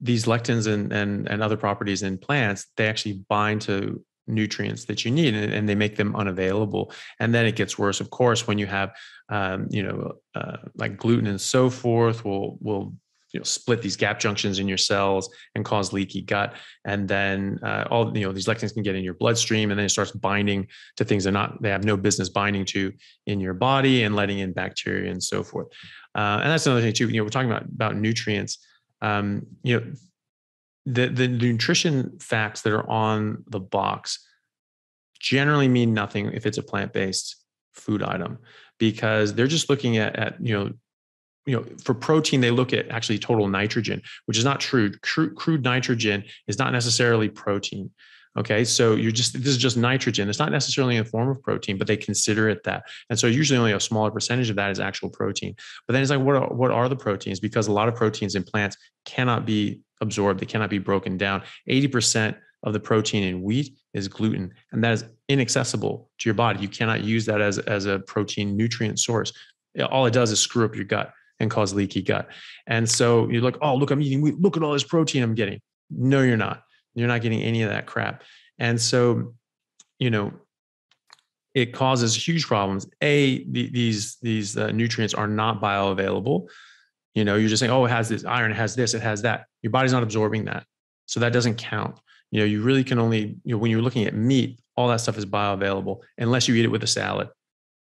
these lectins and, and, and other properties in plants, they actually bind to nutrients that you need and, and, they make them unavailable. And then it gets worse of course when you have um, you know uh, like gluten and so forth will will you know split these gap junctions in your cells and cause leaky gut. And then uh, all you know these lectins can get in your bloodstream and then it starts binding to things they're not they have no business binding to in your body and letting in bacteria and so forth. Uh, and that's another thing too you know we're talking about about nutrients. Um, you know the the nutrition facts that are on the box generally mean nothing if it's a plant-based food item because they're just looking at, at you know you know for protein they look at actually total nitrogen which is not true. Crude, crude nitrogen is not necessarily protein okay? So you're just this is just nitrogen. It's not necessarily the form of protein but they consider it that. And so usually only a smaller percentage of that is actual protein. But then it's like what are, what are the proteins? Because a lot of proteins in plants cannot be absorbed they cannot be broken down 80% of the protein in wheat is gluten, and that is inaccessible to your body. You cannot use that as, as a protein nutrient source. All it does is screw up your gut and cause leaky gut. And so you're like, oh, look, I'm eating wheat. Look at all this protein I'm getting. No, you're not. You're not getting any of that crap. And so, you know, it causes huge problems. A, the, these these uh, nutrients are not bioavailable. You know, you're just saying, oh, it has this iron, it has this, it has that. Your body's not absorbing that, so that doesn't count. You know you really can only you know when you're looking at meat all that stuff is bioavailable unless you eat it with a salad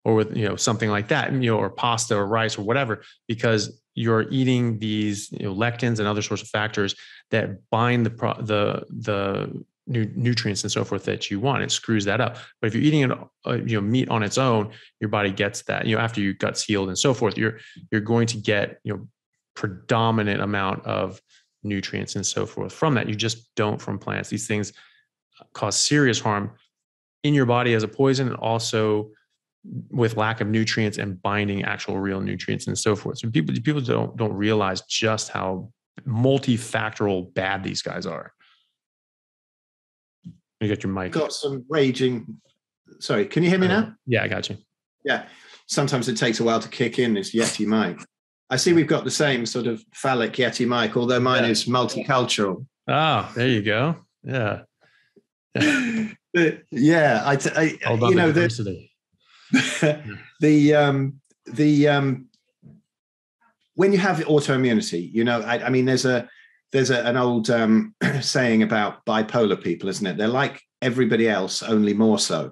or with you know something like that you know or pasta or rice or whatever because you're eating these you know, lectins and other sorts of factors that bind the pro- the the nu- nutrients and so forth that you want. It screws that up. But if you're eating it uh, you know meat on its own your body gets that. You know after your gut's healed and so forth you're you're going to get you know predominant amount of nutrients and so forth from that. You just don't from plants. These things cause serious harm in your body as a poison and also with lack of nutrients and binding actual real nutrients and so forth. So people people don't don't realize just how multifactorial bad these guys are. You got your mic. Got some raging. Sorry, can you hear me uh, now? Yeah, I got you. Yeah. Sometimes it takes a while to kick in this Yeti mic. I see we've got the same sort of phallic Yeti mic, although mine yeah. is multicultural. Oh, there you go. Yeah. yeah, I, I you know the the um the um when you have autoimmunity, you know, I, I mean, there's a there's a, an old um, saying about bipolar people, isn't it? They're like everybody else, only more so.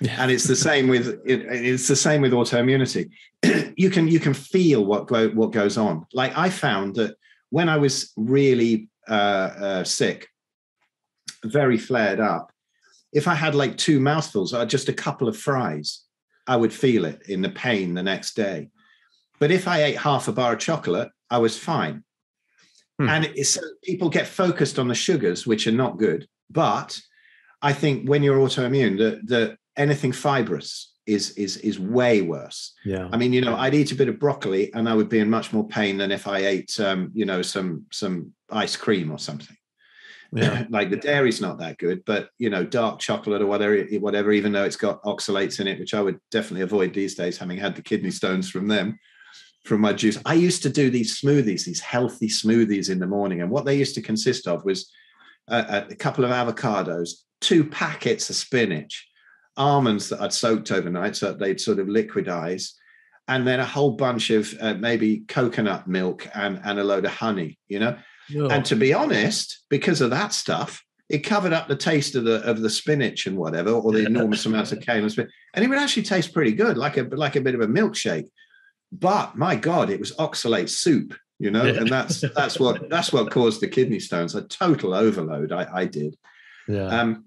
Yeah. And it's the same with it, it's the same with autoimmunity. you can you can feel what go, what goes on. Like I found that when I was really uh, uh, sick, very flared up, if I had like two mouthfuls or just a couple of fries, I would feel it in the pain the next day. But if I ate half a bar of chocolate, I was fine. Hmm. And it's, people get focused on the sugars, which are not good. But I think when you're autoimmune, the, the anything fibrous is is is way worse. Yeah. I mean, you know, I'd eat a bit of broccoli and I would be in much more pain than if I ate, um, you know, some some ice cream or something. Yeah. like the dairy's not that good, but you know, dark chocolate or whatever, whatever, even though it's got oxalates in it, which I would definitely avoid these days, having had the kidney stones from them, from my juice. I used to do these smoothies, these healthy smoothies in the morning, and what they used to consist of was a, a couple of avocados, two packets of spinach, almonds that I'd soaked overnight so that they'd sort of liquidize, and then a whole bunch of uh, maybe coconut milk and, and a load of honey, you know. And to be honest, because of that stuff, it covered up the taste of the of the spinach and whatever, or the enormous amounts of kale and spinach, and it would actually taste pretty good, like a like a bit of a milkshake. But my God, it was oxalate soup, you know, Yeah. and that's that's what that's what caused the kidney stones. A total overload. I, I did. yeah. Um,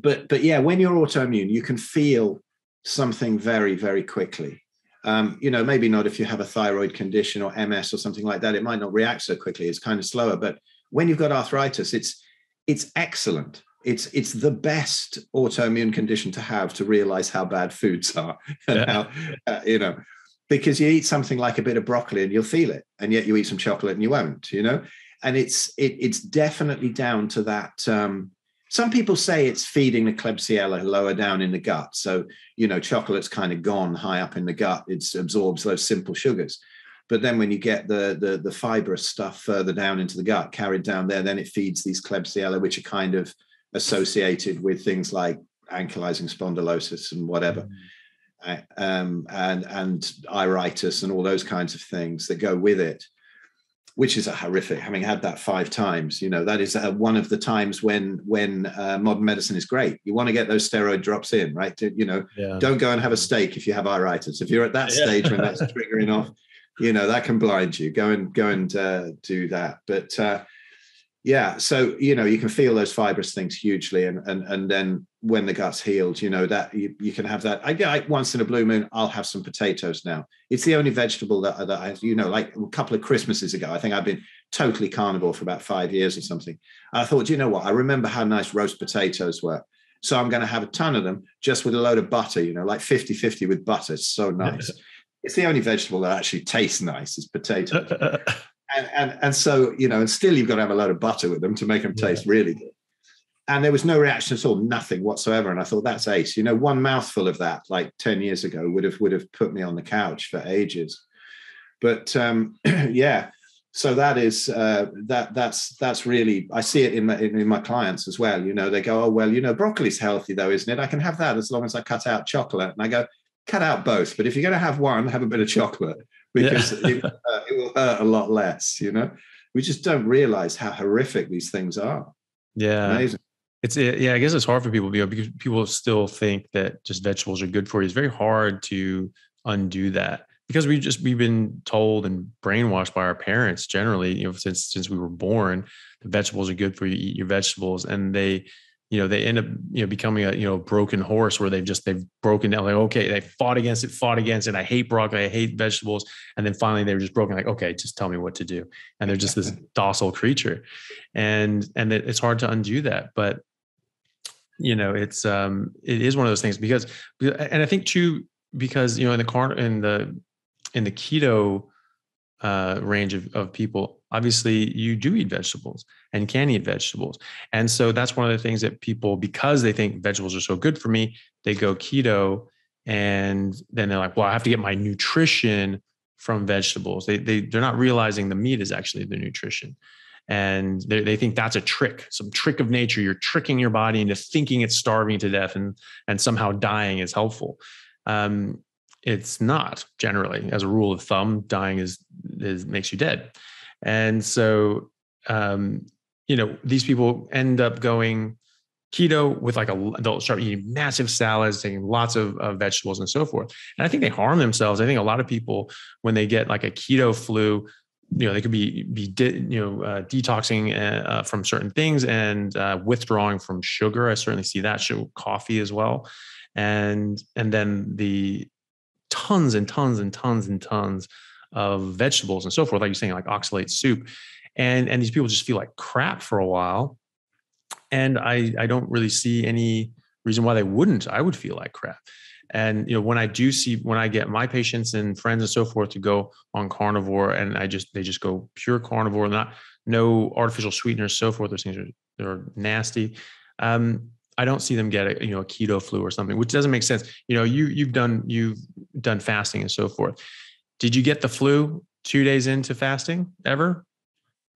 but but yeah, when you're autoimmune, you can feel something very very quickly. Um, you know, maybe not if you have a thyroid condition or MS or something like that. It might not react so quickly. It's kind of slower. But when you've got arthritis, it's it's excellent. It's it's the best autoimmune condition to have to realize how bad foods are and Yeah. how uh, you know because you eat something like a bit of broccoli and you'll feel it, and yet you eat some chocolate and you won't. You know, and it's it, it's definitely down to that. Um, some people say it's feeding the Klebsiella lower down in the gut. So, you know, chocolate's kind of gone high up in the gut. It absorbs those simple sugars. But then when you get the, the, the fibrous stuff further down into the gut, carried down there, then it feeds these Klebsiella, which are kind of associated with things like ankylosing spondylosis and whatever. uh, um, and and iritis and all those kinds of things that go with it, which is a horrific. Having had that five times, you know that is uh, one of the times when when uh, modern medicine is great. You want to get those steroid drops in, right? To, you know, yeah. don't go and have a steak if you have iritis. If you're at that Yeah. stage when that's triggering off, you know that can blind you. Go and go and uh, do that. But uh, yeah, so you know you can feel those fibrous things hugely, and and and then when the gut's healed, you know that you, you can have that. I, I once in a blue moon, I'll have some potatoes now. It's the only vegetable that that I, you know, like a couple of Christmases ago. I think I've been totally carnivore for about five years or something. I thought, you know what? I remember how nice roast potatoes were. So I'm going to have a ton of them just with a load of butter, you know, like 50 50 with butter. It's so nice. it's the only vegetable that actually tastes nice is potato. and, and, and so, you know, and still you've got to have a load of butter with them to make them taste really good. And there was no reaction at all, nothing whatsoever. And I thought that's ace. You know, one mouthful of that, like 10 years ago, would have would have put me on the couch for ages. But um, yeah, so that is uh, that that's that's really I see it in my in, in my clients as well. You know, they go, oh well, you know, broccoli's healthy though, isn't it? I can have that as long as I cut out chocolate. And I go, cut out both. But if you're going to have one, have a bit of chocolate because it, uh, it will hurt a lot less. You know, we just don't realize how horrific these things are. yeah. Amazing. It's yeah, I guess it's hard for people you know, because people still think that just vegetables are good for you. It's very hard to undo that because we just we've been told and brainwashed by our parents generally, you know, since since we were born, the vegetables are good for you. Eat your vegetables, and they, you know, they end up you know becoming a you know broken horse where they've just they've broken down like okay, they fought against it, fought against it. I hate broccoli, I hate vegetables, and then finally they were just broken. Like okay, just tell me what to do, and they're just this docile creature, and and it's hard to undo that, but you know it's um it is one of those things because and i think too because you know in the car in the in the keto uh range of, of people obviously you do eat vegetables and can eat vegetables. And so that's one of the things that people because they think vegetables are so good for me they go keto and then they're like well i have to get my nutrition from vegetables. They, they they're not realizing the meat is actually the nutrition. And they, they think that's a trick some trick of nature. You're tricking your body into thinking it's starving to death and and somehow dying is helpful. Um, it's not generally as a rule of thumb dying is, is makes you dead and so um, you know these people end up going keto with like a they'll start eating massive salads taking lots of, of vegetables and so forth. And i think they harm themselves. I think a lot of people when they get like a keto flu you know they could be be de- you know uh, detoxing uh, from certain things and uh, withdrawing from sugar. I certainly see that. Show coffee as well. And and then the tons and tons and tons and tons of vegetables and so forth like you're saying like oxalate soup and and these people just feel like crap for a while and i i don't really see any reason why they wouldn't, I would feel like crap. And you know, when I do see when I get my patients and friends and so forth to go on carnivore, and I just they just go pure carnivore, not no artificial sweeteners, so forth. Those things are they're nasty. Um, I don't see them get a you know a keto flu or something, which doesn't make sense. You know, you you've done you've done fasting and so forth. Did you get the flu two days into fasting ever?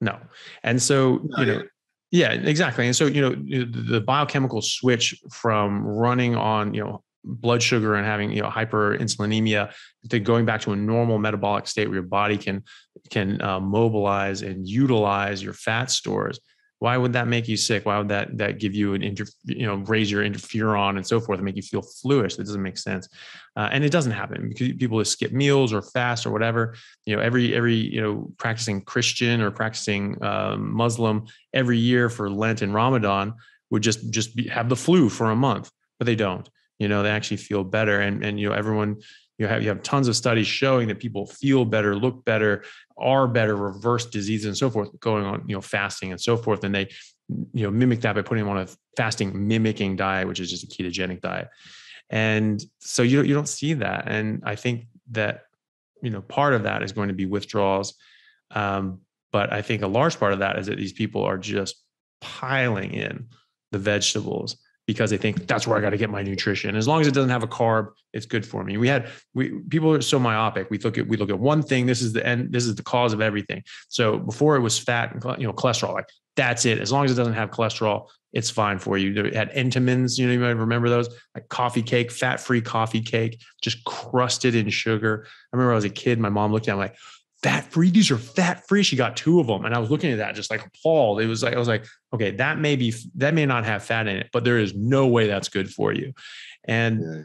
No. And so no, you know, yeah, exactly. And so you know the biochemical switch from running on you know blood sugar and having you know hyperinsulinemia to going back to a normal metabolic state where your body can can uh, mobilize and utilize your fat stores why would that make you sick? Why would that that give you an inter, you know raise your interferon and so forth and make you feel fluish? That doesn't make sense. Uh, and it doesn't happen because people just skip meals or fast or whatever. You know every every you know practicing christian or practicing um, muslim every year for lent and ramadan would just just be, have the flu for a month but they don't. You know they actually feel better and and you know everyone you have you have tons of studies showing that people feel better look better are better reverse disease and so forth going on you know fasting and so forth. And they you know mimic that by putting them on a fasting mimicking diet which is just a ketogenic diet. And so you you don't see that. And i think that you know part of that is going to be withdrawals. Um, but i think a large part of that is that these people are just piling in the vegetables because they think that's where I got to get my nutrition. As long as it doesn't have a carb, it's good for me. We had we people are so myopic. We look at we look at one thing. This is the end. This is the cause of everything. So before it was fat and you know cholesterol, like that's it. As long as it doesn't have cholesterol, it's fine for you. They had Entenmann's. You know, you might remember those like coffee cake, fat free coffee cake, just crusted in sugar. I remember I was a kid. My mom looked at me like, fat free. These are fat free. She got two of them. And I was looking at that just like appalled. It was like, I was like, okay, that may be, that may not have fat in it, but there is no way that's good for you. And, yeah.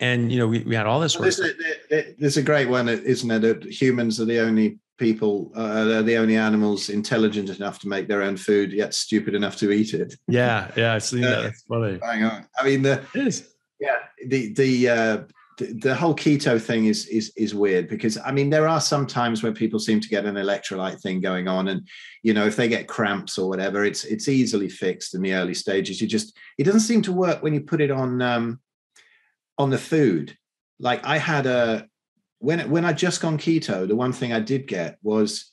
and, you know, we, we had all this. Well, there's, a, there's a great one, isn't it? That humans are the only people, uh, they're the only animals intelligent enough to make their own food, yet stupid enough to eat it. Yeah. Yeah. I've seen uh, that. That's funny. Hang on. I mean, the, it is. Yeah. The, the, uh, the, whole keto thing is is is weird because I mean there are some times where people seem to get an electrolyte thing going on, and you know if they get cramps or whatever, it's it's easily fixed in the early stages. You just it doesn't seem to work when you put it on um, on the food. Like I had a when when I just gone keto, the one thing I did get was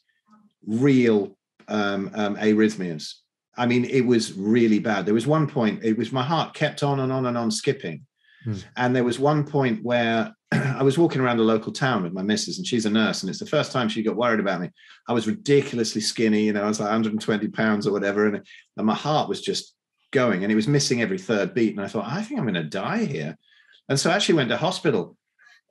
real um, um, arrhythmias. I mean, it was really bad. There was one point, it was my heart kept on and on and on skipping Mm. And there was one point where I was walking around the local town with my missus, and she's a nurse, and it's the first time she got worried about me. I was ridiculously skinny, you know, I was like 120 pounds or whatever, and, and my heart was just going, and it was missing every third beat. And I thought, I think I'm going to die here. And so I actually went to hospital,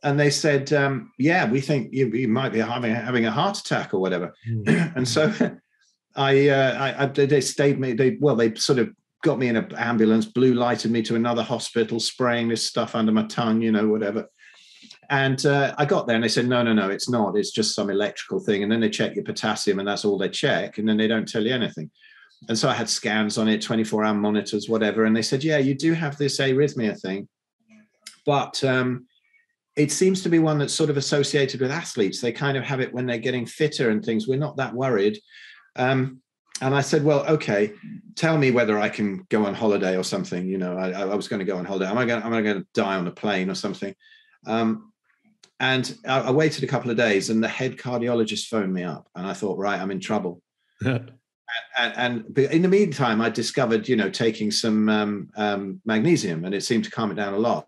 and they said, um, "Yeah, we think you, you, might be having having a heart attack or whatever." Mm. and so I, uh, I, I, they stayed me. They well, they sort of got me in an ambulance, blue lighted me to another hospital, spraying this stuff under my tongue, you know, whatever. And uh, I got there and they said, no, no, no, it's not. It's just some electrical thing. And then they check your potassium and that's all they check. And then they don't tell you anything. And so I had scans on it, 24 hour monitors, whatever. And they said, yeah, you do have this arrhythmia thing. But um, it seems to be one that's sort of associated with athletes. They kind of have it when they're getting fitter and things. We're not that worried. Um, and I said, well, okay, tell me whether I can go on holiday or something. You know, I, I was going to go on holiday. Am I going? Am I going to die on a plane or something? Um, and I, I, waited a couple of days, and the head cardiologist phoned me up, and I thought, right, I'm in trouble. and, and, and, in the meantime, I discovered, you know, taking some um, um, magnesium, and it seemed to calm it down a lot.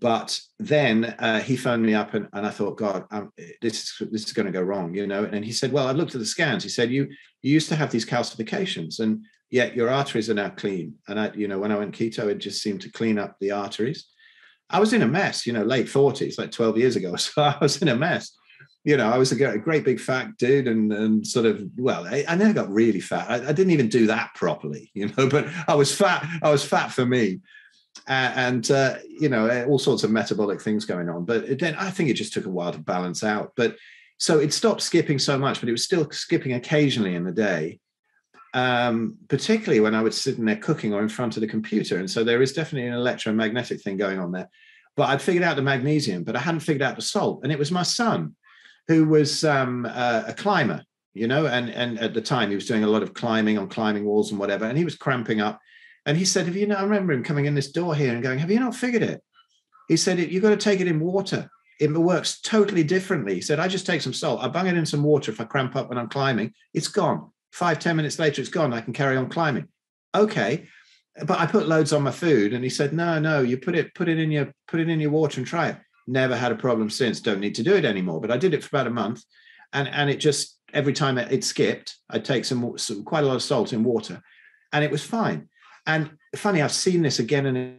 But then uh, he phoned me up, and, and I thought, God, um, this is this is going to go wrong, you know. And he said, Well, I looked at the scans. He said, You you used to have these calcifications, and yet your arteries are now clean. And I, you know, when I went keto, it just seemed to clean up the arteries. I was in a mess, you know, late forties, like twelve years ago. So I was in a mess. You know, I was a great big fat dude, and and sort of well, I, I never got really fat. I, I didn't even do that properly, you know. But I was fat. I was fat for me and uh, you know uh, all sorts of metabolic things going on. But then i think it just took a while to balance out. But so it stopped skipping so much but it was still skipping occasionally in the day. Um, particularly when i was sitting there cooking or in front of the computer. And so there is definitely an electromagnetic thing going on there. But i'd figured out the magnesium but i hadn't figured out the salt. And it was my son who was um, uh, a climber you know and and at the time he was doing a lot of climbing on climbing walls and whatever. And he was cramping up And he said, "Have you not?" I remember him coming in this door here and going, "Have you not figured it?" He said, "You've got to take it in water. It works totally differently." He said, "I just take some salt. I bung it in some water. If I cramp up when I'm climbing, it's gone. Five ten minutes later, it's gone. I can carry on climbing." Okay, but I put loads on my food, and he said, "No, no, you put it put it in your put it in your water and try it." Never had a problem since. Don't need to do it anymore. But I did it for about a month, and and it just every time it, it skipped, I'd take some, some quite a lot of salt in water, and it was fine. And funny, I've seen this again and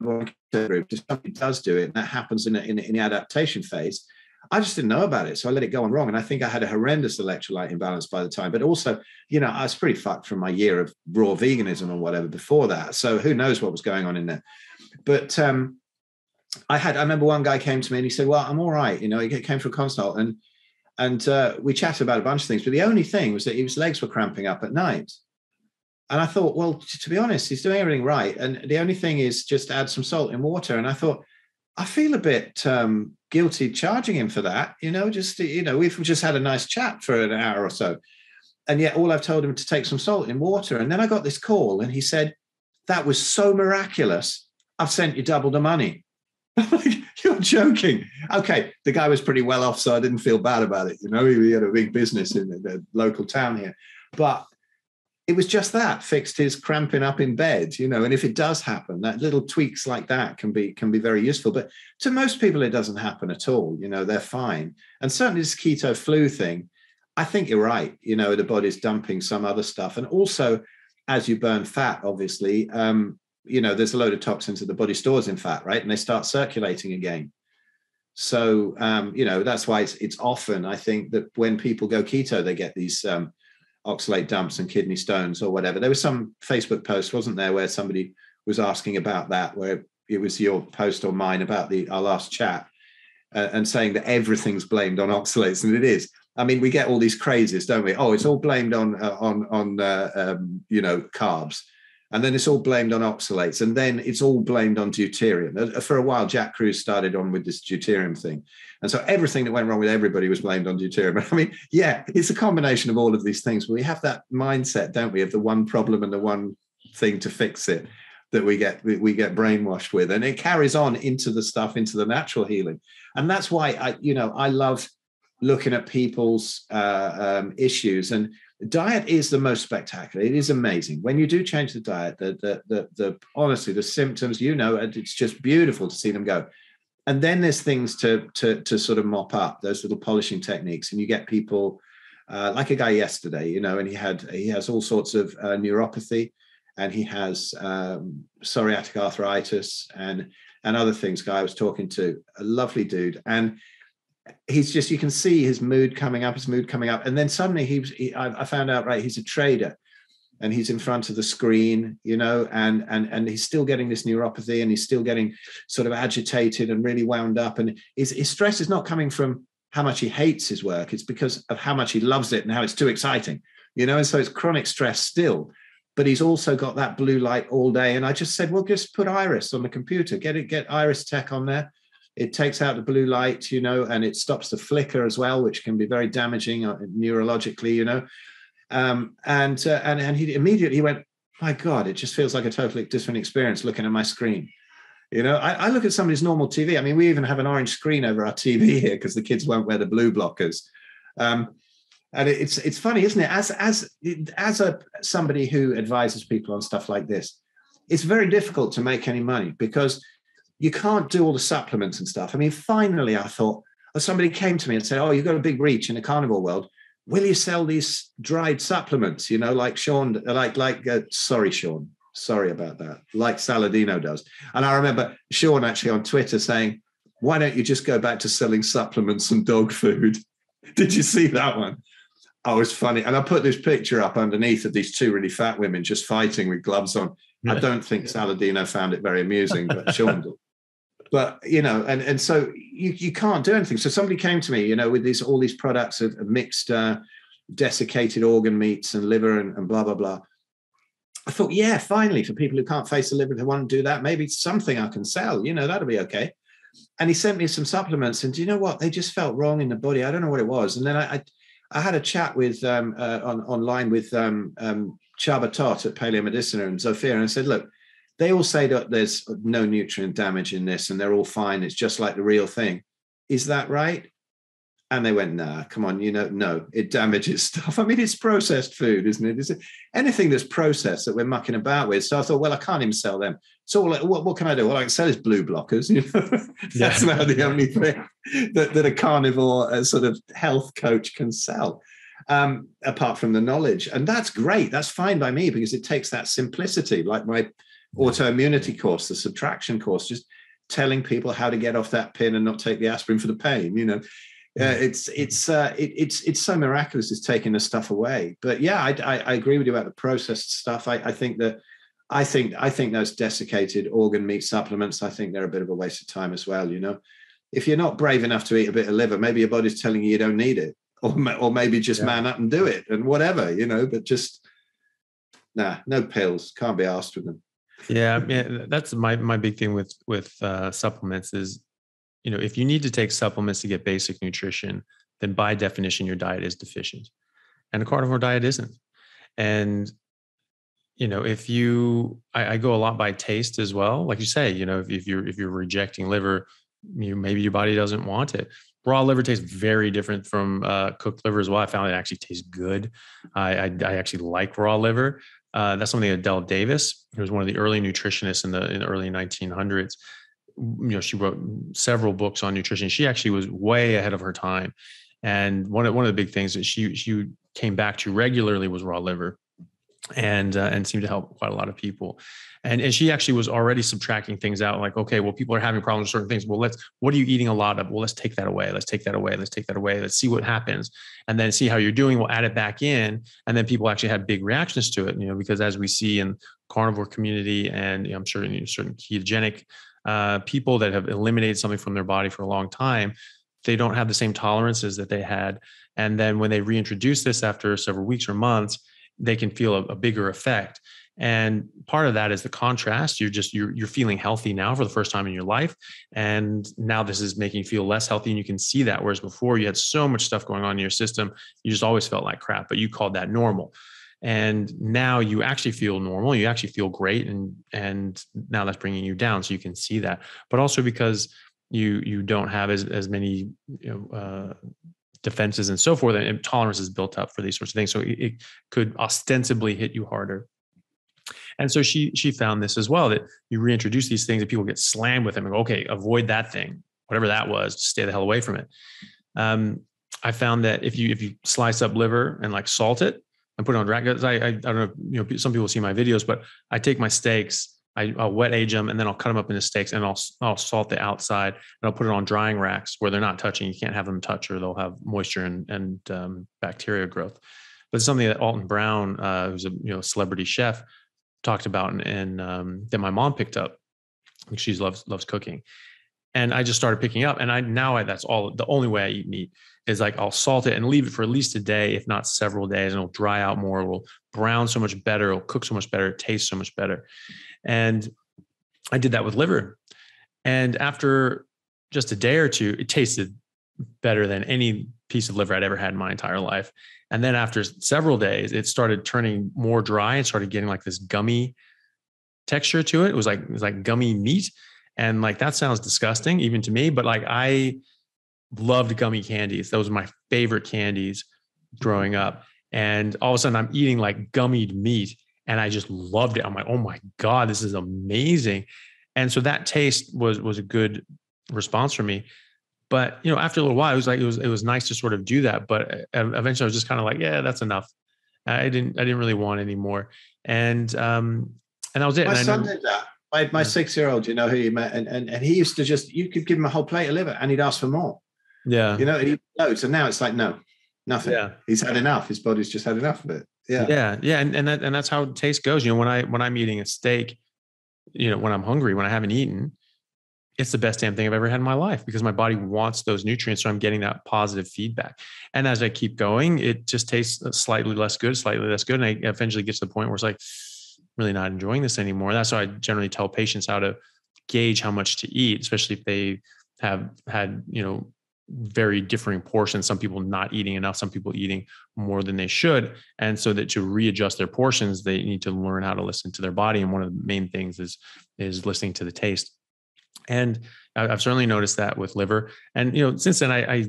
group. If somebody does do it, and that happens in, a, in, in the adaptation phase, I just didn't know about it. So I let it go on wrong. And I think I had a horrendous electrolyte imbalance by the time. But also, you know, I was pretty fucked from my year of raw veganism or whatever before that. So who knows what was going on in there. But um, I had, I remember one guy came to me and he said, Well, I'm all right. You know, he came for a consult and and uh, we chatted about a bunch of things. But the only thing was that his legs were cramping up at night. And I thought, well, to be honest, he's doing everything right. And the only thing is just add some salt in water. And I thought, I feel a bit um, guilty charging him for that. You know, just, you know, we've just had a nice chat for an hour or so. And yet all I've told him to take some salt in water. And then I got this call and he said, that was so miraculous. I've sent you double the money. You're joking. Okay, the guy was pretty well off, so I didn't feel bad about it. You know, he had a big business in the local town here. But it was just that fixed his cramping up in bed you know and if it does happen that little tweaks like that can be can be very useful. But to most people it doesn't happen at all you know they're fine. And certainly this keto flu thing i think you're right you know the body's dumping some other stuff. And also as you burn fat obviously um you know there's a load of toxins that the body stores in fat right? And they start circulating again. So um you know that's why it's it's often i think that when people go keto they get these um oxalate dumps and kidney stones or whatever. There was some Facebook post, wasn't there, where somebody was asking about that, where it was your post or mine about the our last chat, uh, and saying that everything's blamed on oxalates, and it is. I mean, we get all these crazes, don't we? Oh, it's all blamed on uh, on on uh, um, you know carbs and then it's all blamed on oxalates, and then it's all blamed on deuterium. Uh, for a while, Jack Kruse started on with this deuterium thing, and so everything that went wrong with everybody was blamed on deuterium. But I mean, yeah, it's a combination of all of these things, we have that mindset, don't we, of the one problem and the one thing to fix it that we get we get brainwashed with, and it carries on into the stuff into the natural healing, and that's why I, you know, I love looking at people's uh, um, issues and diet is the most spectacular. It is amazing when you do change the diet. The the the, the honestly the symptoms, you know, and it's just beautiful to see them go. And then there's things to to to sort of mop up those little polishing techniques, and you get people uh, like a guy yesterday, you know, and he had he has all sorts of uh, neuropathy, and he has um, psoriatic arthritis and and other things. Guy I was talking to, a lovely dude, and he's just you can see his mood coming up his mood coming up. And then suddenly he, he I, I, found out right he's a trader and he's in front of the screen you know and and and he's still getting this neuropathy and he's still getting sort of agitated and really wound up. And his, his stress is not coming from how much he hates his work. It's because of how much he loves it and how it's too exciting you know and so it's chronic stress still. But he's also got that blue light all day. And i just said well just put iris on the computer get it get iris tech on there. It takes out the blue light, you know, and it stops the flicker as well, which can be very damaging uh, neurologically, you know. Um, and uh, and and he immediately went, my God, it just feels like a totally different experience looking at my screen. You know, I, I look at somebody's normal TV. I mean, we even have an orange screen over our TV here because the kids won't wear the blue blockers. Um, and it's it's funny, isn't it? As as as a somebody who advises people on stuff like this, it's very difficult to make any money because you can't do all the supplements and stuff. I mean, finally, I thought, somebody came to me and said, "Oh, you've got a big reach in the carnivore world. Will you sell these dried supplements? You know, like Shawn, like like uh, sorry, Shawn, sorry about that, like Saladino does." And I remember Shawn actually on Twitter saying, "Why don't you just go back to selling supplements and dog food?" Did you see that one? Oh, was funny. And I put this picture up underneath of these two really fat women just fighting with gloves on. I don't think Saladino found it very amusing, but Shawn but you know and and so you, you can't do anything. So somebody came to me you know with these all these products of, mixed uh, desiccated organ meats and liver and, and, blah blah blah. I thought yeah finally for people who can't face the liver who want to do that maybe something i can sell you know that'll be okay. And he sent me some supplements and do you know what? They just felt wrong in the body. I don't know what it was. And then i i, I had a chat with um, uh, on online with um, um, Csaba Tóth at Paleomedicina and Zsofia and said, look, they all say that there's no nutrient damage in this and they're all fine. It's just like the real thing. Is that right? And they went, nah, come on, you know, no, it damages stuff. I mean, it's processed food, isn't it? Is it anything that's processed that we're mucking about with? So I thought, well, I can't even sell them. So like, what, what can I do? Well, I can sell is blue blockers. You know, that's yeah. now the only thing that, that a carnivore a sort of health coach can sell. Um, apart from the knowledge. And that's great. That's fine by me because it takes that simplicity, like my autoimmunity course, the subtraction course, just telling people how to get off that pin and not take the aspirin for the pain. You know, uh, it's it's uh, it, it's it's so miraculous. It's taking the stuff away. But yeah, I, I, I agree with you about the processed stuff. I, I think that. I think I think those desiccated organ meat supplements. I think they're a bit of a waste of time as well. You know, if you're not brave enough to eat a bit of liver, maybe your body's telling you you don't need it, or or maybe just yeah. man up and do it and whatever. You know, but just nah, no pills. Can't be asked with them. Yeah, yeah, that's my my big thing with with uh, supplements is, you know, if you need to take supplements to get basic nutrition, then by definition your diet is deficient, and a carnivore diet isn't. And you know, if you, I, I go a lot by taste as well. Like you say, you know, if, if you're if you're rejecting liver, you maybe your body doesn't want it. Raw liver tastes very different from uh, cooked liver as well. I found it actually tastes good. I, I, I actually like raw liver. Uh, that's something Adelle Davis, who was one of the early nutritionists in the in the early 1900s. You know, she wrote several books on nutrition. She actually was way ahead of her time. And one of one of the big things that she she came back to regularly was raw liver and uh, and seemed to help quite a lot of people. And and she actually was already subtracting things out, like okay, well, people are having problems with certain things. Well, let's what are you eating a lot of? Well, let's take that away. Let's take that away. Let's take that away. Let's see what happens, and then see how you're doing. We'll add it back in, and then people actually had big reactions to it. You know, because as we see in carnivore community, and you know, I'm sure in certain ketogenic uh, people that have eliminated something from their body for a long time, they don't have the same tolerances that they had. And then when they reintroduce this after several weeks or months they can feel a, a bigger effect. And part of that is the contrast. You're just you're, you're feeling healthy now for the first time in your life. And now this is making you feel less healthy and you can see that. Whereas before you had so much stuff going on in your system you just always felt like crap but you called that normal. And now you actually feel normal. You actually feel great and and now that's bringing you down. So you can see that. But also because you you don't have as as many you know uh, defenses and so forth, and tolerance is built up for these sorts of things. So it, it could ostensibly hit you harder. And so she she found this as well that you reintroduce these things and people get slammed with them and go, okay, avoid that thing, whatever that was, stay the hell away from it. Um, I found that if you if you slice up liver and like salt it and put it on dry, I, I I don't know, you know, some people see my videos, but I take my steaks I, will wet age them and then I'll cut them up into steaks and I'll, I'll salt the outside and I'll put it on drying racks where they're not touching. You can't have them touch or they'll have moisture and, and um, bacteria growth. But it's something that Alton Brown, uh, who's a you know celebrity chef, talked about and, and um, that my mom picked up. She loves loves cooking, and I just started picking up. And I now I, that's all the only way I eat meat is like I'll salt it and leave it for at least a day, if not several days, and it'll dry out more. It will brown so much better. It'll cook so much better. It tastes so much better. And I did that with liver. And after just a day or two, it tasted better than any piece of liver I'd ever had in my entire life. And then after several days, it started turning more dry and started getting like this gummy texture to it. It was like it was like gummy meat. And like that sounds disgusting even to me, but like I loved gummy candies. Those were my favorite candies growing up. And all of a sudden I'm eating like gummied meat and I just loved it. I'm like, oh my god, this is amazing. And so that taste was was a good response for me. But you know, after a little while, it was like it was it was nice to sort of do that. But uh, eventually, I was just kind of like, yeah, that's enough. I didn't I didn't really want any more. And um and that was it. My son did that. My, my yeah. six year old, you know, who you met, and, and and he used to just you could give him a whole plate of liver, and he'd ask for more. Yeah, you know, he knows. And now it's like no, nothing. Yeah, he's had enough. His body's just had enough of it. Yeah. Yeah. Yeah. And, and that and that's how taste goes. You know when i when i'm eating a steak you know when i'm hungry when i haven't eaten it's the best damn thing i've ever had in my life because my body wants those nutrients so i'm getting that positive feedback. And as i keep going it just tastes uh, slightly less good slightly less good and i eventually get to the point where it's like really not enjoying this anymore. That's why i generally tell patients how to gauge how much to eat especially if they have had you know very differing portions some people not eating enough some people eating more than they should and so that to readjust their portions they need to learn how to listen to their body and one of the main things is is listening to the taste and i've certainly noticed that with liver and you know since then i, I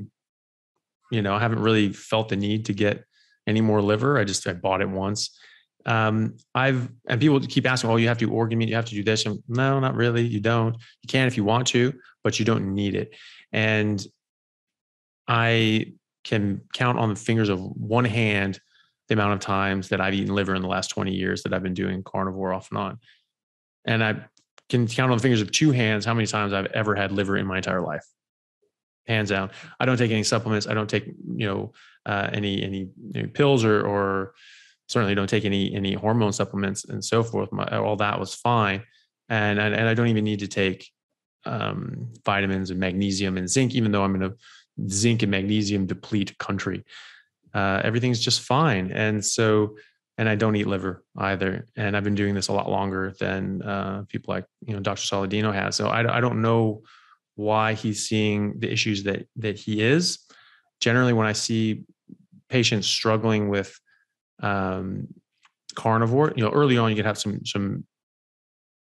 you know i haven't really felt the need to get any more liver i just i bought it once um, I've and people keep asking, "Oh, you have to organ meat, you have to do this." And no, not really. You don't. You can if you want to, but you don't need it. And I can count on the fingers of one hand the amount of times that I've eaten liver in the last 20 years that I've been doing carnivore off and on. And I can count on the fingers of two hands how many times I've ever had liver in my entire life. Hands down. I don't take any supplements. I don't take, you know, uh, any any, pills or or certainly don't take any any hormone supplements and so forth. My, all that was fine, and, and and I don't even need to take um, vitamins and magnesium and zinc, even though I'm in a zinc and magnesium deplete country. Uh, everything's just fine. And so, and I don't eat liver either. And I've been doing this a lot longer than uh, people like, you know, Dr. Saladino has. So I, I don't know why he's seeing the issues that, that he is. Generally, when I see patients struggling with um, carnivore, you know, early on, you can have some, some,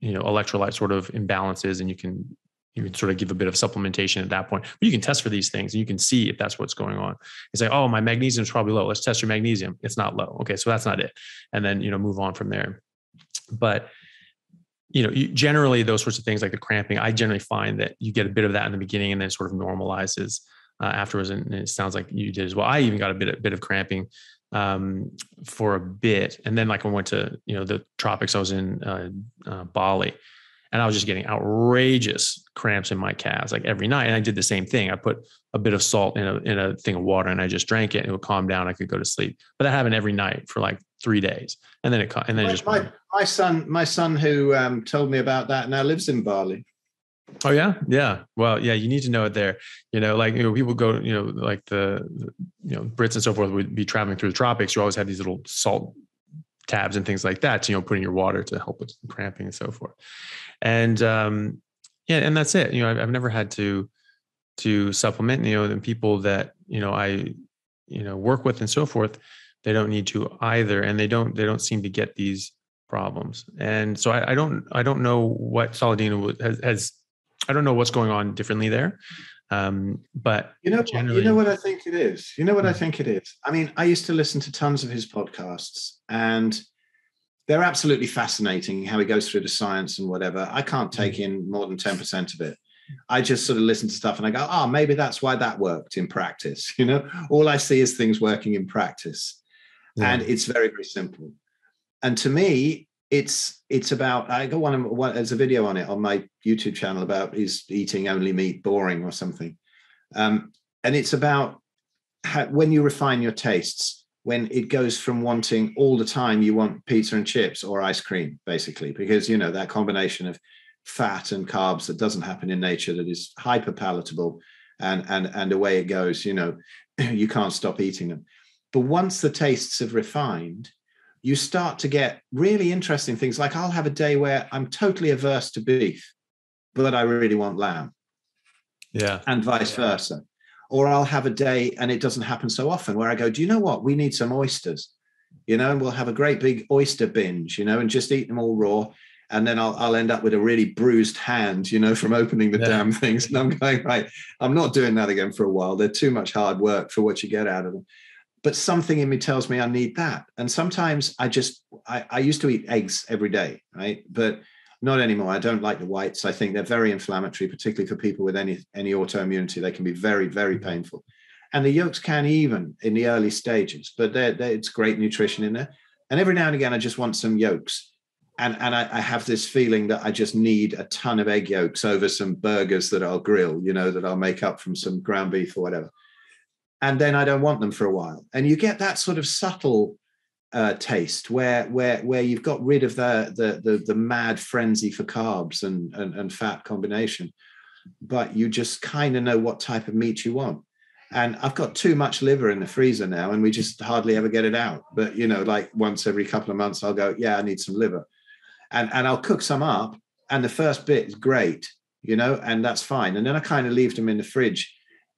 you know, electrolyte sort of imbalances and you can you can sort of give a bit of supplementation at that point. But you can test for these things and you can see if that's what's going on. It's like, oh, my magnesium is probably low. Let's test your magnesium. It's not low. Okay, so that's not it. And then you know move on from there. But you know, you, generally those sorts of things like the cramping, I generally find that you get a bit of that in the beginning and then sort of normalizes uh, afterwards. And it sounds like you did as well. I even got a bit a bit of cramping um, for a bit, and then like I went to you know the tropics. I was in uh, uh, Bali and I was just getting outrageous cramps in my calves like every night. And I did the same thing. I put a bit of salt in a in a thing of water and I just drank it. And it would calm down. I could go to sleep. But that happened every night for like three days, and then it and then my, it just my, my son my son who um, told me about that now lives in Bali. Oh yeah, yeah. Well, yeah. You need to know it there. You know, like you know, people go. You know, like the you know Brits and so forth would be traveling through the tropics. You always have these little salt tabs and things like that. To, you know, put in your water to help with cramping and so forth and um, yeah, and that's it. You know, I've, I've never had to to supplement. You know, the people that you know I you know work with and so forth, they don't need to either, and they don't they don't seem to get these problems. And so I, I don't I don't know what Saladino has, has I don't know what's going on differently there. Um, but you know, you know what I think it is. You know what I hmm. think it is. I mean, I used to listen to tons of his podcasts, and they're absolutely fascinating how he goes through the science and whatever. I can't take mm. in more than 10% of it. I just sort of listen to stuff and I go, oh, maybe that's why that worked in practice. You know, all I see is things working in practice. Yeah. And it's very, very simple. And to me, it's it's about I got one, one there's a video on it on my YouTube channel about is eating only meat boring or something. Um, and it's about how, when you refine your tastes, when it goes from wanting all the time you want pizza and chips or ice cream basically because you know that combination of fat and carbs that doesn't happen in nature that is hyper palatable and and and away it goes you know you can't stop eating them. But once the tastes have refined you start to get really interesting things like i'll have a day where i'm totally averse to beef but i really want lamb. Yeah. And vice yeah. versa or I'll have a day and it doesn't happen so often where I go, do you know what? We need some oysters, you know, and we'll have a great big oyster binge, you know, and just eat them all raw. And then I'll, I'll end up with a really bruised hand, you know, from opening the yeah. damn things. And I'm going, right, I'm not doing that again for a while. They're too much hard work for what you get out of them. But something in me tells me I need that. And sometimes I just, I, I used to eat eggs every day, right? But not anymore. I don't like the whites. I think they're very inflammatory, particularly for people with any any autoimmunity. They can be very very mm-hmm. painful, and the yolks can even in the early stages. But they're, they're, it's great nutrition in there. And every now and again, I just want some yolks, and and I, I, have this feeling that I just need a ton of egg yolks over some burgers that I'll grill. You know that I'll make up from some ground beef or whatever. And then I don't want them for a while, and you get that sort of subtle uh, taste where where where you've got rid of the the the, the mad frenzy for carbs and, and, and fat combination but you just kind of know what type of meat you want. And i've got too much liver in the freezer now and we just hardly ever get it out. But you know like once every couple of months i'll go yeah i need some liver. And and i'll cook some up and the first bit is great you know and that's fine. And then i kind of leave them in the fridge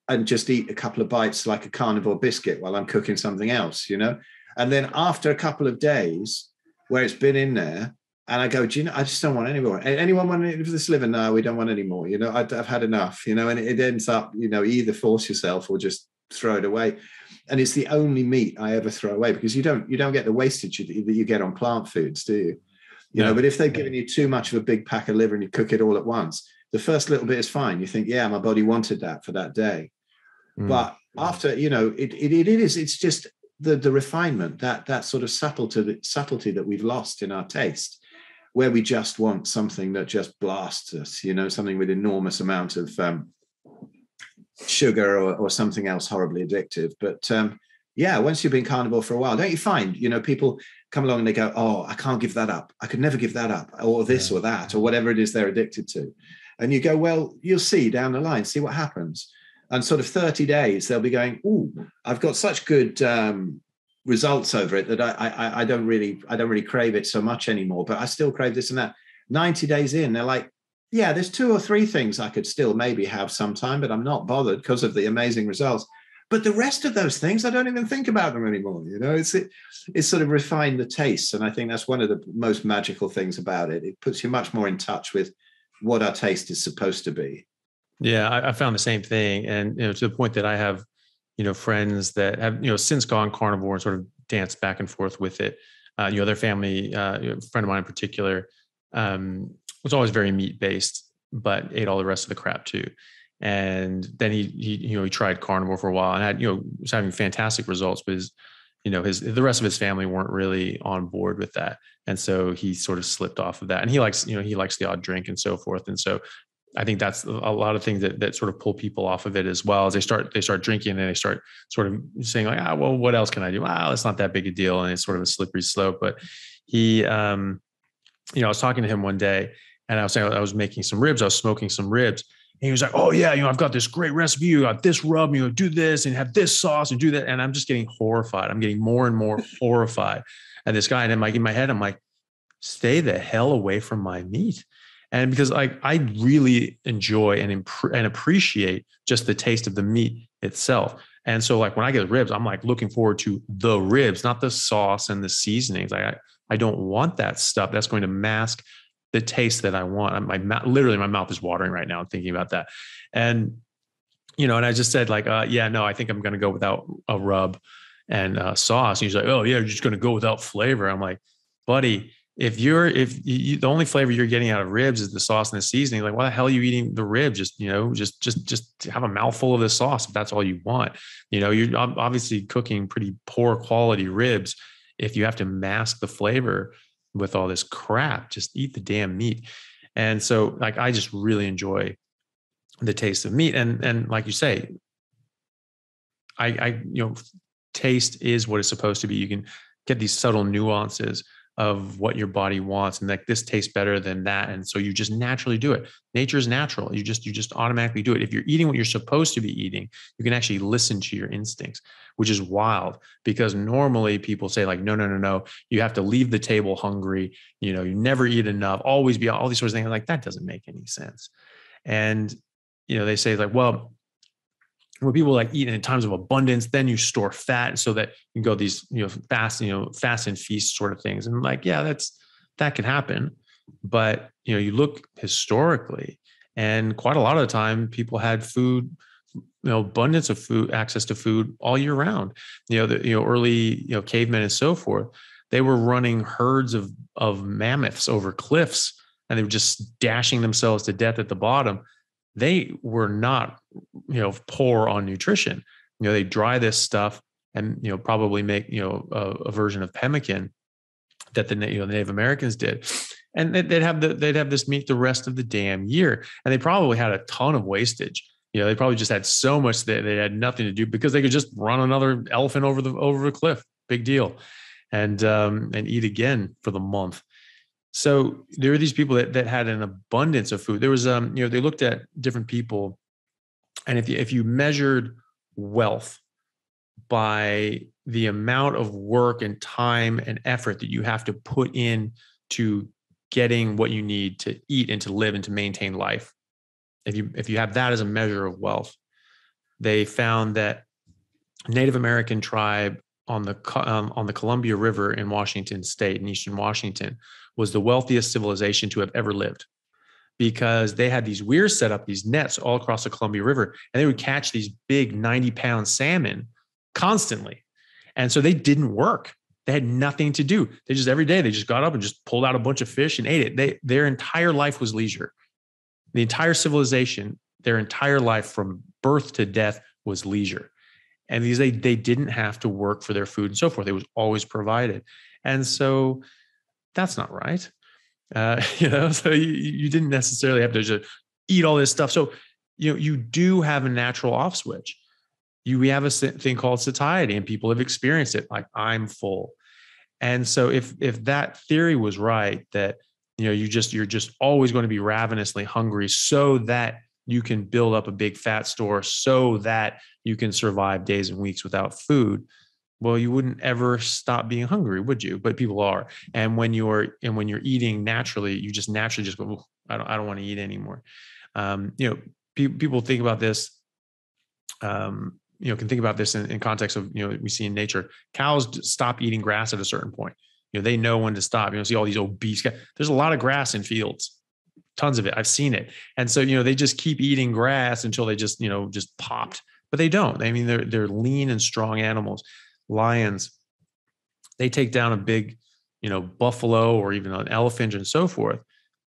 and just eat a couple of bites like a carnivore biscuit while I'm cooking something else, you know. And then after a couple of days where it's been in there, and I go, do you know, I just don't want any more. Anyone want any of this liver? No, we don't want any more. You know, I've had enough. You know, and it ends up, you know, either force yourself or just throw it away. And it's the only meat I ever throw away because you don't you don't get the wastage that you get on plant foods, do you? You know, but if they've given you too much of a big pack of liver and you cook it all at once, the first little bit is fine. You think, yeah, my body wanted that for that day. Mm. But after, you know, it, it, it is, it's just the, the refinement, that, that sort of subtlety, subtlety that we've lost in our taste, where we just want something that just blasts us, you know, something with enormous amount of um, sugar or, or something else horribly addictive. But um, yeah, once you've been carnivore for a while, don't you find, you know, people come along and they go, oh, I can't give that up. I could never give that up, or this yeah. or that, or whatever it is they're addicted to. And you go, well, you'll see down the line, see what happens. And sort of 30 days, they'll be going, oh, I've got such good um, results over it that I, I, I don't really, I don't really crave it so much anymore, but I still crave this and that. 90 days in, they're like, yeah, there's two or three things I could still maybe have sometime, but I'm not bothered because of the amazing results. But the rest of those things, I don't even think about them anymore. You know, it's it, it's sort of refined the taste, and I think that's one of the most magical things about it. It puts you much more in touch with what our taste is supposed to be. Yeah, I, I found the same thing, and you know, to the point that I have, you know, friends that have you know since gone carnivore and sort of danced back and forth with it. Uh, you know, their family, uh, a friend of mine in particular, um, was always very meat based, but ate all the rest of the crap too. And then he, he you know he tried carnivore for a while and had you know was having fantastic results but his you know his the rest of his family weren't really on board with that. And so he sort of slipped off of that. And he likes you know he likes the odd drink and so forth. And so I think that's a lot of things that, that sort of pull people off of it as well as they start they start drinking and they start sort of saying like ah well what else can I do ah, it's not that big a deal and it's sort of a slippery slope but he um you know I was talking to him one day and I was saying I was making some ribs I was smoking some ribs And he was like, "Oh yeah, you know, I've got this great recipe. You got this rub. You know, do this and have this sauce and do that." And I'm just getting horrified. I'm getting more and more horrified. And this guy, and in my in my head, I'm like, "Stay the hell away from my meat." And because like I really enjoy and imp- and appreciate just the taste of the meat itself. And so like when I get ribs, I'm like looking forward to the ribs, not the sauce and the seasonings. I, I don't want that stuff that's going to mask the taste that I want. My mouth, literally, my mouth is watering right now thinking about that. And you know, and I just said like, uh, yeah, no, I think I'm going to go without a rub and uh, sauce. And he's like, oh yeah, you're just going to go without flavor. I'm like, buddy, if you're if you, the only flavor you're getting out of ribs is the sauce and the seasoning, like why the hell are you eating the rib? Just you know, just just just have a mouthful of the sauce if that's all you want. You know, you're obviously cooking pretty poor quality ribs if you have to mask the flavor with all this crap. Just eat the damn meat. And so like I just really enjoy the taste of meat. And and like you say, I I you know, taste is what it's supposed to be. You can get these subtle nuances of what your body wants and like this tastes better than that and so you just naturally do it. Nature is natural. You just you just automatically do it. If you're eating what you're supposed to be eating you can actually listen to your instincts which is wild because normally people say like no no no no. You have to leave the table hungry. You know you never eat enough. Always be all these sorts of things. Like that doesn't make any sense. And you know they say like well when people like eat in times of abundance, then you store fat so that you go these, you know, fast, you know, fast and feast sort of things. And like, yeah, that's that can happen. But you know, you look historically, and quite a lot of the time people had food, you know, abundance of food, access to food all year round. You know, the you know, early, you know, cavemen and so forth, they were running herds of of mammoths over cliffs and they were just dashing themselves to death at the bottom they were not, you know, poor on nutrition. You know, they dry this stuff and you know probably make you know a, a version of pemmican that the you know the Native Americans did, and they'd have the they'd have this meat the rest of the damn year, and they probably had a ton of wastage. You know, they probably just had so much that they had nothing to do because they could just run another elephant over the over a cliff, big deal, and um, and eat again for the month. So there were these people that, that had an abundance of food. There was, um, you know, they looked at different people, and if you, if you measured wealth by the amount of work and time and effort that you have to put in to getting what you need to eat and to live and to maintain life, if you if you have that as a measure of wealth, they found that Native American tribe on the um, on the Columbia River in Washington State in eastern Washington was the wealthiest civilization to have ever lived. Because they had these weirs set up these nets all across the Columbia River and they would catch these big 90 pound salmon constantly. And so they didn't work. They had nothing to do. They just every day they just got up and just pulled out a bunch of fish and ate it. They their entire life was leisure. The entire civilization their entire life from birth to death was leisure. And these they they didn't have to work for their food and so forth. It was always provided. And so that's not right. Uh, you know so you, you didn't necessarily have to just eat all this stuff. So you know you do have a natural off switch. You we have a thing called satiety and people have experienced it like i'm full. And so if if that theory was right that you know you just you're just always going to be ravenously hungry so that you can build up a big fat store so that you can survive days and weeks without food well you wouldn't ever stop being hungry would you but people are and when you're and when you're eating naturally you just naturally just go i don't i don't want to eat anymore um, you know pe- people think about this um, you know can think about this in, in context of you know we see in nature cows stop eating grass at a certain point you know they know when to stop you know see all these obese guys there's a lot of grass in fields tons of it. I've seen it. And so, you know, they just keep eating grass until they just, you know, just popped. But they don't. I mean, they're they're lean and strong animals. Lions, they take down a big, you know, buffalo or even an elephant and so forth.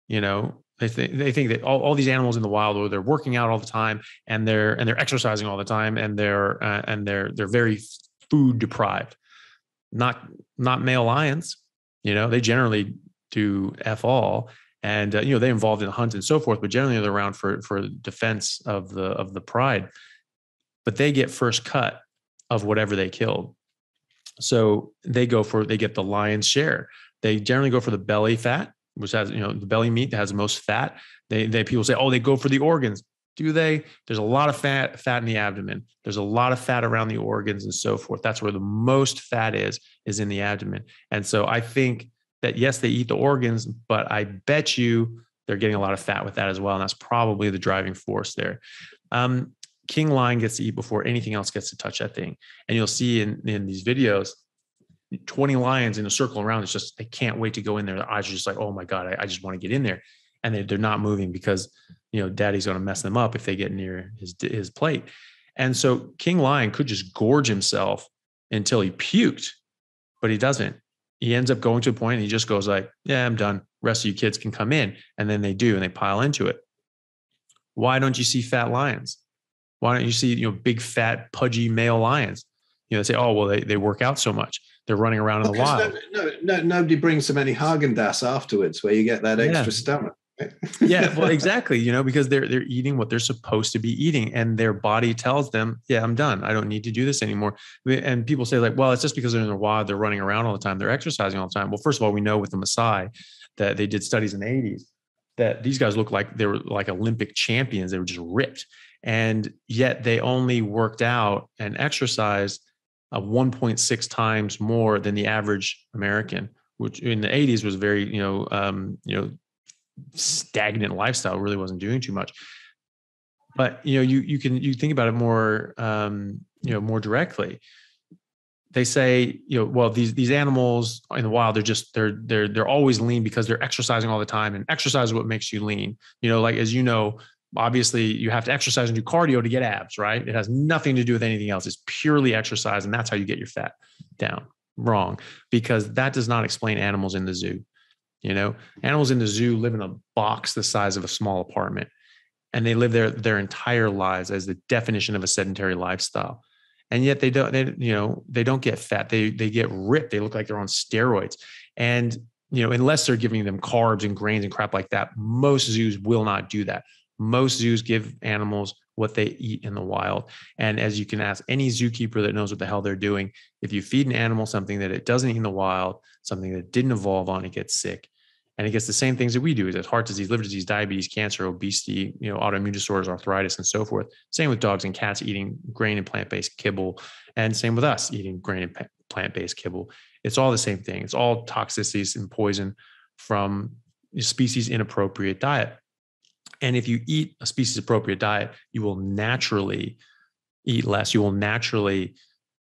You know, they think they think that all, all these animals in the wild, or they're working out all the time and they're and they're exercising all the time and they're uh, and they're they're very food deprived. Not not male lions. You know, they generally do f all and uh, you know they involved in hunt and so forth but generally they're around for for defense of the of the pride but they get first cut of whatever they killed so they go for they get the lion's share. They generally go for the belly fat which has you know the belly meat that has the most fat. They they people say oh they go for the organs. Do they? There's a lot of fat fat in the abdomen. There's a lot of fat around the organs and so forth. That's where the most fat is is in the abdomen. And so i think that yes, they eat the organs, but I bet you they're getting a lot of fat with that as well. And that's probably the driving force there. Um, king lion gets to eat before anything else gets to touch that thing. And you'll see in, in these videos, 20 lions in a circle around. It's just, they can't wait to go in there. Their eyes are just like, oh my God, I, I just want to get in there. And they, they're not moving because, you know, daddy's going to mess them up if they get near his, his plate. And so King Lion could just gorge himself until he puked, but he doesn't he ends up going to a point and he just goes like, yeah, I'm done. Rest of you kids can come in. And then they do, and they pile into it. Why don't you see fat lions? Why don't you see, you know, big, fat, pudgy male lions? You know, they say, oh, well, they, they work out so much. They're running around in the wild. No, no, no, nobody brings them any Haagen-Dazs afterwards where you get that extra yeah. stomach yeah, well, exactly. You know, because they're they're eating what they're supposed to be eating, and their body tells them, "Yeah, I'm done. I don't need to do this anymore." And people say, like, "Well, it's just because they're in the wild. They're running around all the time. They're exercising all the time." Well, first of all, we know with the Maasai that they did studies in the 80s that these guys looked like they were like Olympic champions. They were just ripped, and yet they only worked out and exercised uh, 1.6 times more than the average American, which in the 80s was very, you know, um, you know stagnant lifestyle really wasn't doing too much. But you know you you can you think about it more um, you know more directly. They say you know well these these animals in the wild they're just they're they're they're always lean because they're exercising all the time and exercise is what makes you lean. You know like as you know obviously you have to exercise and do cardio to get abs right it has nothing to do with anything else it's purely exercise and that's how you get your fat down wrong because that does not explain animals in the zoo you know, animals in the zoo live in a box the size of a small apartment, and they live their their entire lives as the definition of a sedentary lifestyle. And yet they don't, they, you know, they don't get fat. They they get ripped. They look like they're on steroids. And you know, unless they're giving them carbs and grains and crap like that, most zoos will not do that. Most zoos give animals what they eat in the wild. And as you can ask any zookeeper that knows what the hell they're doing, if you feed an animal something that it doesn't eat in the wild, something that didn't evolve on, it gets sick. And it gets the same things that we do: is heart disease, liver disease, diabetes, cancer, obesity, you know, autoimmune disorders, arthritis, and so forth. Same with dogs and cats eating grain and plant-based kibble, and same with us eating grain and plant-based kibble. It's all the same thing. It's all toxicities and poison from species inappropriate diet. And if you eat a species appropriate diet, you will naturally eat less, you will naturally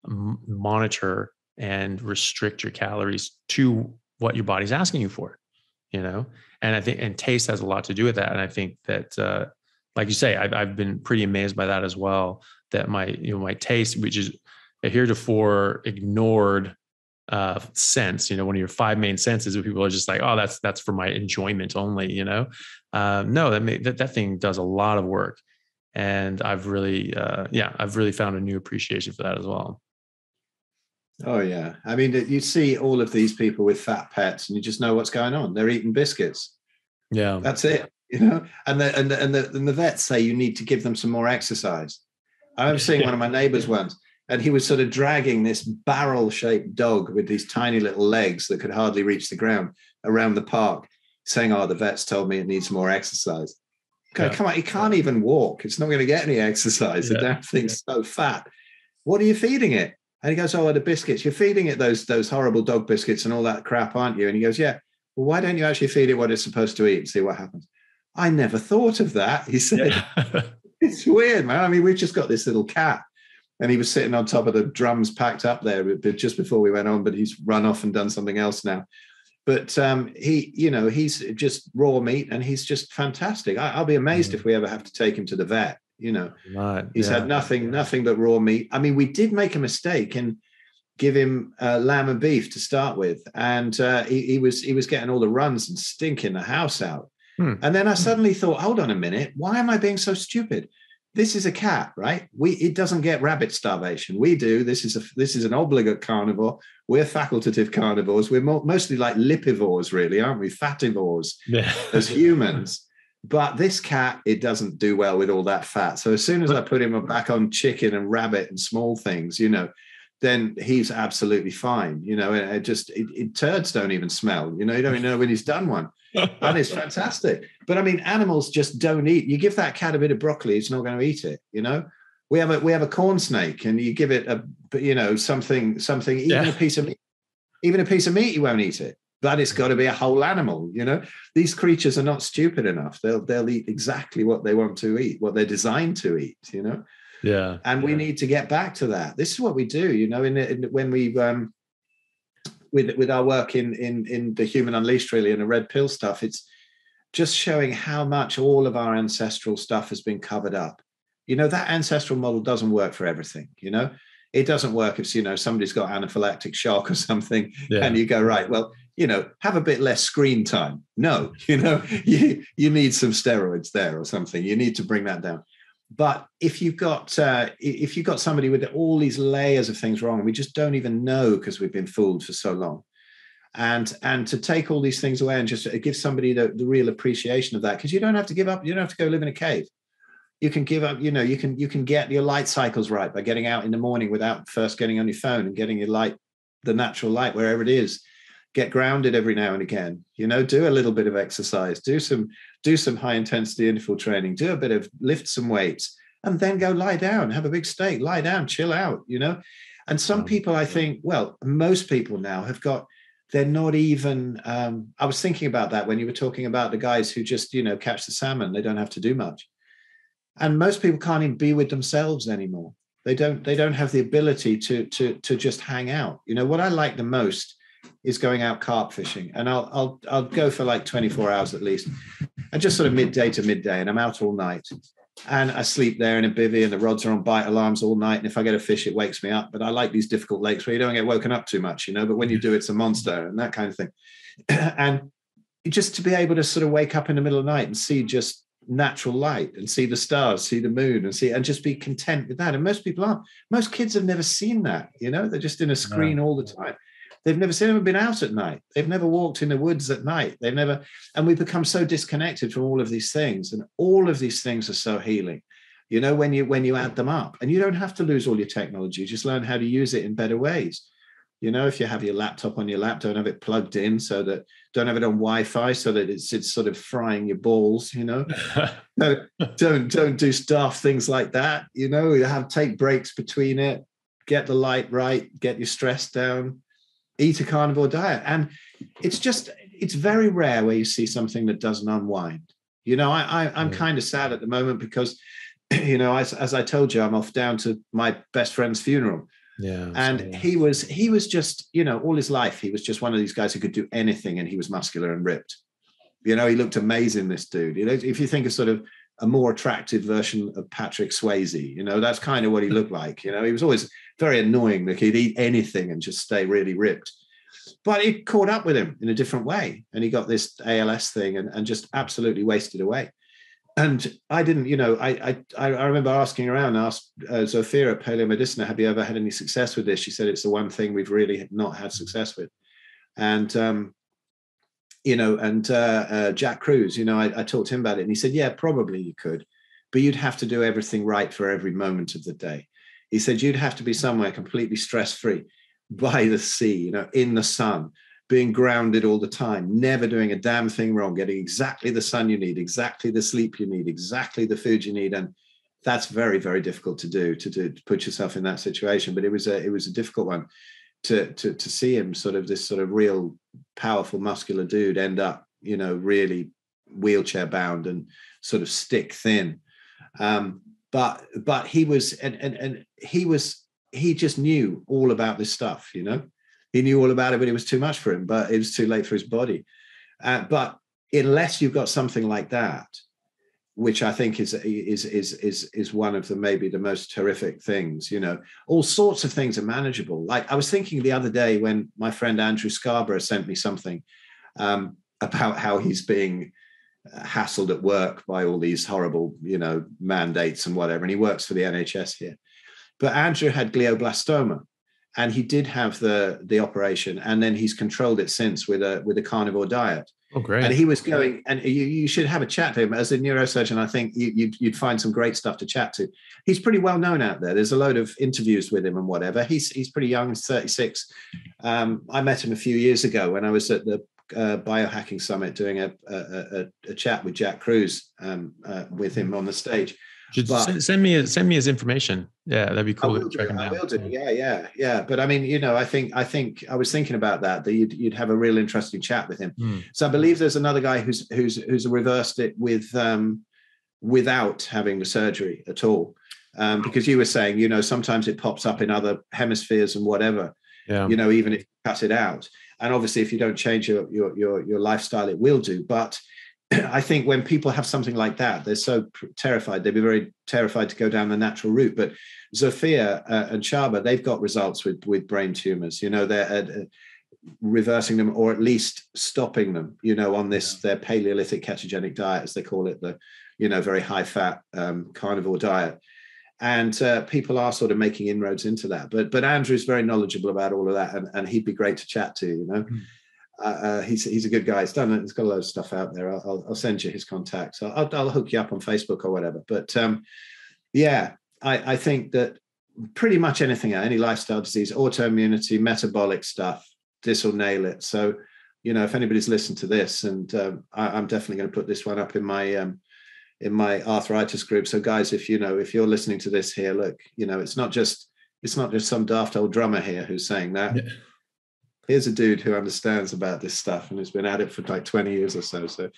m- monitor and restrict your calories to what your body's asking you for. You know, and I think and taste has a lot to do with that. And I think that, uh, like you say, I've, I've been pretty amazed by that as well. That my you know my taste, which is heretofore ignored uh, sense, you know, one of your five main senses, where people are just like, oh, that's that's for my enjoyment only, you know. Um, no, that, may, that that thing does a lot of work, and I've really, uh, yeah, I've really found a new appreciation for that as well. Oh yeah, I mean, you see all of these people with fat pets, and you just know what's going on. They're eating biscuits. Yeah, that's it. You know, and the and the, and the, and the vets say you need to give them some more exercise. I remember seeing one of my neighbors once, and he was sort of dragging this barrel-shaped dog with these tiny little legs that could hardly reach the ground around the park, saying, "Oh, the vets told me it needs more exercise." yeah. Come on, he can't even walk. It's not going to get any exercise. Yeah. The damn thing's yeah. so fat. What are you feeding it? And he goes, "Oh, the biscuits. You're feeding it those those horrible dog biscuits and all that crap, aren't you?" And he goes, "Yeah. Well, why don't you actually feed it what it's supposed to eat and see what happens?" I never thought of that. He said, yeah. "It's weird, man. I mean, we've just got this little cat, and he was sitting on top of the drums packed up there just before we went on, but he's run off and done something else now." But um, he, you know, he's just raw meat, and he's just fantastic. I, will be amazed mm. if we ever have to take him to the vet you know, right. he's yeah. had nothing, nothing but raw meat. I mean, we did make a mistake and give him uh, lamb and beef to start with, and uh, he, he, was he was getting all the runs and stinking the house out. Hmm. And then I hmm. suddenly thought, hold on a minute, why am I being so stupid? This is a cat, right? We it doesn't get rabbit starvation. We do. This is a this is an obligate carnivore. We're facultative carnivores. We're more, mostly like lipivores, really, aren't we? Fativores yeah. as humans. But this cat, it doesn't do well with all that fat. So as soon as I put him back on chicken and rabbit and small things, you know, then he's absolutely fine. You know, it just it, it, turds don't even smell. You know, you don't even know when he's done one. That is fantastic. But I mean, animals just don't eat. You give that cat a bit of broccoli, it's not going to eat it. You know, we have a we have a corn snake, and you give it a you know something something even yeah. a piece of meat, even a piece of meat, you won't eat it but it's got to be a whole animal you know these creatures are not stupid enough they'll they'll eat exactly what they want to eat what they're designed to eat you know yeah and yeah. we need to get back to that this is what we do you know in, in when we um with with our work in in in the human unleashed really and the red pill stuff it's just showing how much all of our ancestral stuff has been covered up you know that ancestral model doesn't work for everything you know it doesn't work if you know somebody's got anaphylactic shock or something yeah. and you go right well you know, have a bit less screen time. No, you know, you you need some steroids there or something. You need to bring that down. But if you've got uh, if you've got somebody with all these layers of things wrong, we just don't even know because we've been fooled for so long. And and to take all these things away and just give somebody the, the real appreciation of that, because you don't have to give up, you don't have to go live in a cave. You can give up, you know, you can you can get your light cycles right by getting out in the morning without first getting on your phone and getting your light, the natural light, wherever it is get grounded every now and again you know do a little bit of exercise do some do some high intensity interval training do a bit of lift some weights and then go lie down have a big steak lie down chill out you know? And some people i think well most people now have got they're not even um, i was thinking about that when you were talking about the guys who just you know catch the salmon they don't have to do much. And most people can't even be with themselves anymore. They don't they don't have the ability to to to just hang out. You know what i like the most is going out carp fishing, and I'll I'll I'll go for like 24 hours at least, and just sort of midday to midday, and I'm out all night, and I sleep there in a bivy, and the rods are on bite alarms all night, and if I get a fish, it wakes me up. But I like these difficult lakes where you don't get woken up too much, you know. But when you do, it's a monster and that kind of thing, and just to be able to sort of wake up in the middle of the night and see just natural light and see the stars, see the moon, and see and just be content with that. And most people aren't. Most kids have never seen that. You know, they're just in a screen no. all the time. They've never seen them been out at night. They've never walked in the woods at night. They've never, and we've become so disconnected from all of these things. And all of these things are so healing. You know, when you when you add them up, and you don't have to lose all your technology, just learn how to use it in better ways. You know, if you have your laptop on your lap, don't have it plugged in so that don't have it on Wi-Fi so that it's it's sort of frying your balls. You know, no, don't don't do stuff things like that. You know, you have take breaks between it, get the light right, get your stress down eat a carnivore diet. And it's just, it's very rare where you see something that doesn't unwind. You know, I, I am kind of sad at the moment because you know, as, as I told you, I'm off down to my best friend's funeral. Yeah. And so- he was he was just, you know, all his life, he was just one of these guys who could do anything and he was muscular and ripped. You know, he looked amazing, this dude. You know, if you think of sort of a more attractive version of Patrick Swayze, you know, that's kind of what he looked like. You know, he was always very annoying. Like he'd eat anything and just stay really ripped. But it caught up with him in a different way. And he got this ALS thing and, and just absolutely wasted away. And I didn't, you know, I I, I remember asking around, asked uh, Zsofia at Paleo Medicina, have you ever had any success with this? She said it's the one thing we've really not had success with. And um, you know, and uh, uh, Jack Kruse, you know, I, I talked to him about it, and he said, yeah, probably you could, but you'd have to do everything right for every moment of the day. He said you'd have to be somewhere completely stress free, by the sea, you know, in the sun, being grounded all the time, never doing a damn thing wrong, getting exactly the sun you need, exactly the sleep you need, exactly the food you need, and that's very very difficult to do to, do, to put yourself in that situation. But it was a it was a difficult one to to to see him sort of this sort of real powerful muscular dude end up you know really wheelchair bound and sort of stick thin um but but he was and and, and he was he just knew all about this stuff you know he knew all about it but it was too much for him but it was too late for his body uh, but unless you've got something like that which I think is is is is is one of the maybe the most terrific things. You know, all sorts of things are manageable. Like I was thinking the other day when my friend Andrew Scarborough sent me something um, about how he's being hassled at work by all these horrible, you know, mandates and whatever, and he works for the NHS here. But Andrew had glioblastoma, and he did have the the operation, and then he's controlled it since with a with a carnivore diet. Oh, great. And he was going, and you, you should have a chat to him as a neurosurgeon. I think you, you'd, you'd find some great stuff to chat to. He's pretty well known out there. There's a load of interviews with him and whatever. He's he's pretty young, 36. Um, I met him a few years ago when I was at the uh, biohacking summit doing a, a, a, a chat with Jack Kruse um, uh, with him on the stage. But- send, me send me his information. Yeah, that'd be I cool. will to do. I will do. Yeah, yeah, yeah. But I mean, you know, I think I think I was thinking about that. That you'd you'd have a real interesting chat with him. Hmm. So I believe there's another guy who's who's who's reversed it with um, without having the surgery at all. Um, because you were saying, you know, sometimes it pops up in other hemispheres and whatever. Yeah. You know, even if you cut it out, and obviously if you don't change your your your, your lifestyle, it will do. But I think when people have something like that, they're so terrified. They'd be very terrified to go down the natural route. But Zsofia uh, and Csaba, they've got results with with brain tumors. You know, they're uh, reversing them or at least stopping them. You know, on this their Paleolithic ketogenic diet, as they call it, the you know very high fat um, carnivore diet. And uh, people are sort of making inroads into that. But but Andrew's very knowledgeable about all of that, and, and he'd be great to chat to. You know. Mm. Uh, uh, he's he's a good guy. He's done it. He's got a lot of stuff out there. I'll, I'll, send you his contacts. I'll, I'll, I'll hook you up on Facebook or whatever. But um, yeah, I, I think that pretty much anything, any lifestyle disease, autoimmunity, metabolic stuff, this will nail it. So, you know, if anybody's listened to this, and um, I, I'm definitely going to put this one up in my um, in my arthritis group. So, guys, if you know, if you're listening to this here, look, you know, it's not just it's not just some daft old drummer here who's saying that. Yeah. Here's a dude who understands about this stuff and has been at it for like 20 years or so. So,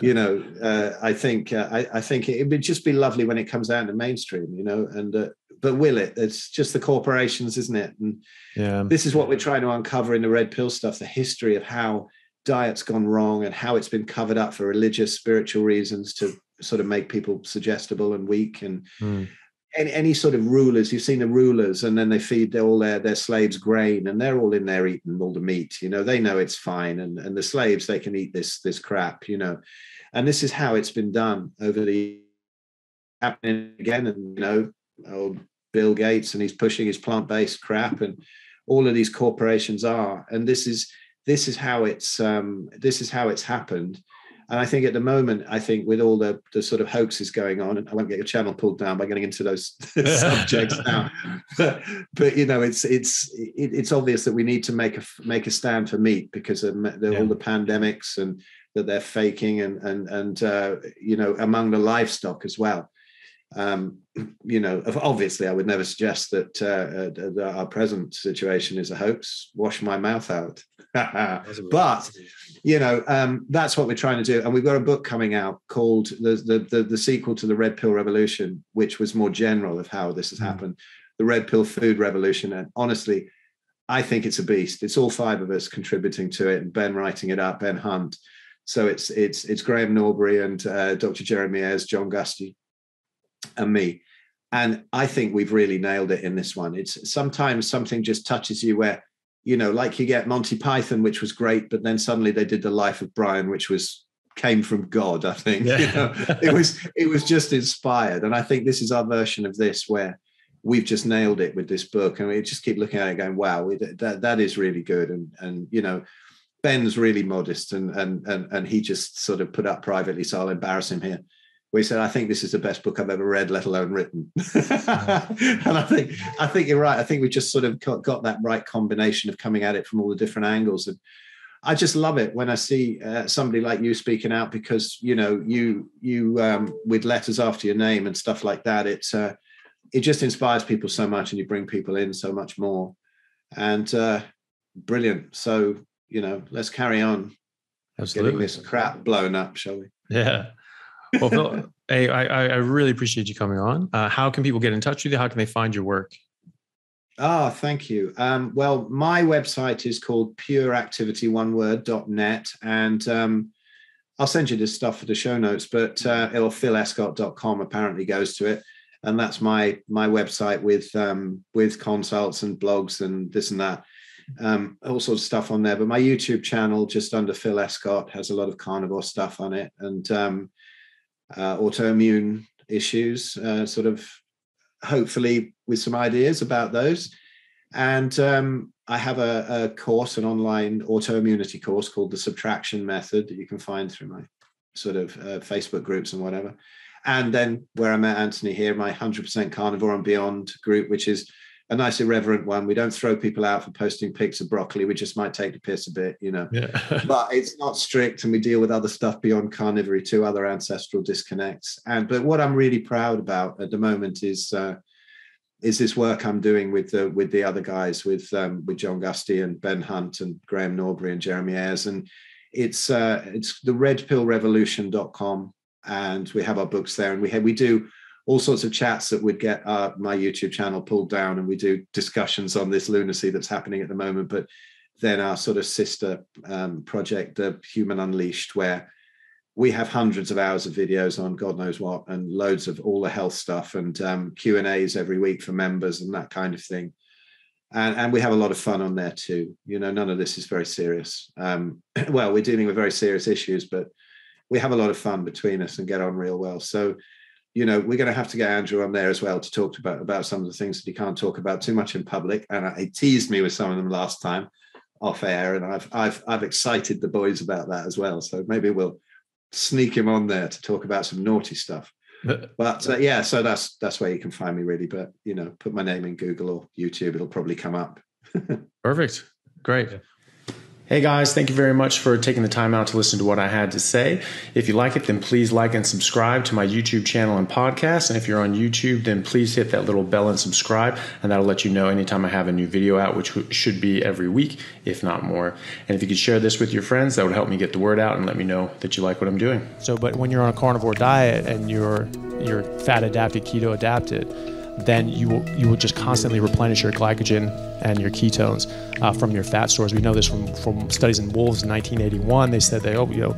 you know, uh, I think uh, I, I think it would just be lovely when it comes out in the mainstream, you know. And uh, but will it? It's just the corporations, isn't it? And Yeah. this is what we're trying to uncover in the red pill stuff the history of how diet's gone wrong and how it's been covered up for religious spiritual reasons to sort of make people suggestible and weak and Hmm. any, any sort of rulers you've seen the rulers and then they feed all their their slaves grain and they're all in there eating all the meat you know they know it's fine and and the slaves they can eat this this crap you know. And this is how it's been done over the happening again and you know old bill gates and he's pushing his plant-based crap and all of these corporations are. And this is this is how it's um this is how it's happened and I think at the moment, I think with all the, the sort of hoaxes going on, and I won't get your channel pulled down by getting into those subjects now, but, but you know, it's it's it, it's obvious that we need to make a make a stand for meat because of the, Yeah. all the pandemics and that they're faking and and and uh, you know among the livestock as well. Um, you know, obviously, I would never suggest that, uh, uh, our present situation is a hoax. Wash my mouth out. but you know, um, that's what we're trying to do. And we've got a book coming out called the, the, the, the, sequel to the Red Pill Revolution, which was more general of how this has mm. happened, the Red Pill Food Revolution. And honestly, I think it's a beast. It's all five of us contributing to it, and Ben writing it up, Ben Hunt. So it's it's it's Graham Norbury and uh, Dr. Jeremy Ayres, John Gusty, and me. And I think we've really nailed it in this one. It's sometimes something just touches you where you know, like you get Monty Python, which was great, but then suddenly they did the Life of Brian, which was came from God. I think yeah. you know, it was it was just inspired, and I think this is our version of this where we've just nailed it with this book, and we just keep looking at it, going, "Wow, that that is really good," and and you know. Ben's really modest and and and and he just sort of put up privately, so I'll embarrass him here where he said, "I think this is the best book I've ever read, let alone written." and I think I think you're right. I think we just sort of got, got, that right combination of coming at it from all the different angles, and I just love it when I see uh, somebody like you speaking out because you know you you um, with letters after your name and stuff like that. It's uh, it just inspires people so much, and you bring people in so much more, and uh, brilliant. So you know, let's carry on. Absolutely. Getting this crap blown up, shall we? Yeah well, Phil, hey, I, I really appreciate you coming on. Uh, how can people get in touch with you? How can they find your work? Ah, oh, thank you. Um, well, my website is called pureactivityoneWord.net, and um, I'll send you this stuff for the show notes, but uh, or philescott.com apparently goes to it. And that's my my website with um, with consults and blogs and this and that. Um, all sorts of stuff on there. But my YouTube channel, just under Phil Escott, has a lot of carnivore stuff on it. And um, uh, autoimmune issues, uh, sort of hopefully with some ideas about those. And um, I have a, a, course, an online autoimmunity course called the Subtraction Method that you can find through my sort of uh, Facebook groups and whatever. And then where I met Anthony here, my 100% Carnivore and Beyond group, which is a nice irreverent one. We don't throw people out for posting pics of broccoli. We just might take the piss a bit, you know. Yeah. but it's not strict, and we deal with other stuff beyond carnivory too, other ancestral disconnects. And but what I'm really proud about at the moment is uh, is this work I'm doing with the with the other guys, with um, with John Gusty and Ben Hunt and Graham Norbury and Jeremy Ayres, and it's uh, it's the redpillrevolution.com, and we have our books there, and we have we do all sorts of chats that would get uh, my YouTube channel pulled down, and we do discussions on this lunacy that's happening at the moment. But then our sort of sister um, project, the Human Unleashed, where we have hundreds of hours of videos on God knows what, and loads of all the health stuff, and um, Q and A's every week for members and that kind of thing. And, and we have a lot of fun on there too. You know, none of this is very serious. Um, well, we're dealing with very serious issues, but we have a lot of fun between us and get on real well. So you know, we're going to have to get Andrew on there as well to talk about about some of the things that he can't talk about too much in public. And he teased me with some of them last time off air, and I've I've I've excited the boys about that as well. So maybe we'll sneak him on there to talk about some naughty stuff. But uh, yeah, so that's that's where you can find me really. But you know, put my name in Google or YouTube; it'll probably come up. Perfect, great. Hey guys, thank you very much for taking the time out to listen to what I had to say. If you like it, then please like and subscribe to my YouTube channel and podcast. And if you're on YouTube, then please hit that little bell and subscribe, and that'll let you know anytime I have a new video out, which should be every week, if not more. And if you could share this with your friends, that would help me get the word out and let me know that you like what I'm doing. So, but when you're on a carnivore diet and you're you're fat adapted, keto adapted, then you will you will just constantly replenish your glycogen and your ketones uh, from your fat stores. We know this from from studies in wolves in 1981. They said they oh you know